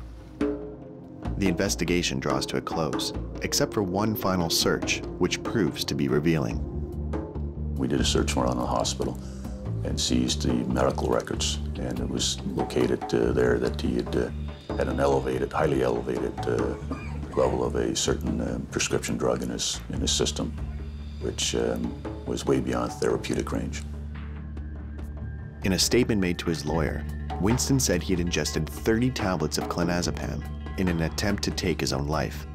The investigation draws to a close, except for one final search, which proves to be revealing. We did a search warrant on the hospital and seized the medical records, and it was located uh, there that he had uh, had an elevated, highly elevated uh, level of a certain um, prescription drug in his in his system, which um, was way beyond therapeutic range. In a statement made to his lawyer, Winston said he had ingested 30 tablets of clonazepam in an attempt to take his own life.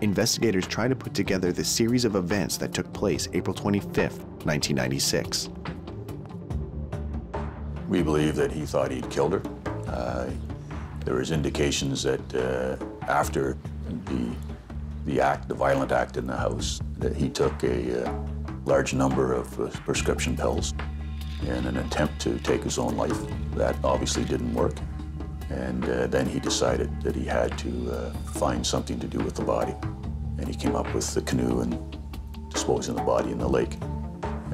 Investigators try to put together the series of events that took place April 25, 1996. We believe that he thought he'd killed her. Uh, there was indications that uh, after the, the act, the violent act in the house, that he took a uh, large number of uh, prescription pills in an attempt to take his own life. That obviously didn't work. And uh, then he decided that he had to uh, find something to do with the body. And he came up with the canoe and disposing the body in the lake.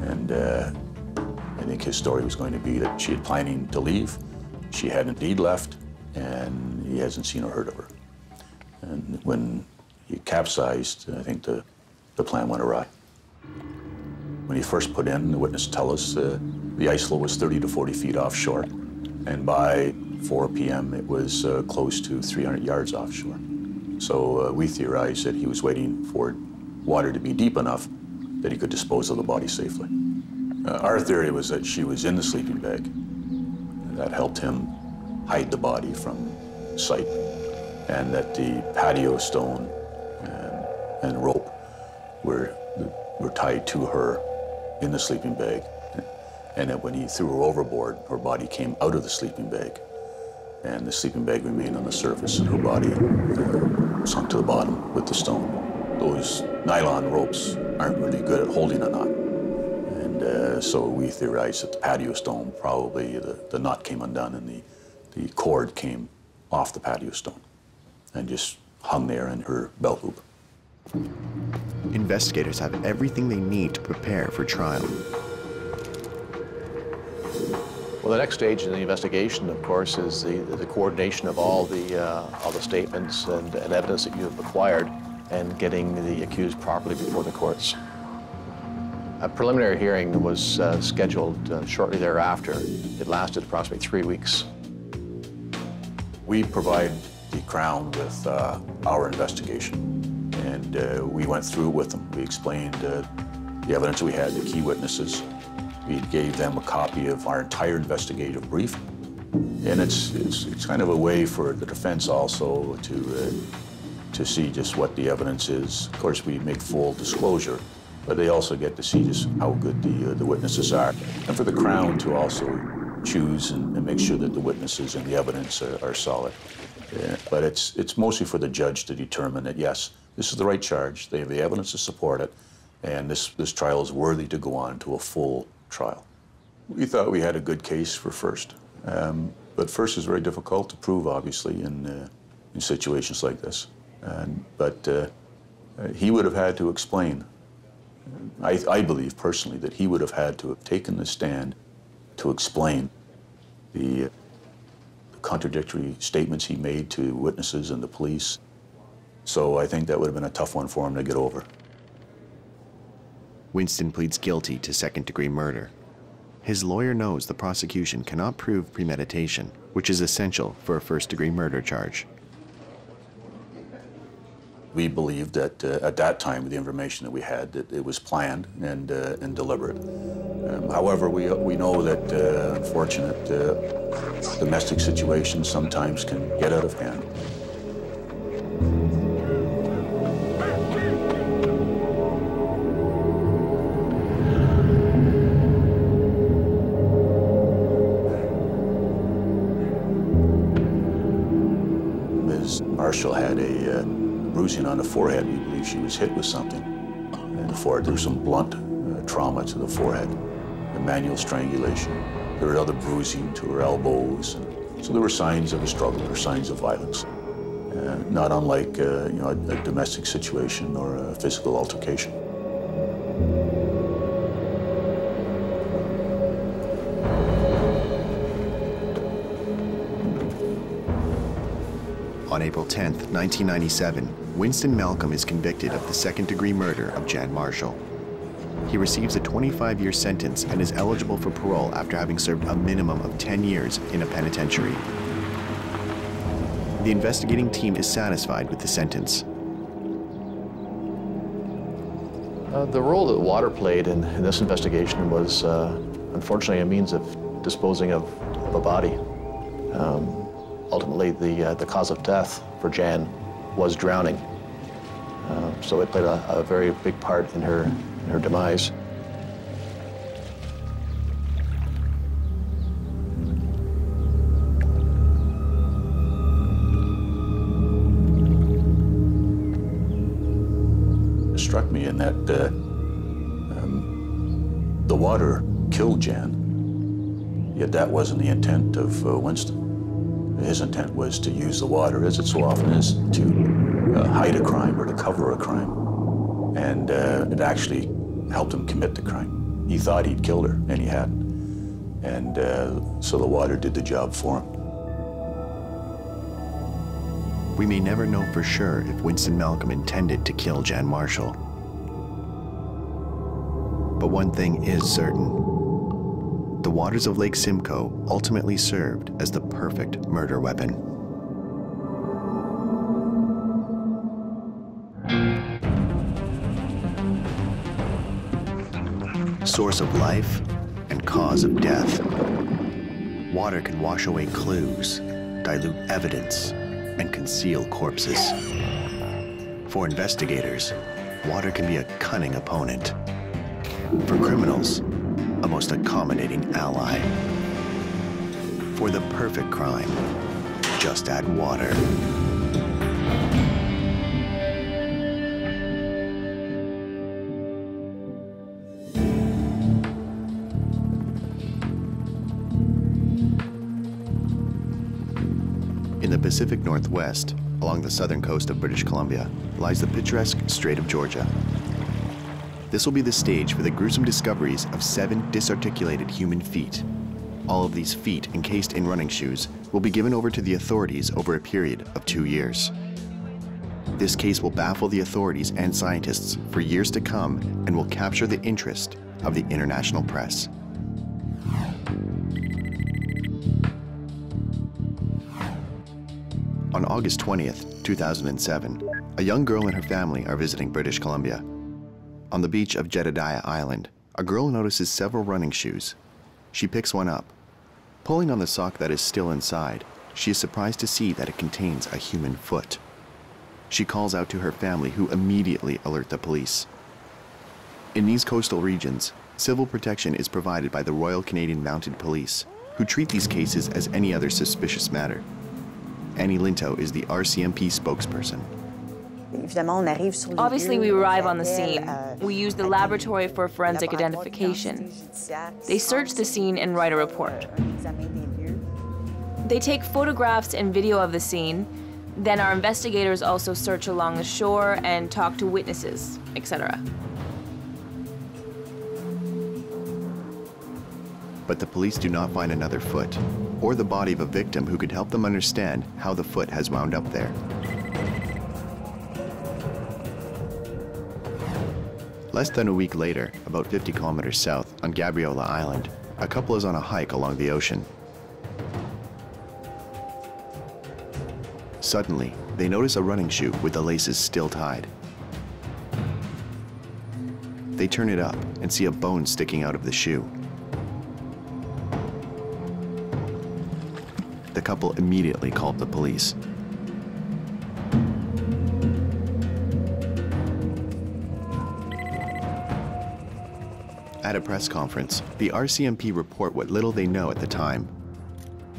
And uh, I think his story was going to be that she had planning to leave. She had indeed left, and he hasn't seen or heard of her. And when he capsized, I think the, the plan went awry. When he first put in, the witness tell us uh, the ice was 30 to 40 feet offshore, and by 4 p.m. it was uh, close to 300 yards offshore. So uh, we theorized that he was waiting for water to be deep enough that he could dispose of the body safely. Uh, our theory was that she was in the sleeping bag. And that helped him hide the body from sight, and that the patio stone and, and rope were, were tied to her in the sleeping bag. And that when he threw her overboard, her body came out of the sleeping bag, and the sleeping bag remained on the surface, and her body uh, sunk to the bottom with the stone. Those nylon ropes aren't really good at holding a knot, and uh, so we theorized that the patio stone probably the, the knot came undone and the, the cord came off the patio stone and just hung there in her belt loop. Investigators have everything they need to prepare for trial. Well, the next stage in the investigation, of course, is the, the coordination of all the, uh, all the statements and, and evidence that you have acquired and getting the accused properly before the courts. A preliminary hearing was uh, scheduled uh, shortly thereafter. It lasted approximately three weeks. We provide the Crown with uh, our investigation, and uh, we went through it with them. We explained uh, the evidence we had, the key witnesses. We gave them a copy of our entire investigative brief, and it's, it's, it's kind of a way for the defense also to, uh, to see just what the evidence is. Of course, we make full disclosure, but they also get to see just how good the, uh, the witnesses are. And for the Crown to also choose and, and make sure that the witnesses and the evidence are, are solid. Yeah, but it's, it's mostly for the judge to determine that, yes, this is the right charge, they have the evidence to support it, and this, this trial is worthy to go on to a full trial. We thought we had a good case for first, um, but first is very difficult to prove, obviously, in, uh, in situations like this. And, but uh, he would have had to explain, I, I believe personally, that he would have had to have taken the stand to explain the contradictory statements he made to witnesses and the police. So I think that would have been a tough one for him to get over. Winston pleads guilty to second degree murder. His lawyer knows the prosecution cannot prove premeditation, which is essential for a first degree murder charge. We believed that uh, at that time, with the information that we had, that it was planned and, uh, and deliberate. Um, however, we, we know that uh, unfortunate uh, domestic situations sometimes can get out of hand. Marshall had a uh, bruising on the forehead. We believe she was hit with something. And the forehead, there was some blunt uh, trauma to the forehead, a manual strangulation. There were other bruising to her elbows. And so there were signs of a struggle or signs of violence. Uh, not unlike uh, you know, a, a domestic situation or a physical altercation. On April 10, 1997, Winston Malcolm is convicted of the second degree murder of Jan Marshall. He receives a 25 year sentence and is eligible for parole after having served a minimum of 10 years in a penitentiary. The investigating team is satisfied with the sentence. Uh, the role that water played in, in this investigation was, uh, unfortunately, a means of disposing of, of a body. Um, ultimately, the, uh, the cause of death for Jan was drowning. Uh, so it played a, a, very big part in her, in her demise. It struck me in that uh, um, the water killed Jan, yet that wasn't the intent of uh, Winston. His intent was to use the water, as it so often is, to uh, hide a crime or to cover a crime. And uh, it actually helped him commit the crime. He thought he'd killed her, and he hadn't. And uh, so the water did the job for him. We may never know for sure if Winston Malcolm intended to kill Jan Marshall. But one thing is certain. The waters of Lake Simcoe ultimately served as the perfect murder weapon. Source of life and cause of death. Water can wash away clues, dilute evidence, and conceal corpses. For investigators, water can be a cunning opponent. For criminals, most accommodating ally. For the perfect crime, just add water. In the Pacific Northwest, along the southern coast of British Columbia, lies the picturesque Strait of Georgia. This will be the stage for the gruesome discoveries of seven disarticulated human feet. All of these feet, encased in running shoes, will be given over to the authorities over a period of two years. This case will baffle the authorities and scientists for years to come and will capture the interest of the international press. On August 20th, 2007, a young girl and her family are visiting British Columbia. On the beach of Jedediah Island, a girl notices several running shoes. She picks one up. Pulling on the sock that is still inside, she is surprised to see that it contains a human foot. She calls out to her family, who immediately alert the police. In these coastal regions, civil protection is provided by the Royal Canadian Mounted Police, who treat these cases as any other suspicious matter. Annie Linteau is the RCMP spokesperson. Obviously, we arrive on the scene. We use the laboratory for forensic identification. They search the scene and write a report. They take photographs and video of the scene. Then our investigators also search along the shore and talk to witnesses, etc. But the police do not find another foot, or the body of a victim who could help them understand how the foot has wound up there. Less than a week later, about 50 kilometers south on Gabriola Island, a couple is on a hike along the ocean. Suddenly, they notice a running shoe with the laces still tied. They turn it up and see a bone sticking out of the shoe. The couple immediately called the police. A press conference, the RCMP report what little they know at the time.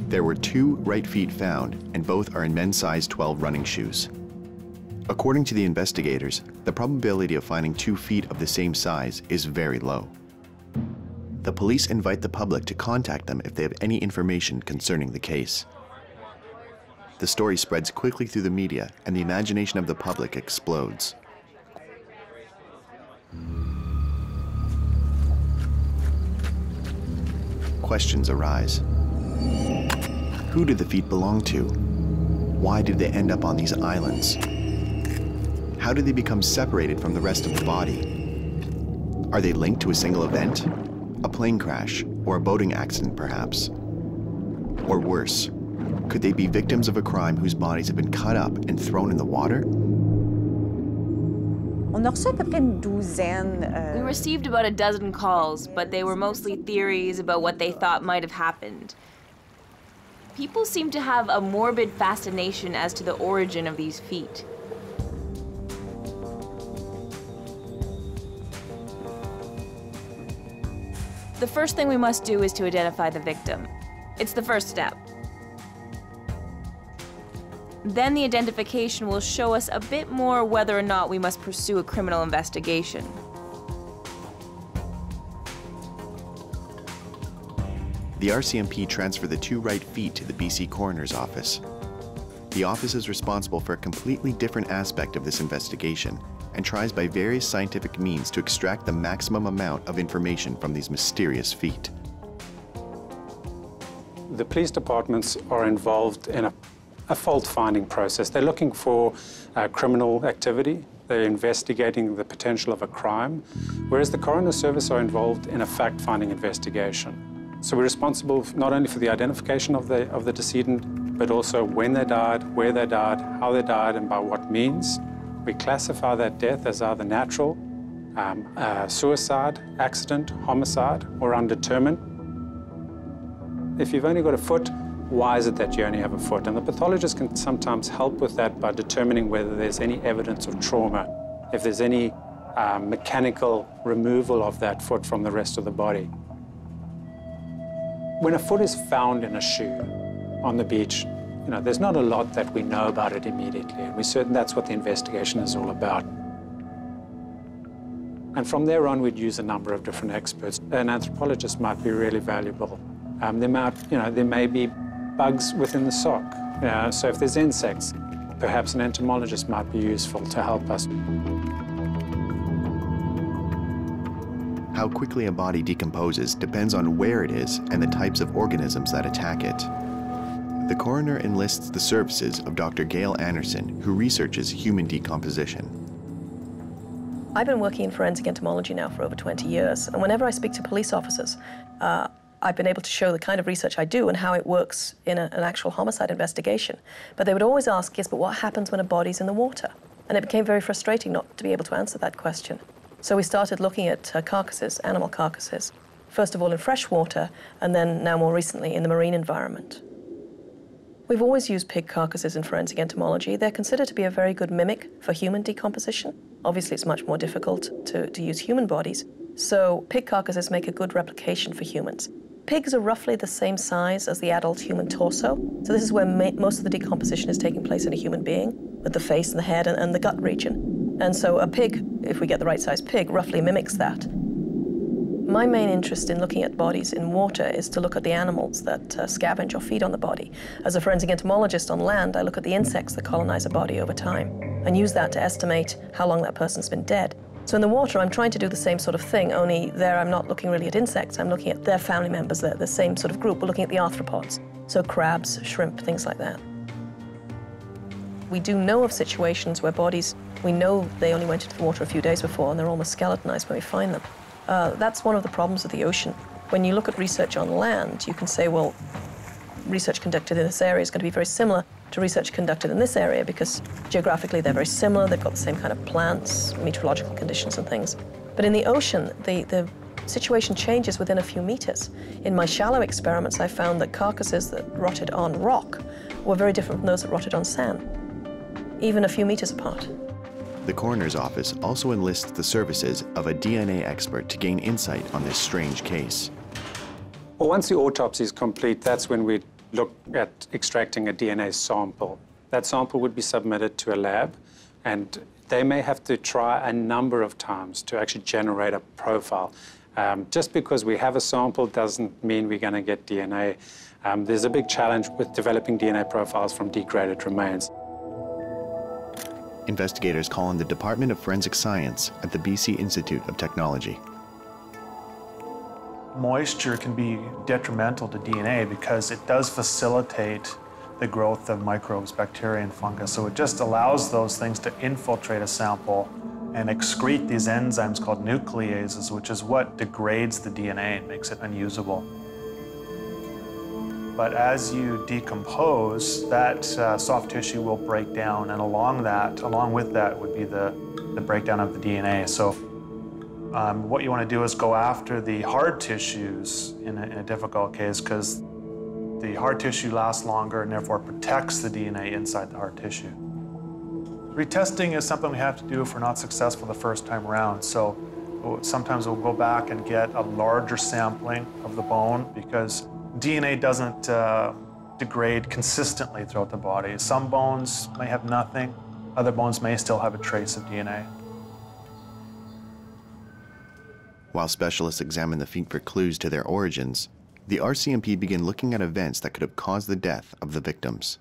There were two right feet found, and both are in men's size 12 running shoes. According to the investigators, the probability of finding two feet of the same size is very low. The police invite the public to contact them if they have any information concerning the case. The story spreads quickly through the media, and the imagination of the public explodes. Questions arise. Who did the feet belong to? Why did they end up on these islands? How did they become separated from the rest of the body? Are they linked to a single event? A plane crash or a boating accident, perhaps? Or worse, could they be victims of a crime whose bodies have been cut up and thrown in the water? We received about a dozen calls, but they were mostly theories about what they thought might have happened. People seem to have a morbid fascination as to the origin of these feet. The first thing we must do is to identify the victim. It's the first step. Then the identification will show us a bit more whether or not we must pursue a criminal investigation. The RCMP transfer the two right feet to the BC Coroner's Office. The office is responsible for a completely different aspect of this investigation and tries by various scientific means to extract the maximum amount of information from these mysterious feet. The police departments are involved in a, a fault-finding process. They're looking for uh, criminal activity. They're investigating the potential of a crime, whereas the coroner service are involved in a fact-finding investigation. So we're responsible not only for the identification of the, of the decedent, but also when they died, where they died, how they died, and by what means. We classify that death as either natural, um, uh, suicide, accident, homicide, or undetermined. If you've only got a foot, why is it that you only have a foot? And the pathologist can sometimes help with that by determining whether there's any evidence of trauma, if there's any um, mechanical removal of that foot from the rest of the body. When a foot is found in a shoe on the beach, you know, there's not a lot that we know about it immediately, and we're certain that's what the investigation is all about. And from there on, we'd use a number of different experts. An anthropologist might be really valuable. Um, there might, you know, there may be bugs within the sock. Uh, so if there's insects, perhaps an entomologist might be useful to help us. How quickly a body decomposes depends on where it is and the types of organisms that attack it. The coroner enlists the services of Dr. Gail Anderson, who researches human decomposition. I've been working in forensic entomology now for over 20 years, and whenever I speak to police officers, uh, I've been able to show the kind of research I do and how it works in a, an actual homicide investigation. But they would always ask, yes, but what happens when a body's in the water? And it became very frustrating not to be able to answer that question. So we started looking at uh, carcasses, animal carcasses, first of all in fresh water, and then now more recently in the marine environment. We've always used pig carcasses in forensic entomology. They're considered to be a very good mimic for human decomposition. Obviously, it's much more difficult to, to use human bodies. So pig carcasses make a good replication for humans. Pigs are roughly the same size as the adult human torso. So this is where most of the decomposition is taking place in a human being, with the face and the head and, and the gut region. And so a pig, if we get the right size pig, roughly mimics that. My main interest in looking at bodies in water is to look at the animals that uh, scavenge or feed on the body. As a forensic entomologist on land, I look at the insects that colonize a body over time and use that to estimate how long that person's been dead. So in the water, I'm trying to do the same sort of thing, only there I'm not looking really at insects, I'm looking at their family members, the, the same sort of group. We're looking at the arthropods, so crabs, shrimp, things like that. We do know of situations where bodies, we know they only went into the water a few days before and they're almost skeletonized when we find them. Uh, that's one of the problems of the ocean. When you look at research on land, you can say, well, research conducted in this area is going to be very similar to research conducted in this area because geographically they're very similar. They've got the same kind of plants, meteorological conditions, and things. But in the ocean, the, the situation changes within a few meters. In my shallow experiments, I found that carcasses that rotted on rock were very different from those that rotted on sand, even a few meters apart. The coroner's office also enlists the services of a DNA expert to gain insight on this strange case. Well, once the autopsy is complete, that's when we look at extracting a DNA sample. That sample would be submitted to a lab, and they may have to try a number of times to actually generate a profile. Um, just because we have a sample doesn't mean we're going to get DNA. Um, there's a big challenge with developing DNA profiles from degraded remains. Investigators call on the Department of Forensic Science at the BC Institute of Technology. Moisture can be detrimental to DNA because it does facilitate the growth of microbes, bacteria, and fungus. So it just allows those things to infiltrate a sample and excrete these enzymes called nucleases, which is what degrades the DNA and makes it unusable. But as you decompose, that uh, soft tissue will break down, and along that, along with that, would be the, the breakdown of the DNA. So um, what you want to do is go after the hard tissues in a, in a difficult case because the hard tissue lasts longer and therefore protects the DNA inside the hard tissue. Retesting is something we have to do if we're not successful the first time around. So sometimes we'll go back and get a larger sampling of the bone because DNA doesn't uh, degrade consistently throughout the body. Some bones may have nothing, other bones may still have a trace of DNA. While specialists examine the feet for clues to their origins, the RCMP begin looking at events that could have caused the death of the victims.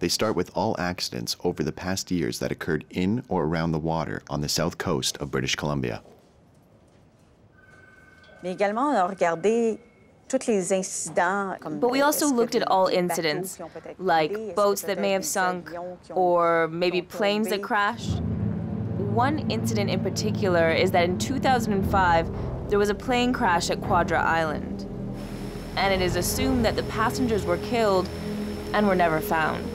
They start with all accidents over the past years that occurred in or around the water on the south coast of British Columbia. But we also looked at all incidents, like boats that may have sunk, or maybe planes that crashed. One incident in particular is that in 2005, there was a plane crash at Quadra Island. And it is assumed that the passengers were killed and were never found.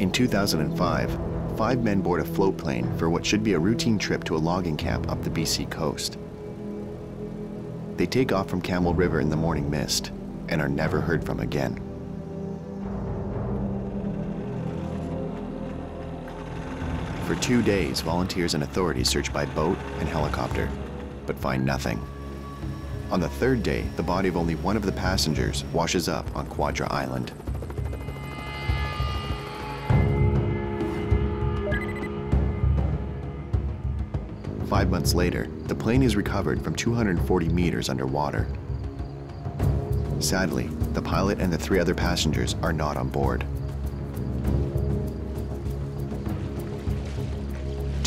In 2005, five men board a float plane for what should be a routine trip to a logging camp up the BC coast. They take off from Campbell River in the morning mist and are never heard from again. For two days, volunteers and authorities search by boat and helicopter, but find nothing. On the third day, the body of only one of the passengers washes up on Quadra Island. Five months later, the plane is recovered from 240 meters underwater. Sadly, the pilot and the three other passengers are not on board.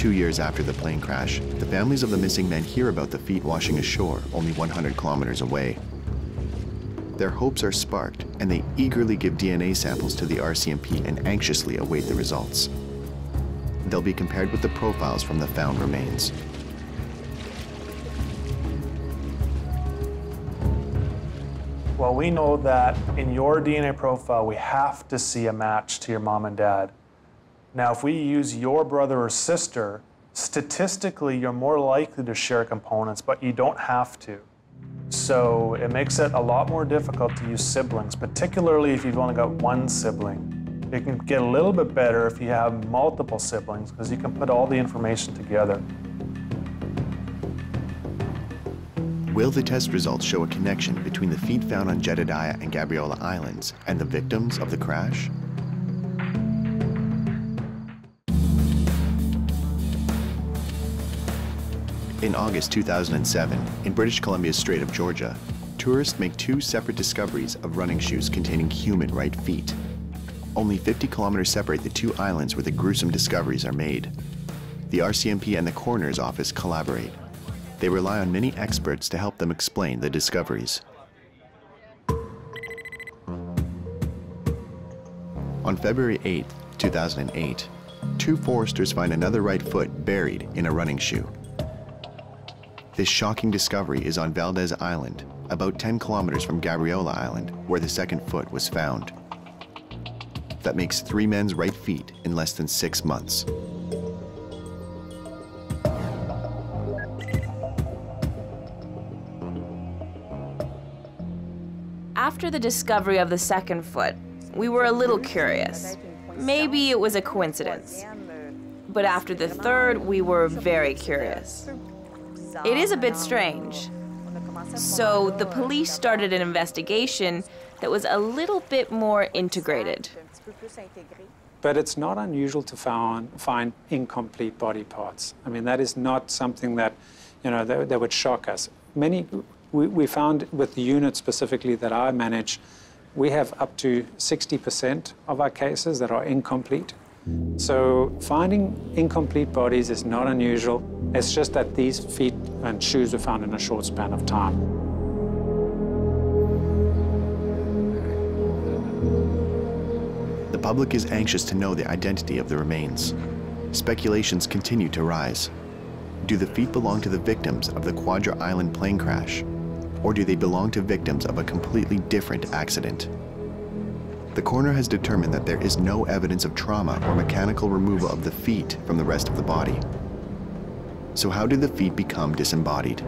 Two years after the plane crash, the families of the missing men hear about the feet washing ashore only 100 kilometers away. Their hopes are sparked, and they eagerly give DNA samples to the RCMP and anxiously await the results. They'll be compared with the profiles from the found remains. Well, we know that in your DNA profile, we have to see a match to your mom and dad. Now, if we use your brother or sister, statistically, you're more likely to share components, but you don't have to. So it makes it a lot more difficult to use siblings, particularly if you've only got one sibling. It can get a little bit better if you have multiple siblings, because you can put all the information together. Will the test results show a connection between the feet found on Jedediah and Gabriola Islands and the victims of the crash? In August 2007, in British Columbia's Strait of Georgia, tourists make two separate discoveries of running shoes containing human right feet. Only 50 kilometers separate the two islands where the gruesome discoveries are made. The RCMP and the coroner's office collaborate. They rely on many experts to help them explain the discoveries. On February 8, 2008, two foresters find another right foot buried in a running shoe. This shocking discovery is on Valdes Island, about 10 kilometers from Gabriola Island, where the second foot was found. That makes three men's right feet in less than six months. After the discovery of the second foot, we were a little curious. Maybe it was a coincidence. But after the third, we were very curious. It is a bit strange. So the police started an investigation that was a little bit more integrated. But it's not unusual to found, find incomplete body parts. I mean, that is not something that, you know, that, that would shock us. Many, we, we found with the unit specifically that I manage, we have up to 60% of our cases that are incomplete. So finding incomplete bodies is not unusual. It's just that these feet and shoes were found in a short span of time. The public is anxious to know the identity of the remains. Speculations continue to rise. Do the feet belong to the victims of the Quadra Island plane crash? Or do they belong to victims of a completely different accident? The coroner has determined that there is no evidence of trauma or mechanical removal of the feet from the rest of the body. So how did the feet become disembodied?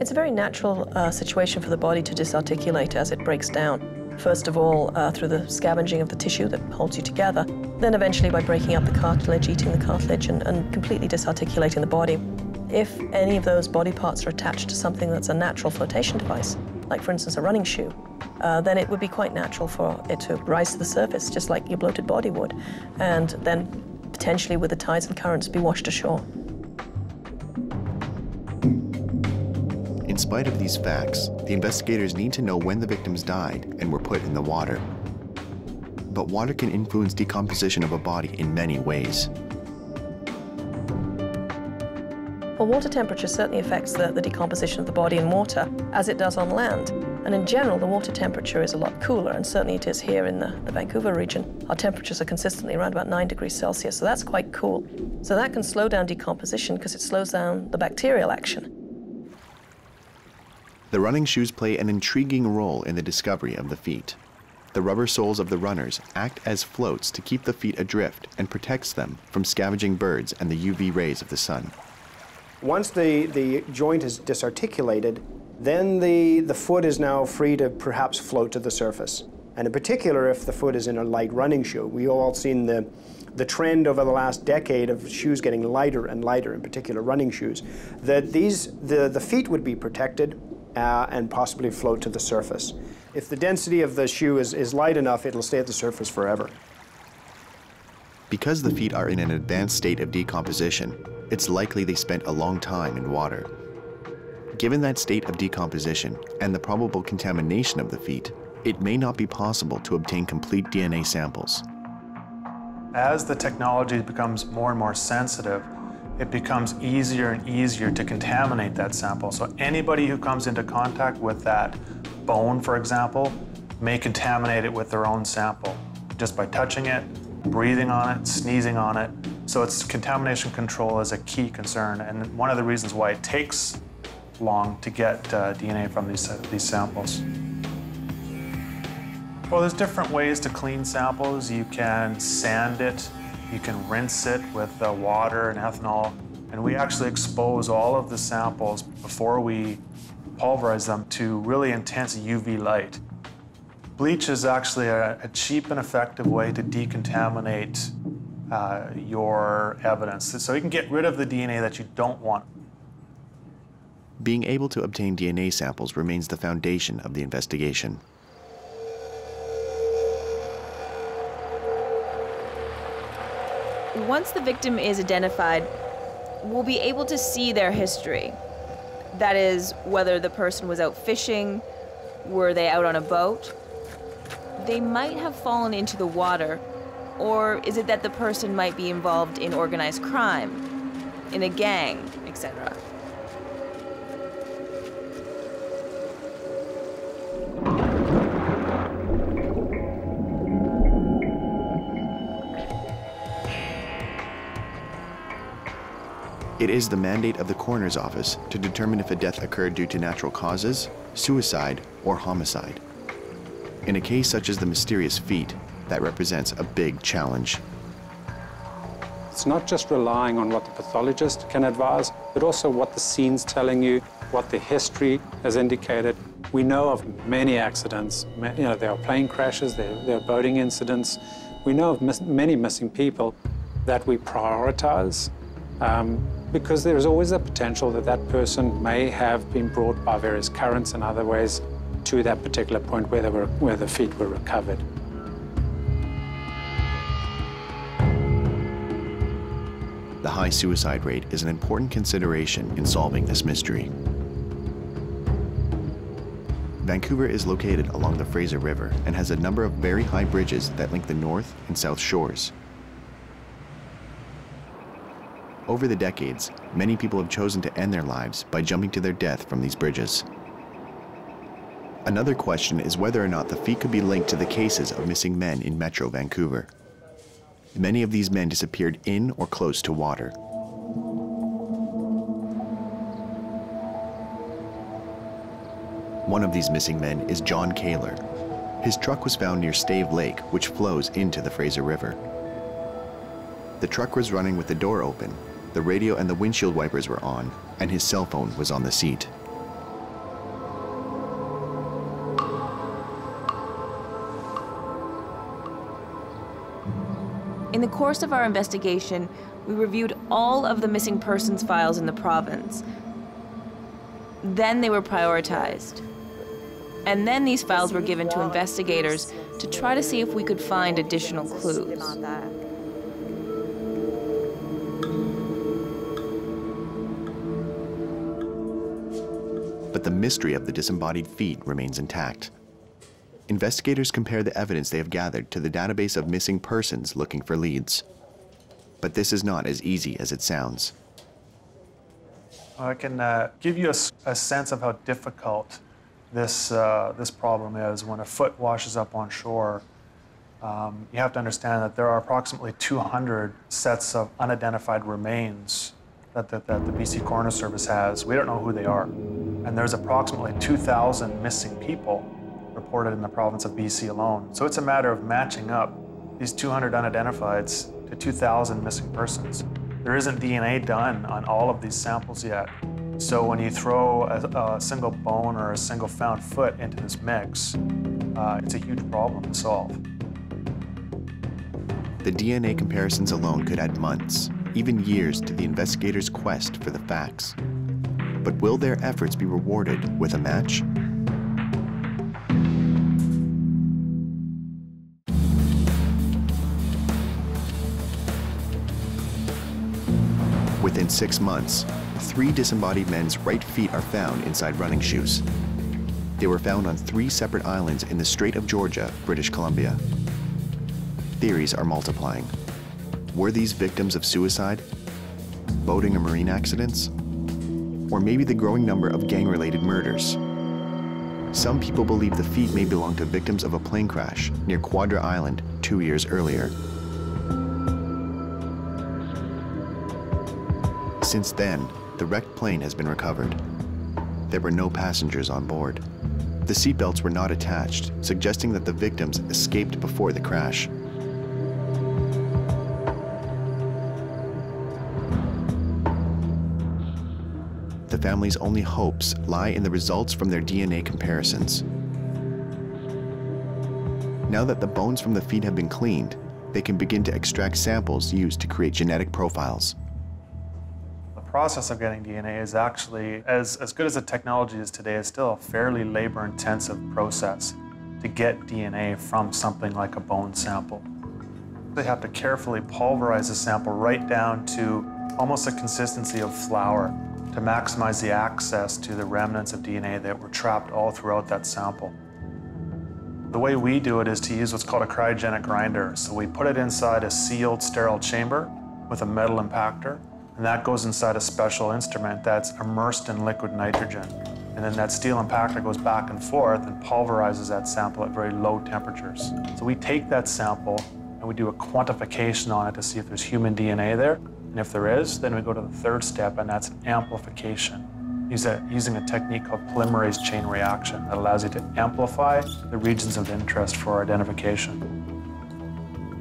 It's a very natural uh, situation for the body to disarticulate as it breaks down. First of all, uh, through the scavenging of the tissue that holds you together, then eventually by breaking up the cartilage, eating the cartilage, and, and completely disarticulating the body. If any of those body parts are attached to something that's a natural flotation device, like for instance a running shoe, uh, then it would be quite natural for it to rise to the surface, just like your bloated body would, and then potentially with the tides and currents be washed ashore. In spite of these facts, the investigators need to know when the victims died and were put in the water. But water can influence decomposition of a body in many ways. Well, water temperature certainly affects the, the decomposition of the body in water, as it does on land. And in general, the water temperature is a lot cooler, and certainly it is here in the, the Vancouver region. Our temperatures are consistently around about 9 degrees Celsius, so that's quite cool. So that can slow down decomposition because it slows down the bacterial action. The running shoes play an intriguing role in the discovery of the feet. The rubber soles of the runners act as floats to keep the feet adrift and protects them from scavenging birds and the UV rays of the sun. Once the, the joint is disarticulated, then the, the foot is now free to perhaps float to the surface. And in particular, if the foot is in a light running shoe. We've all seen the, the trend over the last decade of shoes getting lighter and lighter, in particular running shoes, that these, the, the feet would be protected uh, and possibly float to the surface. If the density of the shoe is, is light enough, it'll stay at the surface forever. Because the feet are in an advanced state of decomposition, it's likely they spent a long time in water. Given that state of decomposition and the probable contamination of the feet, it may not be possible to obtain complete DNA samples. As the technology becomes more and more sensitive, it becomes easier and easier to contaminate that sample. So anybody who comes into contact with that bone, for example, may contaminate it with their own sample just by touching it, breathing on it, sneezing on it. So it's contamination control is a key concern and one of the reasons why it takes long to get uh, DNA from these, uh, these samples. Well, there's different ways to clean samples. You can sand it, you can rinse it with uh, water and ethanol, and we actually expose all of the samples before we pulverize them to really intense UV light. Bleach is actually a, a cheap and effective way to decontaminate uh, your evidence. So you can get rid of the DNA that you don't want. Being able to obtain DNA samples remains the foundation of the investigation. Once the victim is identified, we'll be able to see their history. That is, whether the person was out fishing, were they out on a boat? They might have fallen into the water, or is it that the person might be involved in organized crime, in a gang, etc.? It is the mandate of the coroner's office to determine if a death occurred due to natural causes, suicide, or homicide. In a case such as the mysterious feet, that represents a big challenge. It's not just relying on what the pathologist can advise, but also what the scene's telling you, what the history has indicated. We know of many accidents. You know, there are plane crashes, there, there are boating incidents. We know of mis many missing people that we prioritize um, because there is always a potential that that person may have been brought by various currents and other ways to that particular point where, were, where the feet were recovered. The high suicide rate is an important consideration in solving this mystery. Vancouver is located along the Fraser River and has a number of very high bridges that link the north and south shores. Over the decades, many people have chosen to end their lives by jumping to their death from these bridges. Another question is whether or not the feet could be linked to the cases of missing men in Metro Vancouver. Many of these men disappeared in or close to water. One of these missing men is John Kaler. His truck was found near Stave Lake, which flows into the Fraser River. The truck was running with the door open the radio and the windshield wipers were on, and his cell phone was on the seat. In the course of our investigation, we reviewed all of the missing persons files in the province. Then they were prioritized. And then these files were given to investigators to try to see if we could find additional clues. but the mystery of the disembodied feet remains intact. Investigators compare the evidence they have gathered to the database of missing persons looking for leads. But this is not as easy as it sounds. I can uh, give you a, a, sense of how difficult this, uh, this problem is when a foot washes up on shore. Um, you have to understand that there are approximately 200 sets of unidentified remains that the, that the BC Coroner Service has. We don't know who they are. And there's approximately 2,000 missing people reported in the province of BC alone. So it's a matter of matching up these 200 unidentifieds to 2,000 missing persons. There isn't DNA done on all of these samples yet. So when you throw a, a single bone or a single found foot into this mix, uh, it's a huge problem to solve. The DNA comparisons alone could add months, even years, to the investigators' quest for the facts. But will their efforts be rewarded with a match? Within six months, three disembodied men's right feet are found inside running shoes. They were found on three separate islands in the Strait of Georgia, British Columbia. Theories are multiplying. Were these victims of suicide, boating or marine accidents, or maybe the growing number of gang-related murders? Some people believe the feet may belong to victims of a plane crash near Quadra Island two years earlier. Since then, the wrecked plane has been recovered. There were no passengers on board. The seatbelts were not attached, suggesting that the victims escaped before the crash. The family's only hopes lie in the results from their DNA comparisons. Now that the bones from the feet have been cleaned, they can begin to extract samples used to create genetic profiles. Process of getting DNA is actually, as, as good as the technology is today, is still a fairly labor-intensive process to get DNA from something like a bone sample. They have to carefully pulverize the sample right down to almost the consistency of flour to maximize the access to the remnants of DNA that were trapped all throughout that sample. The way we do it is to use what's called a cryogenic grinder. So we put it inside a sealed, sterile chamber with a metal impactor, and that goes inside a special instrument that's immersed in liquid nitrogen. And then that steel impactor goes back and forth and pulverizes that sample at very low temperatures. So we take that sample and we do a quantification on it to see if there's human DNA there. And if there is, then we go to the third step, and that's amplification. Use a, using a technique called polymerase chain reaction that allows you to amplify the regions of interest for identification.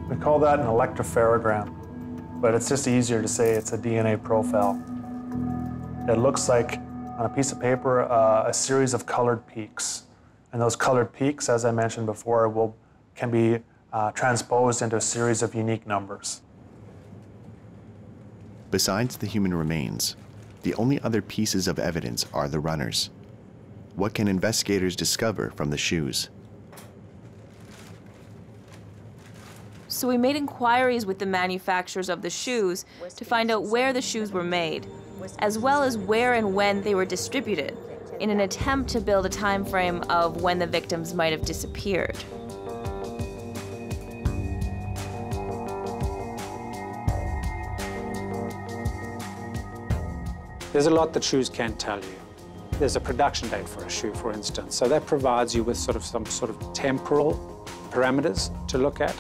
We call that an electropherogram, but it's just easier to say it's a DNA profile. It looks like, on a piece of paper, uh, a series of colored peaks. And those colored peaks, as I mentioned before, will, can be uh, transposed into a series of unique numbers. Besides the human remains, the only other pieces of evidence are the runners. What can investigators discover from the shoes? So we made inquiries with the manufacturers of the shoes to find out where the shoes were made, as well as where and when they were distributed, in an attempt to build a time frame of when the victims might have disappeared. There's a lot that shoes can't tell you. There's a production date for a shoe, for instance. So that provides you with sort of some sort of temporal parameters to look at.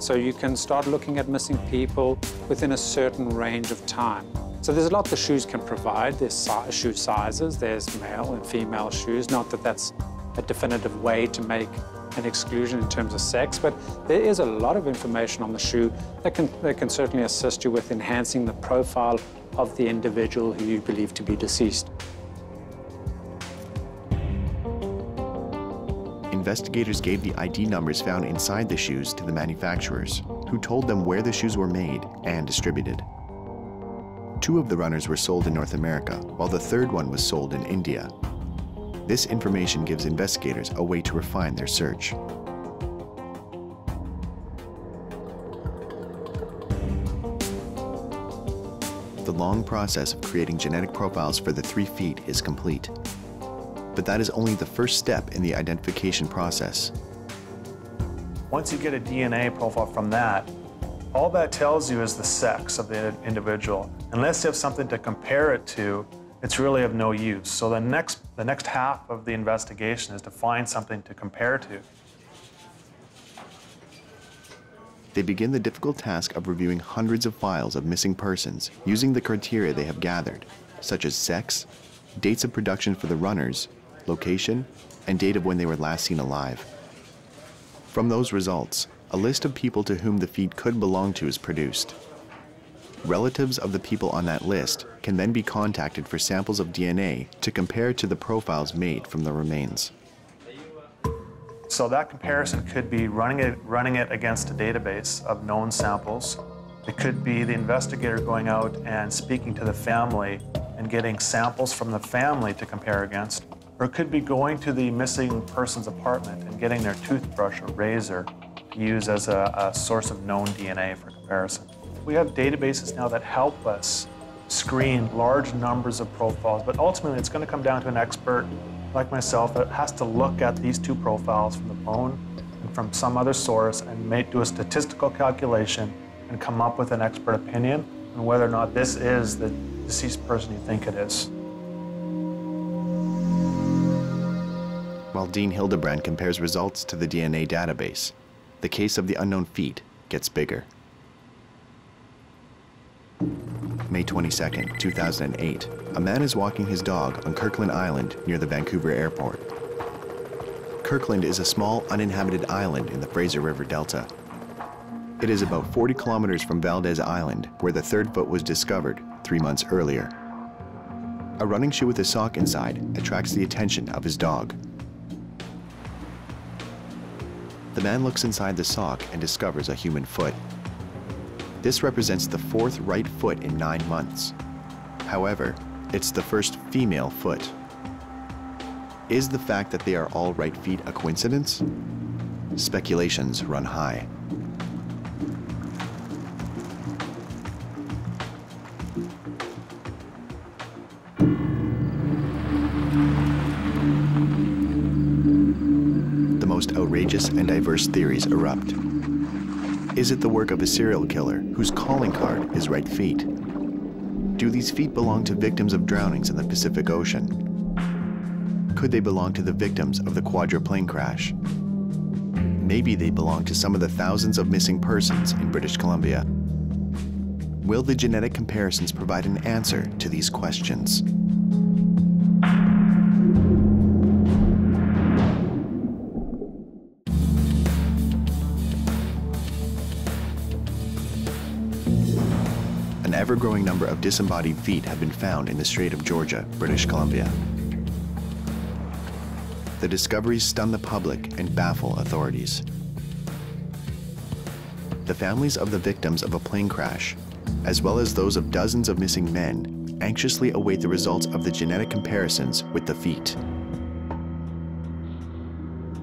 So you can start looking at missing people within a certain range of time. So there's a lot the shoes can provide. There's si shoe sizes, there's male and female shoes. Not that that's a definitive way to make an exclusion in terms of sex, but there is a lot of information on the shoe that can, that can certainly assist you with enhancing the profile of the individual who you believe to be deceased. Investigators gave the ID numbers found inside the shoes to the manufacturers, who told them where the shoes were made and distributed. Two of the runners were sold in North America, while the third one was sold in India. This information gives investigators a way to refine their search. The long process of creating genetic profiles for the three feet is complete. But that is only the first step in the identification process. Once you get a DNA profile from that, all that tells you is the sex of the individual. Unless you have something to compare it to, it's really of no use. So the next, the next half of the investigation is to find something to compare to. They begin the difficult task of reviewing hundreds of files of missing persons using the criteria they have gathered, such as sex, dates of production for the runners, location, and date of when they were last seen alive. From those results, a list of people to whom the feet could belong to is produced. relatives of the people on that list can then be contacted for samples of DNA to compare to the profiles made from the remains. So that comparison could be running it, running it against a database of known samples. It could be the investigator going out and speaking to the family and getting samples from the family to compare against. Or it could be going to the missing person's apartment and getting their toothbrush or razor to use as a, a source of known DNA for comparison. We have databases now that help us screen large numbers of profiles, but ultimately it's going to come down to an expert like myself that has to look at these two profiles from the bone and from some other source and make, do a statistical calculation and come up with an expert opinion on whether or not this is the deceased person you think it is. While Dean Hildebrand compares results to the DNA database, the case of the unknown feet gets bigger. May 22, 2008, a man is walking his dog on Kirkland Island near the Vancouver airport. Kirkland is a small uninhabited island in the Fraser River Delta. It is about 40 kilometers from Valdes Island, where the third foot was discovered three months earlier. A running shoe with a sock inside attracts the attention of his dog. The man looks inside the sock and discovers a human foot. This represents the fourth right foot in nine months. However, it's the first female foot. Is the fact that they are all right feet a coincidence? Speculations run high. Outrageous and diverse theories erupt. Is it the work of a serial killer whose calling card is right feet? Do these feet belong to victims of drownings in the Pacific Ocean? Could they belong to the victims of the Quadra plane crash? Maybe they belong to some of the thousands of missing persons in British Columbia. Will the genetic comparisons provide an answer to these questions? Ever-growing number of disembodied feet have been found in the Strait of Georgia, British Columbia. The discoveries stun the public and baffle authorities. The families of the victims of a plane crash, as well as those of dozens of missing men, anxiously await the results of the genetic comparisons with the feet.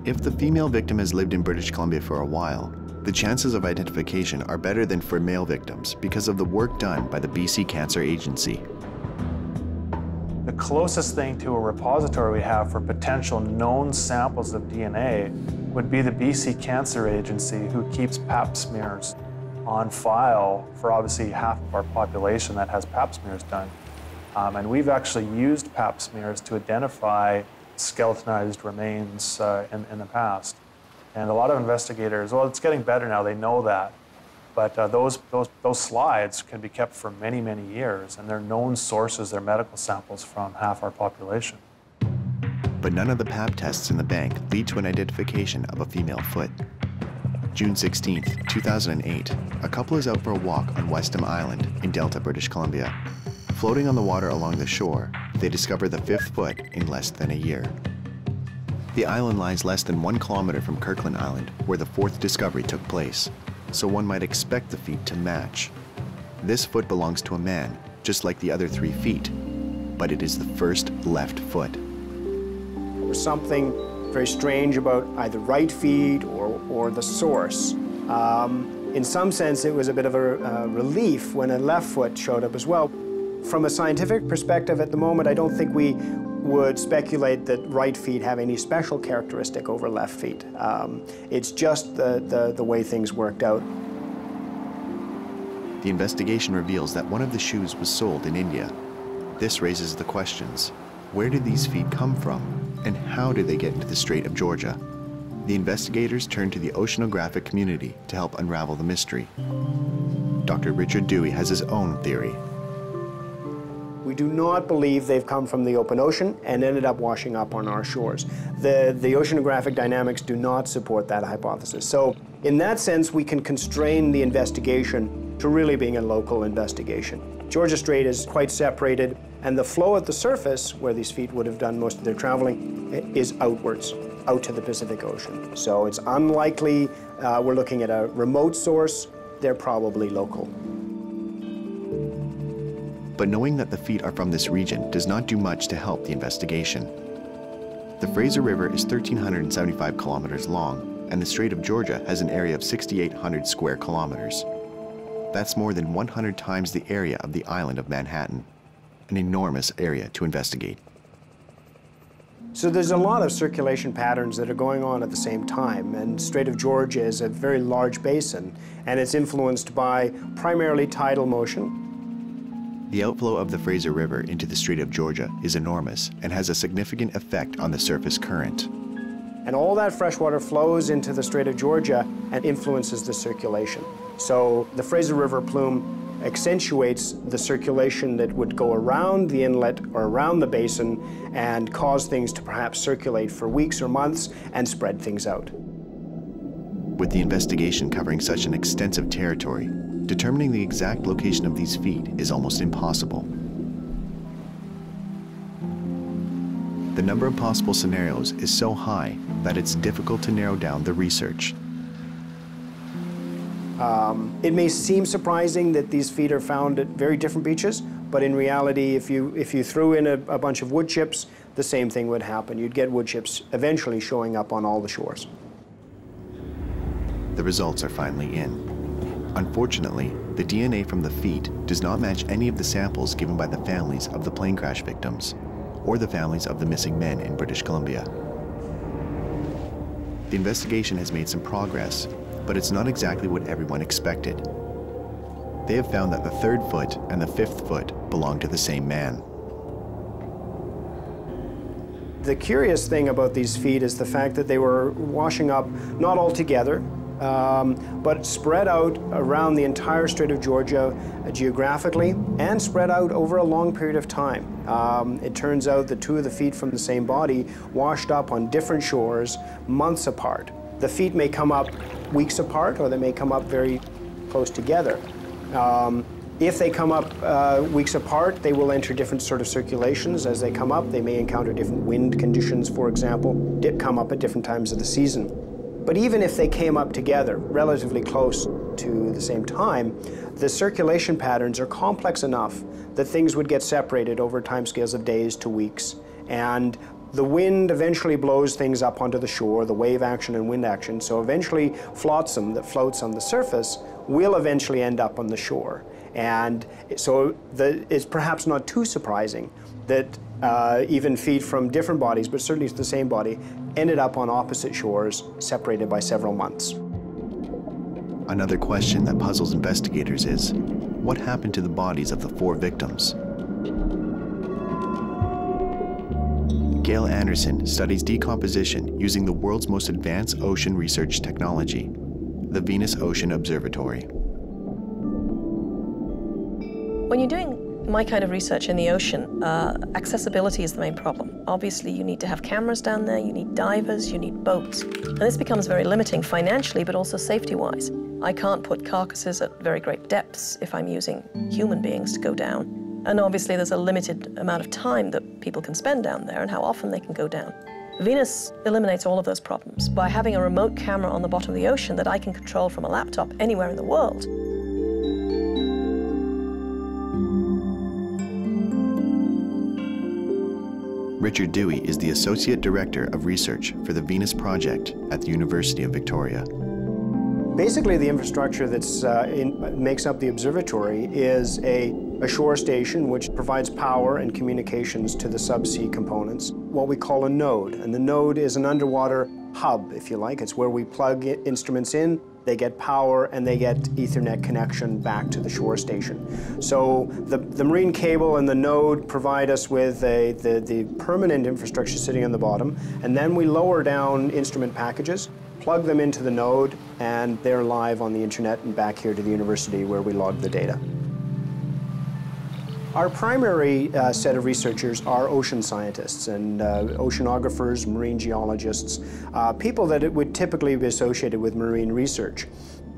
If the female victim has lived in British Columbia for a while, the chances of identification are better than for male victims because of the work done by the BC Cancer Agency. The closest thing to a repository we have for potential known samples of DNA would be the BC Cancer Agency, who keeps pap smears on file for obviously half of our population that has pap smears done. Um, and we've actually used pap smears to identify skeletonized remains uh, in, in the past. And a lot of investigators, well, it's getting better now, they know that. But uh, those, those, those slides can be kept for many, many years, and they're known sources, they're medical samples from half our population. But none of the pap tests in the bank lead to an identification of a female foot. June 16, 2008, a couple is out for a walk on Westham Island in Delta, British Columbia. Floating on the water along the shore, they discover the fifth foot in less than a year. The island lies less than one kilometer from Kirkland Island, where the fourth discovery took place, so one might expect the feet to match. This foot belongs to a man, just like the other three feet, but it is the first left foot. There was something very strange about either right feet or, or the source. Um, in some sense, it was a bit of a relief when a left foot showed up as well. From a scientific perspective at the moment, I don't think we would speculate that right feet have any special characteristic over left feet. Um, it's just the, the, the way things worked out. The investigation reveals that one of the shoes was sold in India. This raises the questions where did these feet come from, and how did they get into the Strait of Georgia? The investigators turn to the oceanographic community to help unravel the mystery. Dr. Richard Dewey has his own theory. Do not believe they've come from the open ocean and ended up washing up on our shores. The, the oceanographic dynamics do not support that hypothesis. So in that sense, we can constrain the investigation to really being a local investigation. Georgia Strait is quite separated, and the flow at the surface, where these feet would have done most of their traveling, is outwards, out to the Pacific Ocean. So it's unlikely uh, we're looking at a remote source, they're probably local. But knowing that the feet are from this region does not do much to help the investigation. The Fraser River is 1,375 kilometers long, and the Strait of Georgia has an area of 6,800 square kilometers. That's more than 100 times the area of the island of Manhattan, an enormous area to investigate. So there's a lot of circulation patterns that are going on at the same time, and Strait of Georgia is a very large basin, and it's influenced by primarily tidal motion, the outflow of the Fraser River into the Strait of Georgia is enormous and has a significant effect on the surface current. And all that fresh water flows into the Strait of Georgia and influences the circulation. So the Fraser River plume accentuates the circulation that would go around the inlet or around the basin and cause things to perhaps circulate for weeks or months and spread things out. With the investigation covering such an extensive territory, determining the exact location of these feet is almost impossible. The number of possible scenarios is so high that it's difficult to narrow down the research. Um, it may seem surprising that these feet are found at very different beaches, but in reality, if you, if you threw in a, a bunch of wood chips, the same thing would happen. You'd get wood chips eventually showing up on all the shores. The results are finally in. Unfortunately, the DNA from the feet does not match any of the samples given by the families of the plane crash victims or the families of the missing men in British Columbia. The investigation has made some progress, but it's not exactly what everyone expected. They have found that the third foot and the fifth foot belong to the same man. The curious thing about these feet is the fact that they were washing up not all together, um, but spread out around the entire Strait of Georgia uh, geographically and spread out over a long period of time. Um, it turns out that two of the feet from the same body washed up on different shores months apart. The feet may come up weeks apart or they may come up very close together. Um, if they come up uh, weeks apart, they will enter different sort of circulations as they come up. They may encounter different wind conditions, for example, dip come up at different times of the season. But even if they came up together, relatively close to the same time, the circulation patterns are complex enough that things would get separated over timescales of days to weeks. And the wind eventually blows things up onto the shore, the wave action and wind action. So eventually, flotsam that floats on the surface will eventually end up on the shore. And so the, it's perhaps not too surprising that uh, even feed from different bodies, but certainly it's the same body, ended up on opposite shores, separated by several months. Another question that puzzles investigators is what happened to the bodies of the four victims? Gail Anderson studies decomposition using the world's most advanced ocean research technology, the Venus Ocean Observatory. When you're doing my kind of research in the ocean, uh, accessibility is the main problem. Obviously, you need to have cameras down there, you need divers, you need boats. And this becomes very limiting financially, but also safety-wise. I can't put carcasses at very great depths if I'm using human beings to go down. And obviously, there's a limited amount of time that people can spend down there and how often they can go down. Venus eliminates all of those problems by having a remote camera on the bottom of the ocean that I can control from a laptop anywhere in the world. Richard Dewey is the Associate Director of Research for the Venus Project at the University of Victoria. Basically, the infrastructure that uh, makes up the observatory is a, a shore station which provides power and communications to the subsea components, what we call a node. And the node is an underwater hub, if you like. It's where we plug instruments in they get power and they get Ethernet connection back to the shore station. So the, the marine cable and the node provide us with a, the, the permanent infrastructure sitting on the bottom, and then we lower down instrument packages, plug them into the node, and they're live on the internet and back here to the university where we log the data. Our primary uh, set of researchers are ocean scientists and uh, oceanographers, marine geologists, uh, people that it would typically be associated with marine research.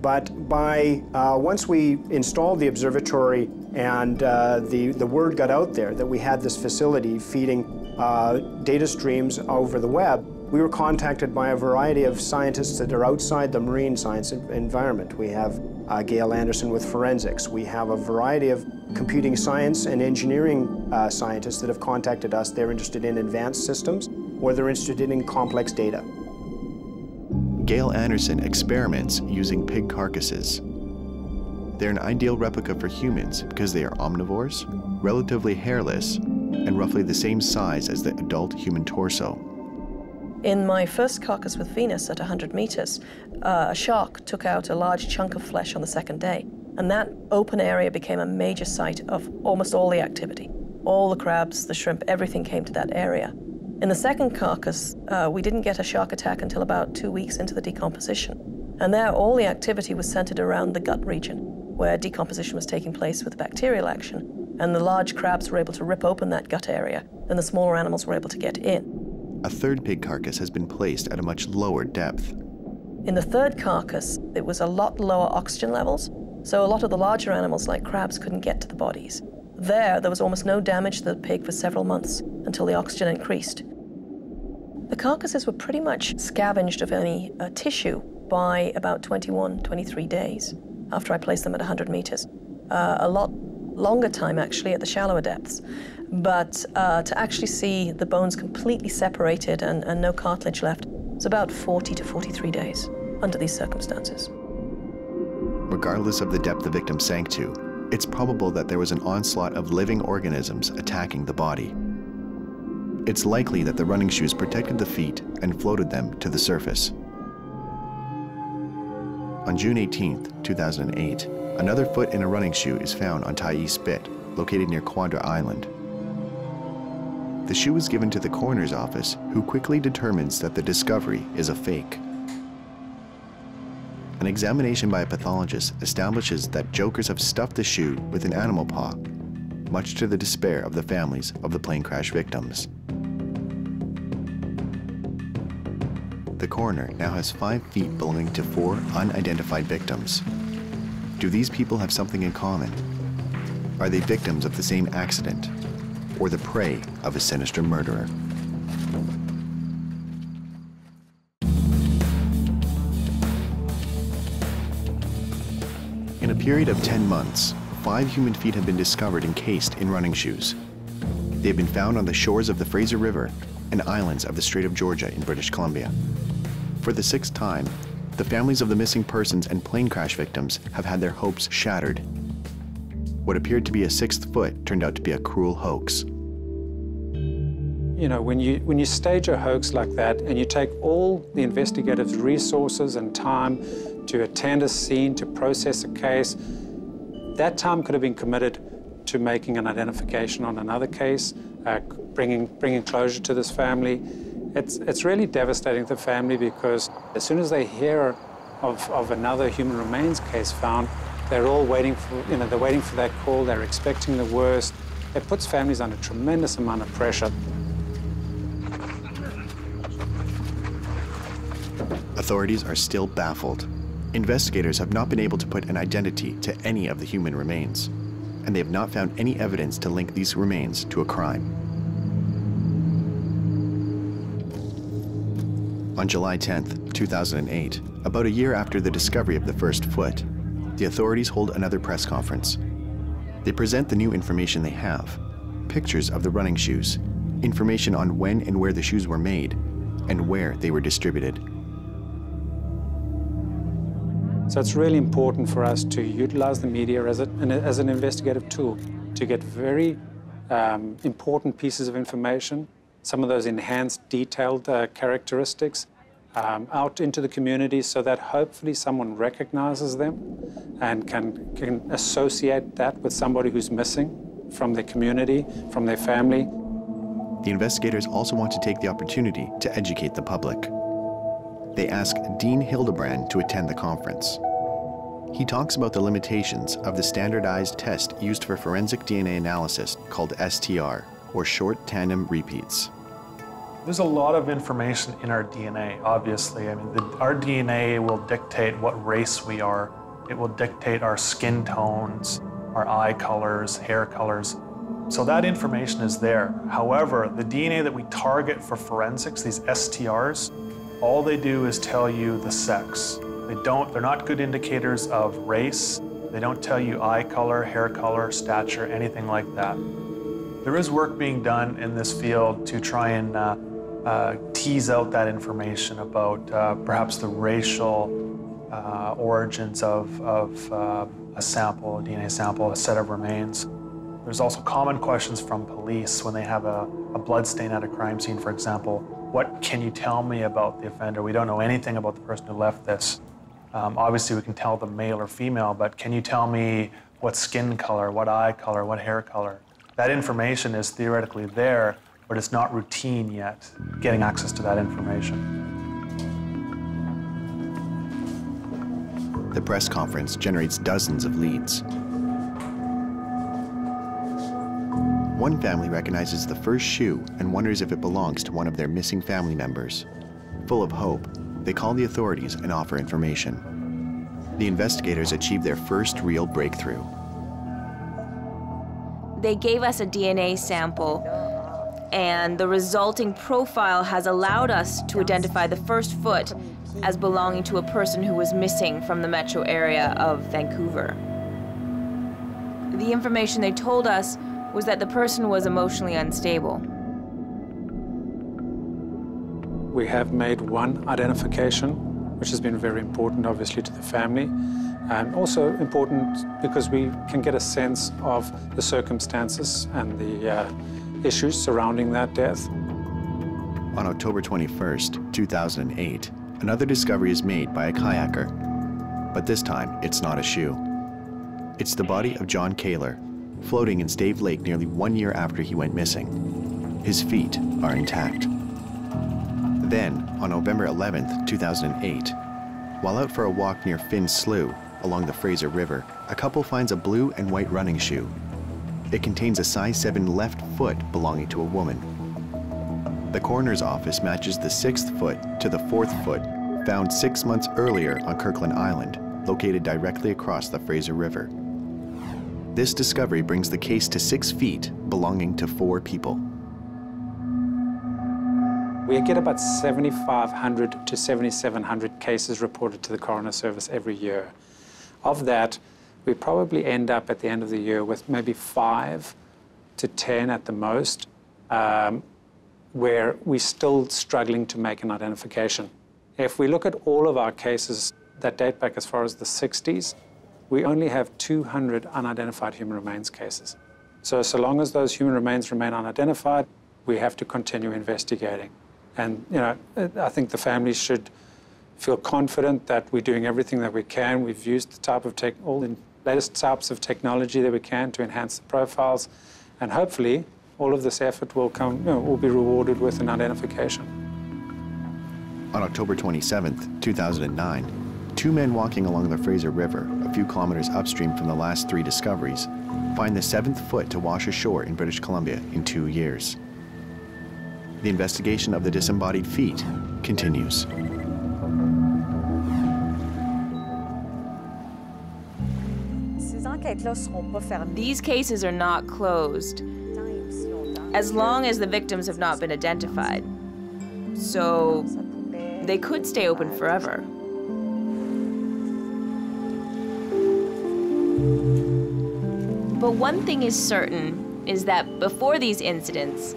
But by uh, once we installed the observatory and uh, the, the word got out there that we had this facility feeding uh, data streams over the web, we were contacted by a variety of scientists that are outside the marine science environment. We have uh, Gail Anderson with forensics. We have a variety of computing science and engineering uh, scientists that have contacted us. They're interested in advanced systems or they're interested in complex data. Gail Anderson experiments using pig carcasses. They're an ideal replica for humans because they are omnivores, relatively hairless, and roughly the same size as the adult human torso. In my first carcass with Venus at 100 meters, uh, a shark took out a large chunk of flesh on the second day, and that open area became a major site of almost all the activity. All the crabs, the shrimp, everything came to that area. In the second carcass, uh, we didn't get a shark attack until about two weeks into the decomposition. And there, all the activity was centered around the gut region, where decomposition was taking place with bacterial action. And the large crabs were able to rip open that gut area, and the smaller animals were able to get in. A third pig carcass has been placed at a much lower depth. In the third carcass, it was a lot lower oxygen levels, so a lot of the larger animals, like crabs, couldn't get to the bodies. There, there was almost no damage to the pig for several months until the oxygen increased. The carcasses were pretty much scavenged of any uh, tissue by about 21, 23 days after I placed them at 100 meters. Uh, a lot longer time, actually, at the shallower depths. But uh, to actually see the bones completely separated and, and no cartilage left was about 40 to 43 days under these circumstances. Regardless of the depth the victim sank to, it's probable that there was an onslaught of living organisms attacking the body. It's likely that the running shoes protected the feet and floated them to the surface. On June 18, 2008, another foot in a running shoe is found on Tyee Spit, located near Quadra Island. The shoe is given to the coroner's office, who quickly determines that the discovery is a fake. An examination by a pathologist establishes that jokers have stuffed the shoe with an animal paw, much to the despair of the families of the plane crash victims. The coroner now has five feet belonging to four unidentified victims. Do these people have something in common? Are they victims of the same accident or the prey of a sinister murderer? In a period of 10 months, five human feet have been discovered encased in running shoes. They have been found on the shores of the Fraser River and islands of the Strait of Georgia in British Columbia. For the sixth time, the families of the missing persons and plane crash victims have had their hopes shattered. What appeared to be a sixth foot turned out to be a cruel hoax. You know, when you, when you stage a hoax like that and you take all the investigative resources and time to attend a scene, to process a case. That time could have been committed to making an identification on another case, uh, bringing, bringing closure to this family. It's, it's really devastating to the family because as soon as they hear of, of another human remains case found, they're all waiting for, you know, they're waiting for that call, they're expecting the worst. It puts families under tremendous amount of pressure. Authorities are still baffled Investigators have not been able to put an identity to any of the human remains, and they have not found any evidence to link these remains to a crime. On July 10, 2008, about a year after the discovery of the first foot, the authorities hold another press conference. They present the new information they have pictures of the running shoes, information on when and where the shoes were made, and where they were distributed. So it's really important for us to utilize the media as, a, as an investigative tool to get very um, important pieces of information, some of those enhanced detailed uh, characteristics um, out into the community so that hopefully someone recognizes them and can, can associate that with somebody who's missing from their community, from their family. The investigators also want to take the opportunity to educate the public they ask Dean Hildebrand to attend the conference. He talks about the limitations of the standardized test used for forensic DNA analysis called STR, or short tandem repeats. There's a lot of information in our DNA, obviously. I mean, the, our DNA will dictate what race we are. It will dictate our skin tones, our eye colors, hair colors. So that information is there. However, the DNA that we target for forensics, these STRs, all they do is tell you the sex. They don't, they're not good indicators of race. They don't tell you eye color, hair color, stature, anything like that. There is work being done in this field to try and uh, uh, tease out that information about uh, perhaps the racial uh, origins of, of uh, a sample, a DNA sample, a set of remains. There's also common questions from police when they have a, a blood stain at a crime scene, for example. What can you tell me about the offender? We don't know anything about the person who left this. Um, obviously, we can tell them male or female, but can you tell me what skin color, what eye color, what hair color? That information is theoretically there, but it's not routine yet, getting access to that information. The press conference generates dozens of leads. One family recognizes the first shoe and wonders if it belongs to one of their missing family members. Full of hope, they call the authorities and offer information. The investigators achieve their first real breakthrough. They gave us a DNA sample and the resulting profile has allowed us to identify the first foot as belonging to a person who was missing from the metro area of Vancouver. The information they told us was that the person was emotionally unstable. We have made one identification, which has been very important, obviously, to the family, and also important because we can get a sense of the circumstances and the uh, issues surrounding that death. On October 21st, 2008, another discovery is made by a kayaker. But this time, it's not a shoe. It's the body of John Kaler, floating in Stave Lake nearly one year after he went missing. His feet are intact. Then, on November 11th, 2008, while out for a walk near Finn Slough along the Fraser River, a couple finds a blue and white running shoe it contains a size 7 left foot belonging to a woman. The coroner's office matches the sixth foot to the fourth foot found six months earlier on Kirkland Island, located directly across the Fraser River. This discovery brings the case to six feet belonging to four people. We get about 7,500 to 7,700 cases reported to the coroner service every year. Of that, we probably end up at the end of the year with maybe five to 10 at the most, um, where we're still struggling to make an identification. If we look at all of our cases that date back as far as the 60s, we only have 200 unidentified human remains cases. So, so long as those human remains remain unidentified, we have to continue investigating. And, you know, I think the families should feel confident that we're doing everything that we can. We've used the type of tech, all the latest types of technology that we can to enhance the profiles, and hopefully all of this effort will come, you know, will be rewarded with an identification. On October 27, 2009, two men walking along the Fraser River, a few kilometers upstream from the last three discoveries, find the seventh foot to wash ashore in British Columbia in two years. The investigation of the disembodied feet continues. These cases are not closed as long as the victims have not been identified. So they could stay open forever. But one thing is certain is that before these incidents,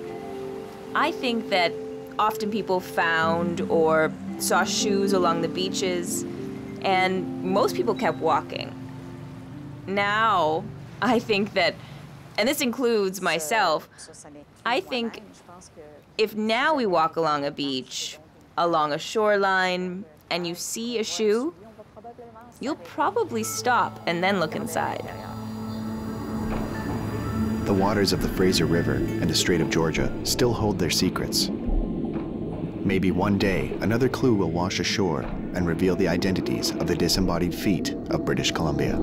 I think that often people found or saw shoes along the beaches, and most people kept walking now I think that, and this includes myself, I think if now we walk along a beach, along a shoreline, and you see a shoe, you'll probably stop and then look inside. The waters of the Fraser River and the Strait of Georgia still hold their secrets. Maybe one day, another clue will wash ashore and reveal the identities of the disembodied feet of British Columbia.